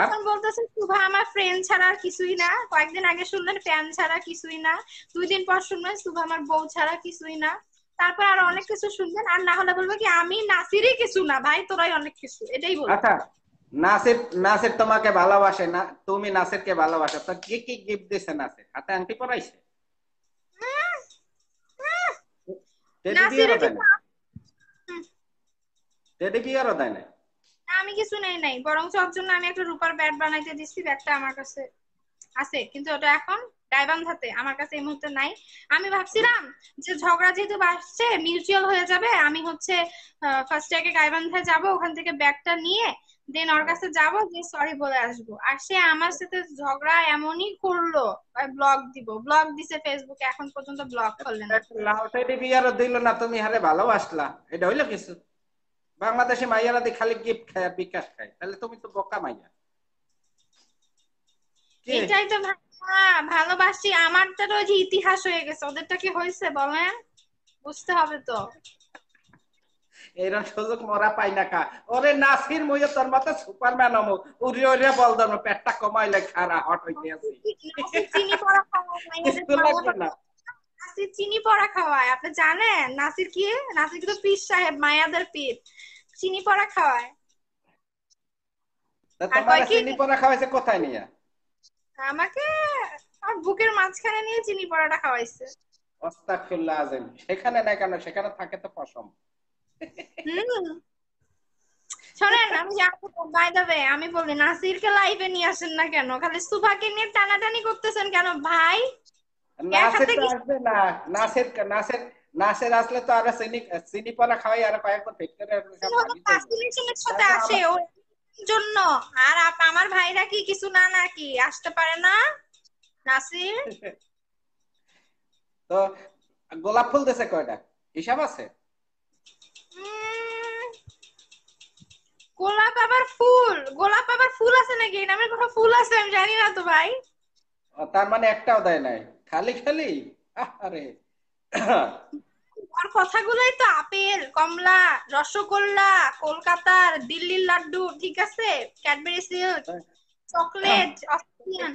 এখন বলতেছে সুভা আমার ফ্রেন্ড ছাড়া আর কিছুই না। কয়েকদিন আগে শুনলেন ফ্যান ছাড়া কিছুই না। দুই দিন পর শুনলেন সুভা আমার বউ ছাড়া কিছুই না। তারপর আর অনেক কিছু শুনবেন আর না হলে বলব কি আমি নাসিরই কিছু না ভাই তোরাই অনেক কিছু এটাই বলব। আচ্ছা নাসির নাসির তোমাকে ভালোবাসে না তুমি নাসিরকে ভালোবাসো। তো কি কি গিফট দিছে নাসির? হাতে আংটি পরাইছে? টেডি বিয়ারও দেয় না? আমি কিছু নেই নাই। বরং জন্য আমি একটা রূপার ব্যাট বানাইতে দিচ্ছি ব্যাটটা আমার কাছে আছে। কিন্তু ওটা এখন গাইবান্ধাতে আমার কাছে এই মুহূর্তে নাই। আমি ভাবছিলাম যে ঝগড়া যেহেতু বাসছে মিউচুয়াল হয়ে যাবে আমি হচ্ছে ফার্স্ট আগে গাইবান্ধায় যাব ওখান থেকে ব্যাগটা নিয়ে দেন ওর কাছে যাব যে সরি বলে আসব। আর সে আমার সাথে ঝগড়া এমনই করল ব্লগ দিব। ব্লগ দিছে ফেসবুকে এখন পর্যন্ত ব্লগ করলেন বিয়ারও দিল না তুমি হারে ভালোবাসলা। এটা হইল কিছু? বাংলাদেশে মাইয়ারা দিয়ে খালি গিফট খায় আর বিকাশ খায়। তাহলে তুমি তো বোকা মাইয়া। এটাই তো ভালোবাসি। আমারটা তো যে ইতিহাস হয়ে গেছে ওদেরটা কি হয়েছে বলেন? বুঝতে হবে তো। এরকম সুযোগ মরা পাই না কা ওরে নাসির মুইও তোর মতো সুপারম্যান হমু। উড়ি উড়ে বল পেটটা কমাইলে খারা হট হইতে আছি। চিনি পড়া খাওয়ায় মাইয়াদের না। নাসির চিনি পড়া খাওয়ায় আপনি জানেন? নাসির কি? নাসির কিন্তু পীর সাহেব মায়াদের পীর। চিনি পড়া খাওয়ায়? চিনি পরা খাওয়াইছে কোথায় নিয়ে? আমাকে আমার বুকের মাঝখানে নিয়ে চিনি পড়াটা খাওয়াইছে। অস্তাগফিরুল্লাহ আযীম। সেখানে না কেন? সেখানে থাকে তো পশম। শোনেন আমি বাই দ্য ওয়ে আমি বলি নাসিরকে লাইভে নিয়ে আসেন না কেন? খালি সুভাকে নিয়ে টানাটানি করতেছেন কেন ভাই? নাসের আসবে না। নাসের নাসের নাসের আসলে তো আরও চিনি চিনি পরা খাওয়াই আর কয়েকবার ফিট করে সাথে আসে ওর জন্য। আর আমার ভাইরা কি কিছু না নাকি? আসতে পারে না? নাসির? তো গোলাপ ফুল দিছে কয়টা? হিসাব আছে? গোলাপ আবার ফুল গোলাপ আবার ফুল আছে নাকি? এই নামের কোনো ফুল আছে আমি জানি না তো ভাই। তার মানে একটাও দেয় নাই। খালি খালি? আরে ওর কথাগুলোই তো আপেল কমলা রসগোল্লা কলকাতার দিল্লির লাড্ডু ঠিক আছে? ক্যাডবেরি সিল্ক চকলেট অস্ট্রেলিয়ান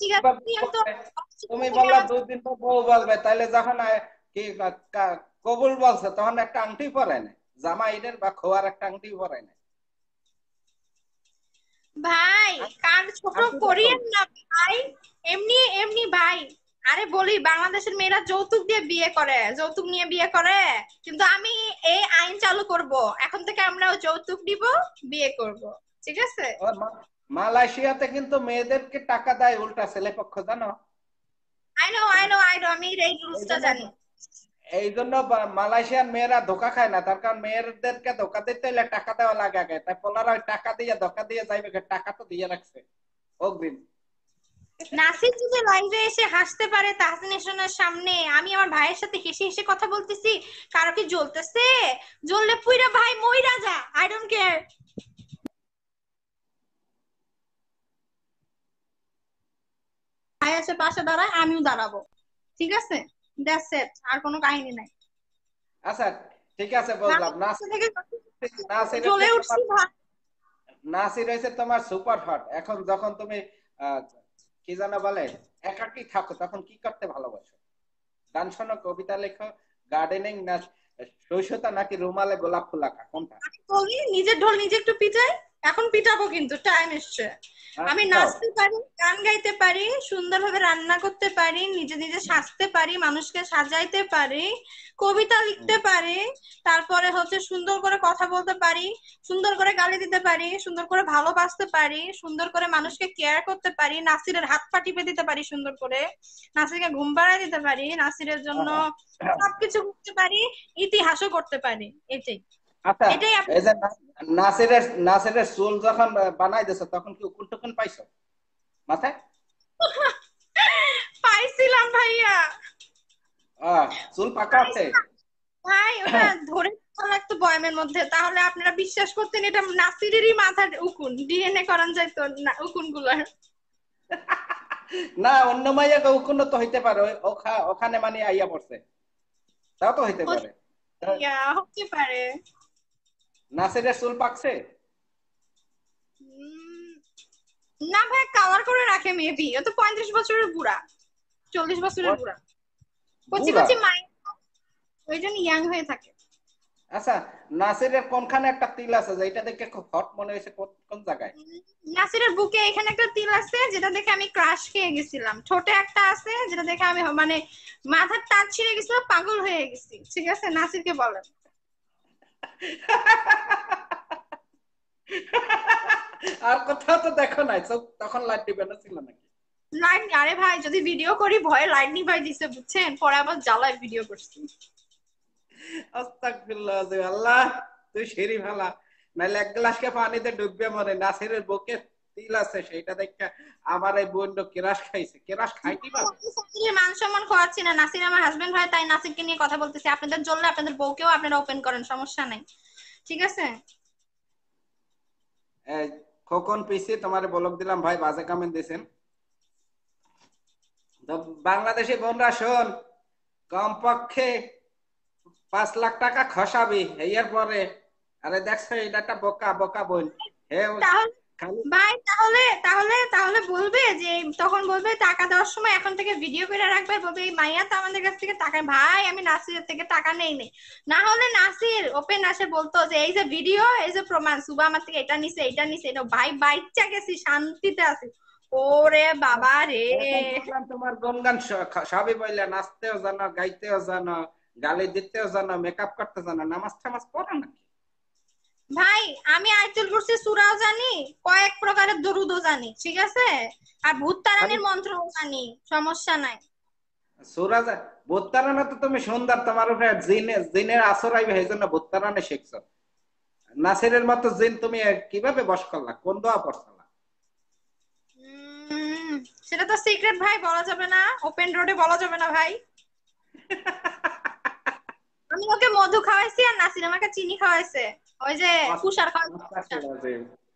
ঠিক আছে, ওকে তো তুমি বললা দুই দিন পর বউ বলবে তাইলে যখন কি কবুল বলছে তখন একটা আংটি পরে না। জামা ঈদের বা খোয়ার একটা আংটি পরে না। ভাই কান ছোট করিয়েন না ভাই। এমনি এমনি ভাই। আরে বলি বাংলাদেশের মেয়েরা যৌতুক দিয়ে বিয়ে করে যৌতুক নিয়ে বিয়ে করে। কিন্তু আমি এই আইন চালু করব। এখন থেকে আমরা যৌতুক দিব বিয়ে করব। ঠিক আছে? মালয়েশিয়াতে কিন্তু মেয়েদেরকে টাকা দেয় উল্টা ছেলে পক্ষ জানো? I know I know I know আমি এই রুলসটা জানি। এই জন্য মালয়েশিয়ার মেয়েরা ধোকা খায় না। তার কারণ মেয়েদেরকে ধোকা দিতে হলে টাকা দেওয়া লাগে আগে। তাই পোলারা ওই টাকা দিয়ে, ধোকা দিয়ে যাইবে টাকা তো দিয়ে রাখছে। অগ্রিম নাসির যদি লাইভে এসে হাসতে পারে সামনে, আমি আমার ভাইয়ের সাথে হেসে হেসে কথা বলতেছি। কারও কি জ্বলতেছে? জ্বললে পুইরা ভাই মইরা যা আই ডোন্ট কেয়ার ভাই পাশে দাঁড়ায়, আমিও দাঁড়াবো। ঠিক আছে? দ্যাটস ইট আর কোনো কাহিনী নাই। আচ্ছা ঠিক আছে না জ্বলে উঠছি নাসির হয়েছে তোমার সুপার হট এখন যখন তুমি কি জানো বলে একাকি থাকো তখন কি করতে ভালোবাসো? গান শোনো কবিতা লেখো গার্ডেনিং না শৈশতা নাকি রুমালে গোলাপ ফুল আঁকা কোনটা? আমি বলি নিজের ঢোল নিজে একটু পিটাই এখন পিটাবো কিন্তু টাইম এসছে। আমি আচ্ছা। নাচতে পারি গান গাইতে পারি সুন্দরভাবে রান্না করতে পারি নিজে নিজে সাজতে পারি মানুষকে সাজাইতে পারি কবিতা লিখতে পারি তারপরে হচ্ছে সুন্দর করে কথা বলতে পারি সুন্দর করে গালি দিতে পারি সুন্দর করে ভালোবাসতে পারি সুন্দর করে মানুষকে কেয়ার করতে পারি নাসিরের হাত পা টিপে দিতে পারি সুন্দর করে নাসিরকে ঘুম পাড়ায় দিতে পারি নাসিরের জন্য সবকিছু করতে পারি ইতিহাসও করতে পারি এটাই। আচ্ছা এটাই নাসিরের নাসিরের চুল যখন বানাই দিছো তখন কি উকুন টুকুন পাইছো? মাথায় পাইছিলাম ভাইয়া। চুল পাকা আছে? ভাই ওটা ধরে লাগতো বয়ামের মধ্যে তাহলে আপনারা বিশ্বাস করতেন এটা নাসিরেরই মাথার উকুন ডিএনএ করান যাইতো না উকুনগুলার না অন্য মাইয়া উকুন তো হইতে পারে ওখা- ওখানে মানে আইয়া পড়ছে। তাও তো হইতে পারে। হতে পারে। নাসিরের চুল পাকছে? না ভাই কালার করে রাখে মেবি ও তো পঁয়ত্রিশ বছরের বুড়া। চল্লিশ বছরের বুড়া। কচি কচি মাই ওই জন্য ইয়াং হয়ে থাকে। আচ্ছা নাসিরের কোনখানে একটা তিল আছে যে এটা দেখে খুব হট মনে হয়েছে? কোন জায়গায়? নাসিরের বুকে এখানে একটা তিল আছে যেটা দেখে আমি ক্রাশ খেয়ে গেছিলাম। ঠোঁটে একটা আছে যেটা দেখে আমি মানে মাথার টাচ ছিঁড়ে গেছিলাম পাগল হয়ে গেছি। ঠিক আছে? নাসিরকে বলেন। আর কোথাও তো দেখো নাই তখন লাইট দিবে না ছিল নাকি? লাইট আরে ভাই যদি ভিডিও করি ভয়ে লাইট নিভাই দিছে বুঝছেন? পরে আবার জ্বালায় ভিডিও করছি। আস্তাগফিরুল্লাহ। আল্লাহ তুই সেরি ভালা। নাইলে এক গ্লাসকে পানিতে ডুববে মরে নাসিরের বুকে তিল আছে সেইটা দেখে আমার এই বোন কেরাস খাইছে। কেরাস খাইতি পারে মান সম্মান খোয়াচ্ছি না। নাসির আমার হাজবেন্ড হয় তাই নাসিরকে নিয়ে কথা বলতেছি। আপনাদের জ্বললে আপনাদের বউকেও আপনারা ওপেন করেন সমস্যা নাই। ঠিক আছে? খোকন পিসি তোমার বলক দিলাম ভাই বাজে কমেন্ট বাংলাদেশি বোনরা শোন কমপক্ষে পাঁচ লাখ টাকা খসাবি এর পরে। আরে দেখছ এটা একটা বোকা বোকা বোন। হে তাহলে খালি ভাই তাহলে তাহলে তাহলে বলবে যে তখন বলবে টাকা দেওয়ার সময় এখন থেকে ভিডিও করে রাখবে বলবে এই মাইয়া তো আমাদের কাছ থেকে টাকা ভাই আমি নাসিরের থেকে টাকা নেই নেই না হলে নাসির ওপেন আসে বলতো যে এই যে ভিডিও এই যে প্রমাণ সুবা আমার থেকে এটা নিছে এটা নিছে এটা ভাই বাইচ্চা গেছি শান্তিতে আছি। ওরে বাবা রে। তোমার গুনগান সবই বললে নাচতেও জানো গাইতেও জানো গালি দিতেও জানো মেকআপ করতে জানো নামাজ টামাজ পড়ো নাকি? ভাই আমি আয়াতুল কুরসি সূরাও জানি কয়েক প্রকারের দরুদও জানি ঠিক আছে? আর ভূত তাড়ানোর মন্ত্রও জানি সমস্যা নাই। সুরাজ ভূতারানা তো তুমি সুন্দর তোমার উপরে জিনে জিনের আসর আইবে সেই জন্য ভূতারানে শিখছো। নাসিরের মতো জিন তুমি কীভাবে বস করলা? কোন দোয়া পড়ছলা? সেটা তো সিক্রেট ভাই বলা যাবে না। ওপেন রোডে বলা যাবে না ভাই। আমি ওকে মধু খাওয়াইছি আর নাসির আমাকে চিনি খাওয়াইছে। ওই যে কুষার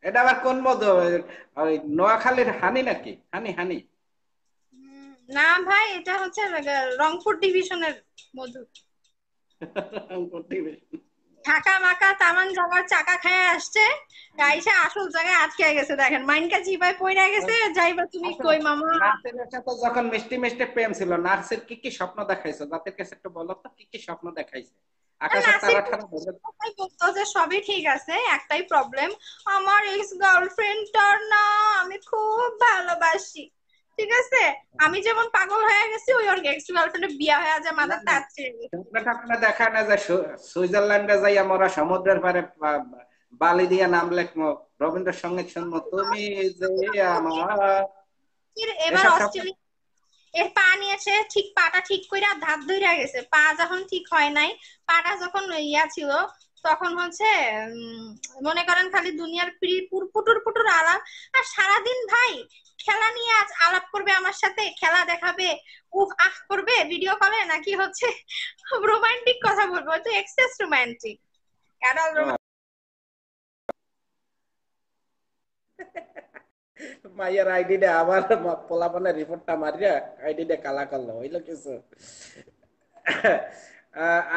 এটা আবার কোন ওই নোয়াখালীর হানি নাকি? হানি হানি? না ভাই এটা হচ্ছে রংপুর ডিভিশনের মধু। ঢাকা মাকা তামান চাকা খায় আসছে। আসল জায়গায় আটকে গেছে দেখেন। মাইনকা জিবাই পইরা গেছে যাইবা তুমি কই মামা। নাসিরের সাথে যখন মিষ্টি মিষ্টি প্রেম ছিল নাসির কি কি স্বপ্ন দেখাইছে? জাতির কাছে একটু বলো তো কি কি স্বপ্ন দেখাইছে? আকাশের তারা ঠারা বলতো যে সবই ঠিক আছে একটাই প্রবলেম আমার এক্স গার্লফ্রেন্ডটার না আমি খুব ভালোবাসি ঠিক আছে আমি যেমন পাগল হয়ে গেছি ওই ওর এক্স গার্লফ্রেন্ডের বিয়া হয়ে যায়। স্বপ্ন টপ্ন দেখায় না যে সুইজারল্যান্ডে যাই আমরা সমুদ্রের পারে বালি দিয়া নাম লেখবো রবীন্দ্রসঙ্গীত শুনব তুমি যে আমার এবার অস্ট্রেলিয়া এর পা নিয়েছে, ঠিক পাটা ঠিক কইরা ধার ধইরা গেছে। পা যখন ঠিক হয় নাই, পাটা যখন ইয়া ছিল, তখন হচ্ছে মনে করেন খালি দুনিয়ার পুর- পুটুর পুটুর আলাপ। আর সারাদিন ভাই, খেলা নিয়ে আজ আলাপ করবে আমার সাথে, খেলা দেখাবে, উফ, আহ করবে ভিডিও কলে নাকি হচ্ছে রোমান্টিক কথা বলব? তো এক্সেস রোমান্টিক অ্যাডাল্ট মাইয়ার রিপোর্টটা মারিয়া কালা করল হইল কিছু?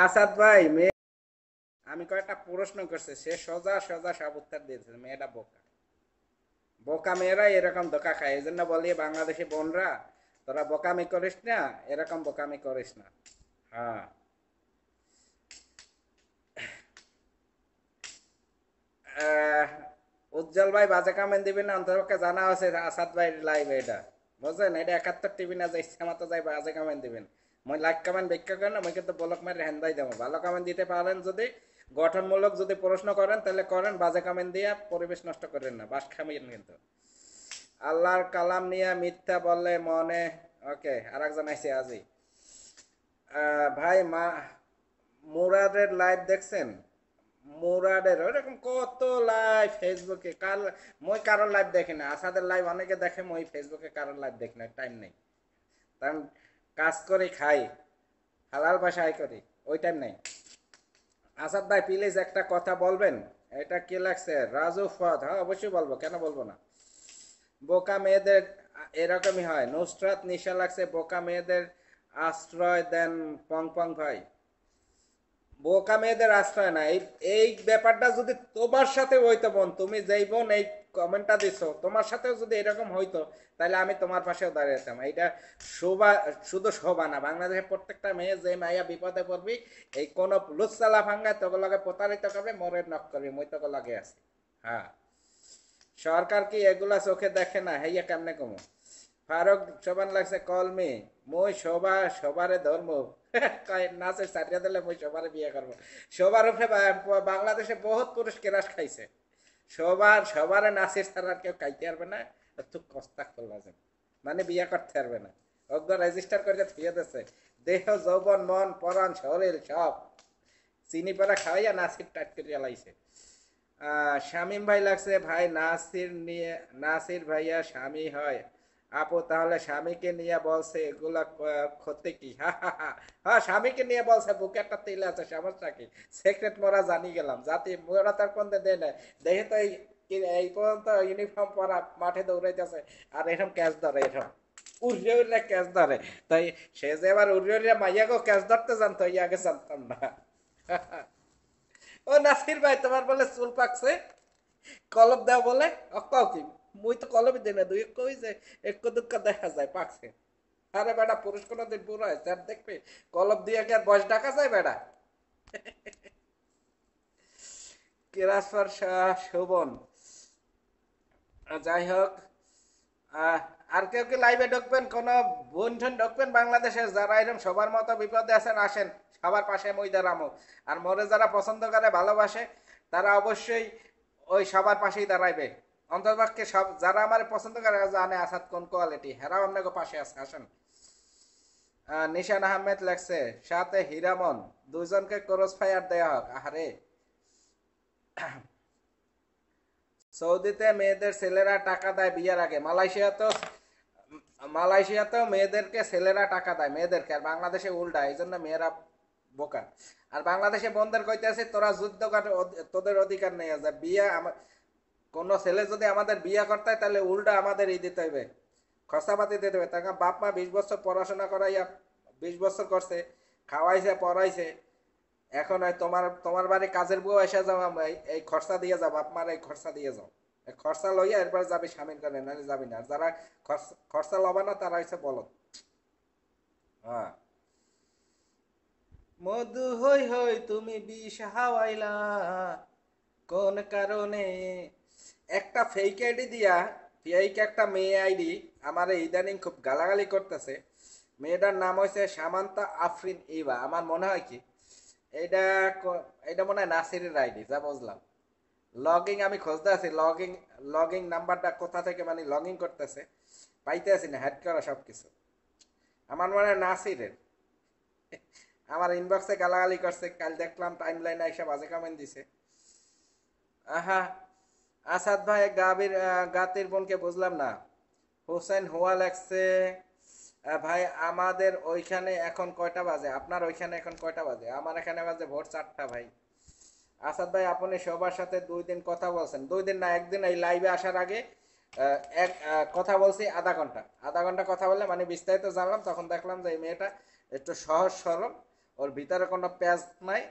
আসাদ ভাই মেয়ে আমি কয়েকটা প্রশ্ন সে সব উত্তর দিয়েছে মেয়েটা বোকা। বোকা মেয়েরা এরকম ধোকা খায় এই জন্য বলি বাংলাদেশি বোনরা তোরা বোকামি করিস না এরকম বোকামি করিস না। হ্যাঁ। আহ, উজ্জ্বল ভাই বাজে কামেন্ট দিবেন না? অন্তর্পক্ষে জানা আছে আসাদ ভাই লাইভ এটা। বুঝলেন এটা একাত্তর টিভি না, যে ইচ্ছা মতো যাই বাজে কামেন্ট দিবেন। মই লাইক কমেন্ট ব্যাখ্যা করেন মই কিন্তু ব্লক মারি হ্যান্দাই দেবো। ভালো কমেন্ট দিতে পারেন যদি, গঠনমূলক যদি প্রশ্ন করেন, তাহলে করেন, বাজে কমেন্ট দিয়ে পরিবেশ নষ্ট করেন না, বাস খামিয়েন কিন্তু। আল্লাহর কালাম নিয়ে মিথ্যা বললে মনে, ওকে আর একজন আইসে আজি ভাই মা, মুরাদের লাইভ দেখছেন? মুরাদের ওরকম কত লাইভ ফেসবুকে কার মই কারোর লাইভ দেখি না। আসাদের লাইভ অনেকে দেখে, মই ফেসবুকে কারোর লাইভ দেখি না টাইম নেই। কারণ কাজ করে, খাই। হালাল বাসায় করি, ওই টাইম নেই। আসাদ ভাই প্লিজ একটা কথা বলবেন? এটা কি লাগছে? রাজু ফদ হ্যাঁ অবশ্যই বলব, কেন বলব না? বোকা মেয়েদের, এরকমই হয়। নুসরাত, নিশা লাগছে, বোকা মেয়েদের আশ্রয় দেন পং পং ভাই। বোকা মেয়েদের আশ্রয় না এই ব্যাপারটা যদি তোমার সাথে হইতো বোন, তুমি যেই বোন এই কমেন্টটা দিছো, তোমার সাথেও যদি এরকম হইতো, তাহলে আমি তোমার পাশেও দাঁড়িয়েতাম এটা শোভা, শুধু শোভা না, বাংলাদেশের প্রত্যেকটা মেয়ে যে মাইয়া বিপদে পড়বি, এই কোন লুচ্চালা ভাঙ্গায় তোকে লগে প্রতারিত করবে, মরে নক করবি, মই তোকে লগে আছি। হ্যাঁ। সরকার কি এগুলা চোখে দেখে না? হেইয়া কেমনে কমো? ফারুক সবান লাগছে, কল মি, মই সবা সবারে ধর্ম। কয় নাচে দিলে সবারে বিয়ে করব। সবার উপরে বাংলাদেশে বহুত পুরুষ কেরাস খাইছে। সবার সবারে নাচের আর কেউ খাইতে পারবে না তুই কস্তাক করলা যাবে মানে বিয়ে করতে পারবে না। অজ্ঞ রেজিস্টার করে থুয়ে দিচ্ছে দেহ যৌবন মন পরাণ শরীর সব। চিনি পরা খাওয়াইয়া নাসির টাইট করে আহ, শামীম ভাই লাগছে ভাই নাসির নিয়ে নাসির ভাইয়া স্বামী হয়। আপু, তাহলে স্বামীকে নিয়ে বলছে, এগুলা ক্ষতি কি? হ্যাঁ স্বামীকে নিয়ে বলছে, বুকে একটা তেল আছে, সমস্যা কি? সেক্রেট মোরা জানি গেলাম, জাতি মোরা তার কোন দেয় না দেখে তো এই পর্যন্ত ইউনিফর্ম পরা মাঠে দৌড়াইতেছে, আর এরকম ক্যাচ ধরে, এরকম। উড়ে উড়লে ক্যাচ ধরে। তাই সে যে এবার উড়ে উড়ে মাইয়াকেও ক্যাচ ধরতে জানতো, এই আগে জানতাম না। ও নাসির ভাই, তোমার বলে চুল পাকছে? কলম দেওয়া বলে অকাও কি? মুই তো কলমই দিই না দুই কই যে এক দুঃখ দেখা যায় পাকছে আরে বেটা পুরুষ কোনো দিন পুরো হয় স্যার দেখবে কলম দিয়ে আর বয়স ডাকা যায় বেটা কিরাসফার শাহ শোভন যাই হোক আর কেউ কি লাইভে ঢুকবেন? কোন বন্ধন ঢুকবেন? বাংলাদেশে যারা এরকম সবার মতো বিপদে আছেন, আসেন। সবার পাশে মই দাঁড়ামো আর মোরে যারা পছন্দ করে, ভালোবাসে, তারা অবশ্যই ওই সবার পাশেই দাঁড়াইবে। অন্তর্পক্ষে সব যারা আমার পছন্দ করে জানে আসাদ কোন কোয়ালিটি হেরাও আপনাকে পাশে আছে, আসেন। নিশান আহমেদ লেখছে, সাথে হিরামন, দুজনকে ক্রস ফায়ার দেওয়া হোক। আহারে। সৌদিতে মেয়েদের ছেলেরা টাকা দেয় বিয়ের আগে। মালয়েশিয়া তো মালয়েশিয়াতেও মেয়েদেরকে ছেলেরা টাকা দেয়, মেয়েদেরকে। আর বাংলাদেশে উল্টা এই জন্য মেয়েরা বোকা। আর বাংলাদেশে বন্ধের কইতে আছে, তোরা যুদ্ধ তোদের অধিকার নেই। আছে বিয়ে আমার কোন ছেলে যদি আমাদের বিয়ে করতে হয় তাহলে উল্টা আমাদের ই দিতে হবে। খসাপাতি দিতে হবে। তার বাপ মা বিশ বছর পড়াশোনা করাইয়া বিশ বছর করছে, খাওয়াইছে, পড়াইছে। এখন তোমার তোমার বাড়ি কাজের বউ এসে যাও এই এই খরচা দিয়ে যাও, বাপ মার এই খরচা দিয়ে যাও। এই খরচা লইয়া এরপর যাবি স্বামীর করে নাহলে যাবি না। যারা খরচ- খরচা লবা না, তারা হচ্ছে বলত হ্যাঁ। মধু হই হই তুমি বিষ হাওয়াইলা। কোন কারণে একটা ফেক আইডি দিয়া ফেক একটা মেয়ে আইডি আমার ইদানিং খুব গালাগালি করতেছে। মেয়েটার নাম হয়েছে সামান্তা আফরিন ইবা। আমার মনে হয় কি এটা এটা মনে হয় নাসিরের আইডি যা বুঝলাম। লগিং আমি খুঁজতে আছি লগিং লগিং নাম্বারটা কোথা থেকে মানে লগিং করতেছে, পাইতে আছি না হ্যাড করা সব কিছু আমার মনে হয় নাসিরের। আমার ইনবক্সে গালাগালি করছে, কাল দেখলাম টাইম লাইনে এসে বাজে কমেন্ট দিছে। আহা আসাদ ভাই গাবির গাতির বোনকে বুঝলাম না। হোসেন হোয়া লাগছে ভাই, আমাদের ওইখানে এখন কয়টা বাজে? আপনার ওইখানে এখন কয়টা বাজে? আমার এখানে বাজে ভোর চারটা, ভাই। আসাদ ভাই, আপনি সবার সাথে দুই দিন কথা বলছেন। দুই দিন না, একদিন এই লাইভে আসার আগে এক কথা বলছি আধা ঘণ্টা। আধা ঘণ্টা কথা বললে মানে বিস্তারিত জানলাম, তখন দেখলাম যে এই মেয়েটা একটু সহজ সরল, ওর ভিতরে কোনো প্যাজ নাই।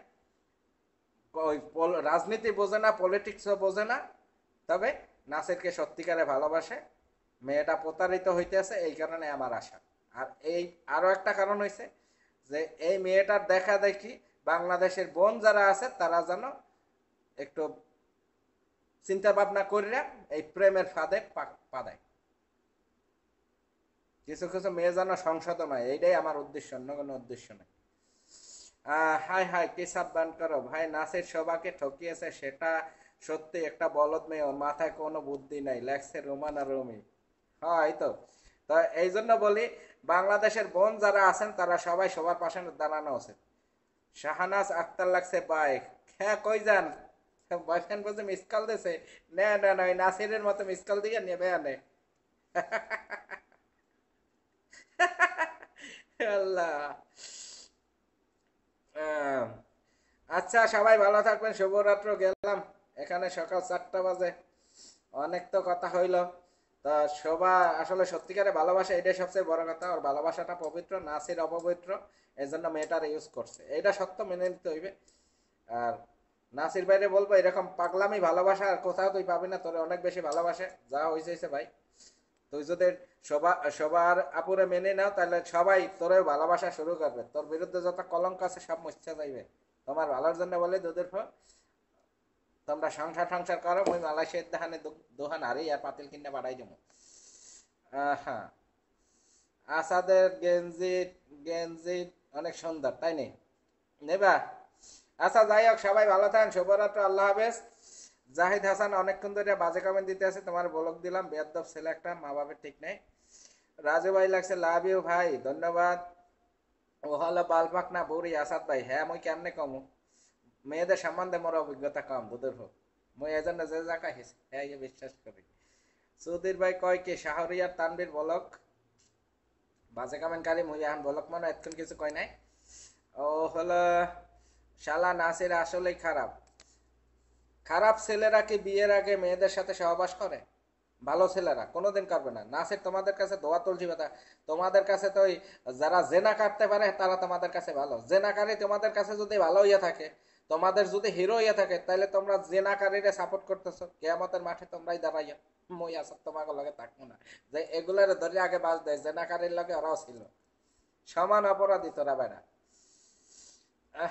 ওই রাজনীতি বোঝে না পলিটিক্সও বোঝে না। তবে নাসিরকে সত্যিকারে ভালোবাসে, মেয়েটা প্রতারিত হইতেছে এই কারণে আমার আশা। আর এই আরও একটা কারণ হয়েছে যে এই মেয়েটার দেখা দেখি বাংলাদেশের বোন যারা আছে, তারা যেন একটু চিন্তা ভাবনা করিয়া এই প্রেমের ফাঁদে পা- দেয়। কিছু কিছু মেয়ে যেন সংশোধন হয়, এইটাই আমার উদ্দেশ্য, অন্য কোনো উদ্দেশ্য নেই। হাই হাই, কি সাবধান করো? ভাই, নাসির সবাকে ঠকিয়েছে, সেটা সত্যি একটা বলদ মেয়ে, ওর মাথায় কোনো বুদ্ধি নাই, লেখছে রোমানা রমি। হয় তো। তো এই জন্য বলি, বাংলাদেশের বোন যারা আছেন, তারা সবাই সবার পাশে দাঁড়ানো আছে শাহানাজ আক্তার লাগছে বাইক হ্যাঁ কই যান? বয়ফ্রেন্ড বলছে মিস কল দিছে। না না না, ওই নাসিরের মতো মিস কল দিয়ে নেবে আনে। আল্লাহ। আচ্ছা সবাই ভালো থাকবেন, শুভরাত্র, গেলাম। এখানে সকাল চারটা বাজে। অনেক তো কথা হইল। তা সবা আসলে সত্যিকারে ভালোবাসা এটাই সবচেয়ে বড় কথা। ওর ভালোবাসাটা পবিত্র, নাসির অপবিত্র। এই জন্য মেয়েটার ইউজ করছে। এটা সত্য মেনে নিতে হইবে। আর নাসির বাইরে বলব, এরকম পাগলামি, ভালোবাসা আর কোথাও তুই পাবি না। তোরে অনেক বেশি ভালোবাসে। যা হয়েছে ভাই। তুই যদি সবা সবার আপুরে মেনে নাও, তাহলে সবাই তোরে ভালোবাসা শুরু করবে। তোর বিরুদ্ধে যত কলঙ্ক আছে, সব মুছে যাইবে। তোমার ভালোর জন্য বলে দুধের ফল। তোমরা সংসার সংসার করো ওই মালয়েশিয়ার দেখানে দোহান আরে আর পাতিল কিনে পাঠাই দেবো। হ্যাঁ আসাদের গেঞ্জি গেঞ্জি অনেক সুন্দর, তাই নেই নেবা? আচ্ছা যাই হোক, সবাই ভালো থাকেন, শুভরাত্র, আল্লাহ হাফেজ। জাহিদ হাসান, অনেকক্ষণ ধরে বাজে কমেন্ট দিতে আছে, তোমার বলক দিলাম, বেয়াদব ছেলে একটা, মা বাবার ঠিক নেই। রাজু ভাই লাগছে লাভ ইউ ভাই, ধন্যবাদ। ও হলো বালপাক না বুড়ি, আসাদ ভাই হ্যাঁ মুই কেমনে কমু? মেয়েদের সম্বন্ধে মোর অভিজ্ঞতা কম দুধের হোক মুই এজন্য যে জায়গা হিস বিশ্বাস করি। সুধীর ভাই কয় কি, শাহরিয়ার তানবীর বলক? বাজে কামেন্টকারী মুই এখন বলক, মনে এতক্ষণ কিছু কয় নাই। ও হলো, শালা নাসির আসলেই খারাপ। খারাপ ছেলেরা কি বিয়ের আগে মেয়েদের সাথে সহবাস করে? ভালো ছেলেরা, কোনোদিন করবে না। নাসির তোমাদের কাছে দোয়া তুলছি কথা তোমাদের কাছে তো যারা জেনা কাটতে পারে, তারা তোমাদের কাছে ভালো। জেনাকারী তোমাদের কাছে যদি ভালো হইয়া থাকে তোমাদের যদি হিরো হইয়া থাকে তাহলে তোমরা জেনাকারীরে সাপোর্ট করতেছো। কেয়ামতের মাঠে তোমরাই দাঁড়াইয়া মই আসার তোমাকে লগে থাকব না। যে এগুলার ধরে আগে বাস দেয়, জেনাকারীর লগে ওরাও ছিল। সমান অপরাধী তোরা বেড়া।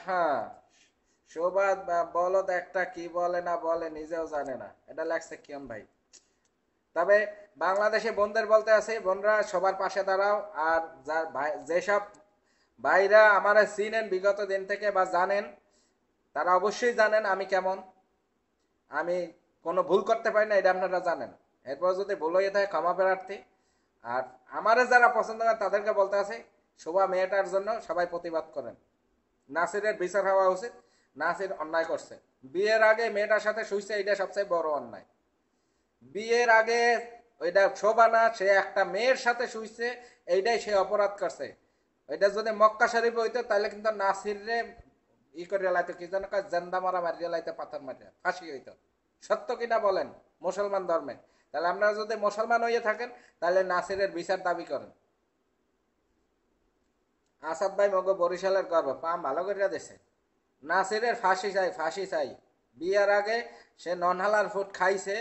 হ্যাঁ শোভাত বলদ একটা কি বলে না বলে, নিজেও জানে না। এটা লাগছে কিয়ন ভাই। তবে বাংলাদেশে বোনদের বলতে আছে বোনরা সবার পাশে দাঁড়াও। আর যেসব ভাইরা আমার চিনেন বিগত দিন থেকে বা জানেন তারা অবশ্যই জানেন আমি কেমন। আমি কোনো ভুল করতে পারি না, এটা আপনারা জানেন। এরপর যদি ভুল হয়ে থাকে, ক্ষমা প্রার্থী। আর আমারে যারা পছন্দ করে তাদেরকে বলতে আছে, শোভা মেয়েটার জন্য সবাই প্রতিবাদ করেন। নাসিরের বিচার হওয়া উচিত, নাসির অন্যায় করছে। বিয়ের আগে মেয়েটার সাথে শুইছে, এটা সবচেয়ে বড় অন্যায়। বিয়ের আগে ওইটা শোভা না, সে একটা মেয়ের সাথে শুইছে, এইটাই সে অপরাধ করছে। ওইটা যদি মক্কা শরীফ হইতো, তাহলে কিন্তু নাসির ই করে লাইতো কি যেন জেন্দা মারা মারিয়ে লাইতে পাথর মারিয়া ফাঁসি হইতো। সত্য কিনা বলেন, মুসলমান ধর্মে। তাহলে আপনারা যদি মুসলমান হইয়ে থাকেন, তাহলে নাসিরের বিচার দাবি করেন। আসাদ ভাই মগ বরিশালের গর্ব পাম ভালো করিয়া দেশে নাসিরের ফাঁসি চাই ফাঁসি চাই। বিয়ের আগে সে ননহালার ফুট খাইছে,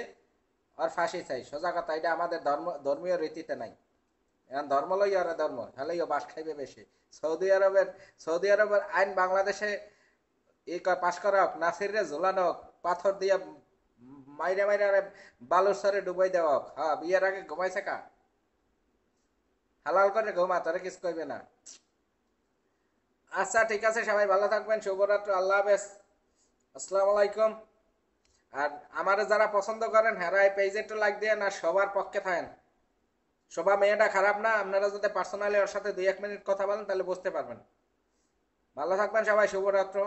আর ফাঁসি চাই। সোজা কথা, এটা আমাদের ধর্ম, ধর্মীয় রীতিতে নাই। এখন ধর্ম লই আর ধর্ম হেলেইও বাস খাইবে বেশি। সৌদি আরবের সৌদি আরবের আইন বাংলাদেশে এই পাশ করা হোক নাসিরে ঝোলানো পাথর দিয়ে মাইরে মাইরে বালুর সরে ডুবাই দেওয়া হ্যাঁ বিয়ের আগে ঘুমাইছে কা? হালাল করে ঘুমা তোরে কিছু কইবে না? আচ্ছা ঠিক আছে, সবাই ভালো থাকবেন শুভরাত্র আল্লাহ হাফেজ। আসসালামু আলাইকুম। আর আমার যারা পছন্দ করেন হ্যাঁ এই পেজে একটু লাইক দিয়ে আর সবার পক্ষে থাকেন। শোভা মেয়েটা খারাপ না, আপনারা যদি পার্সোনালি ওর সাথে দুই এক মিনিট কথা বলেন, তাহলে বুঝতে পারবেন। ভালো থাকবেন সবাই, শুভরাত্র।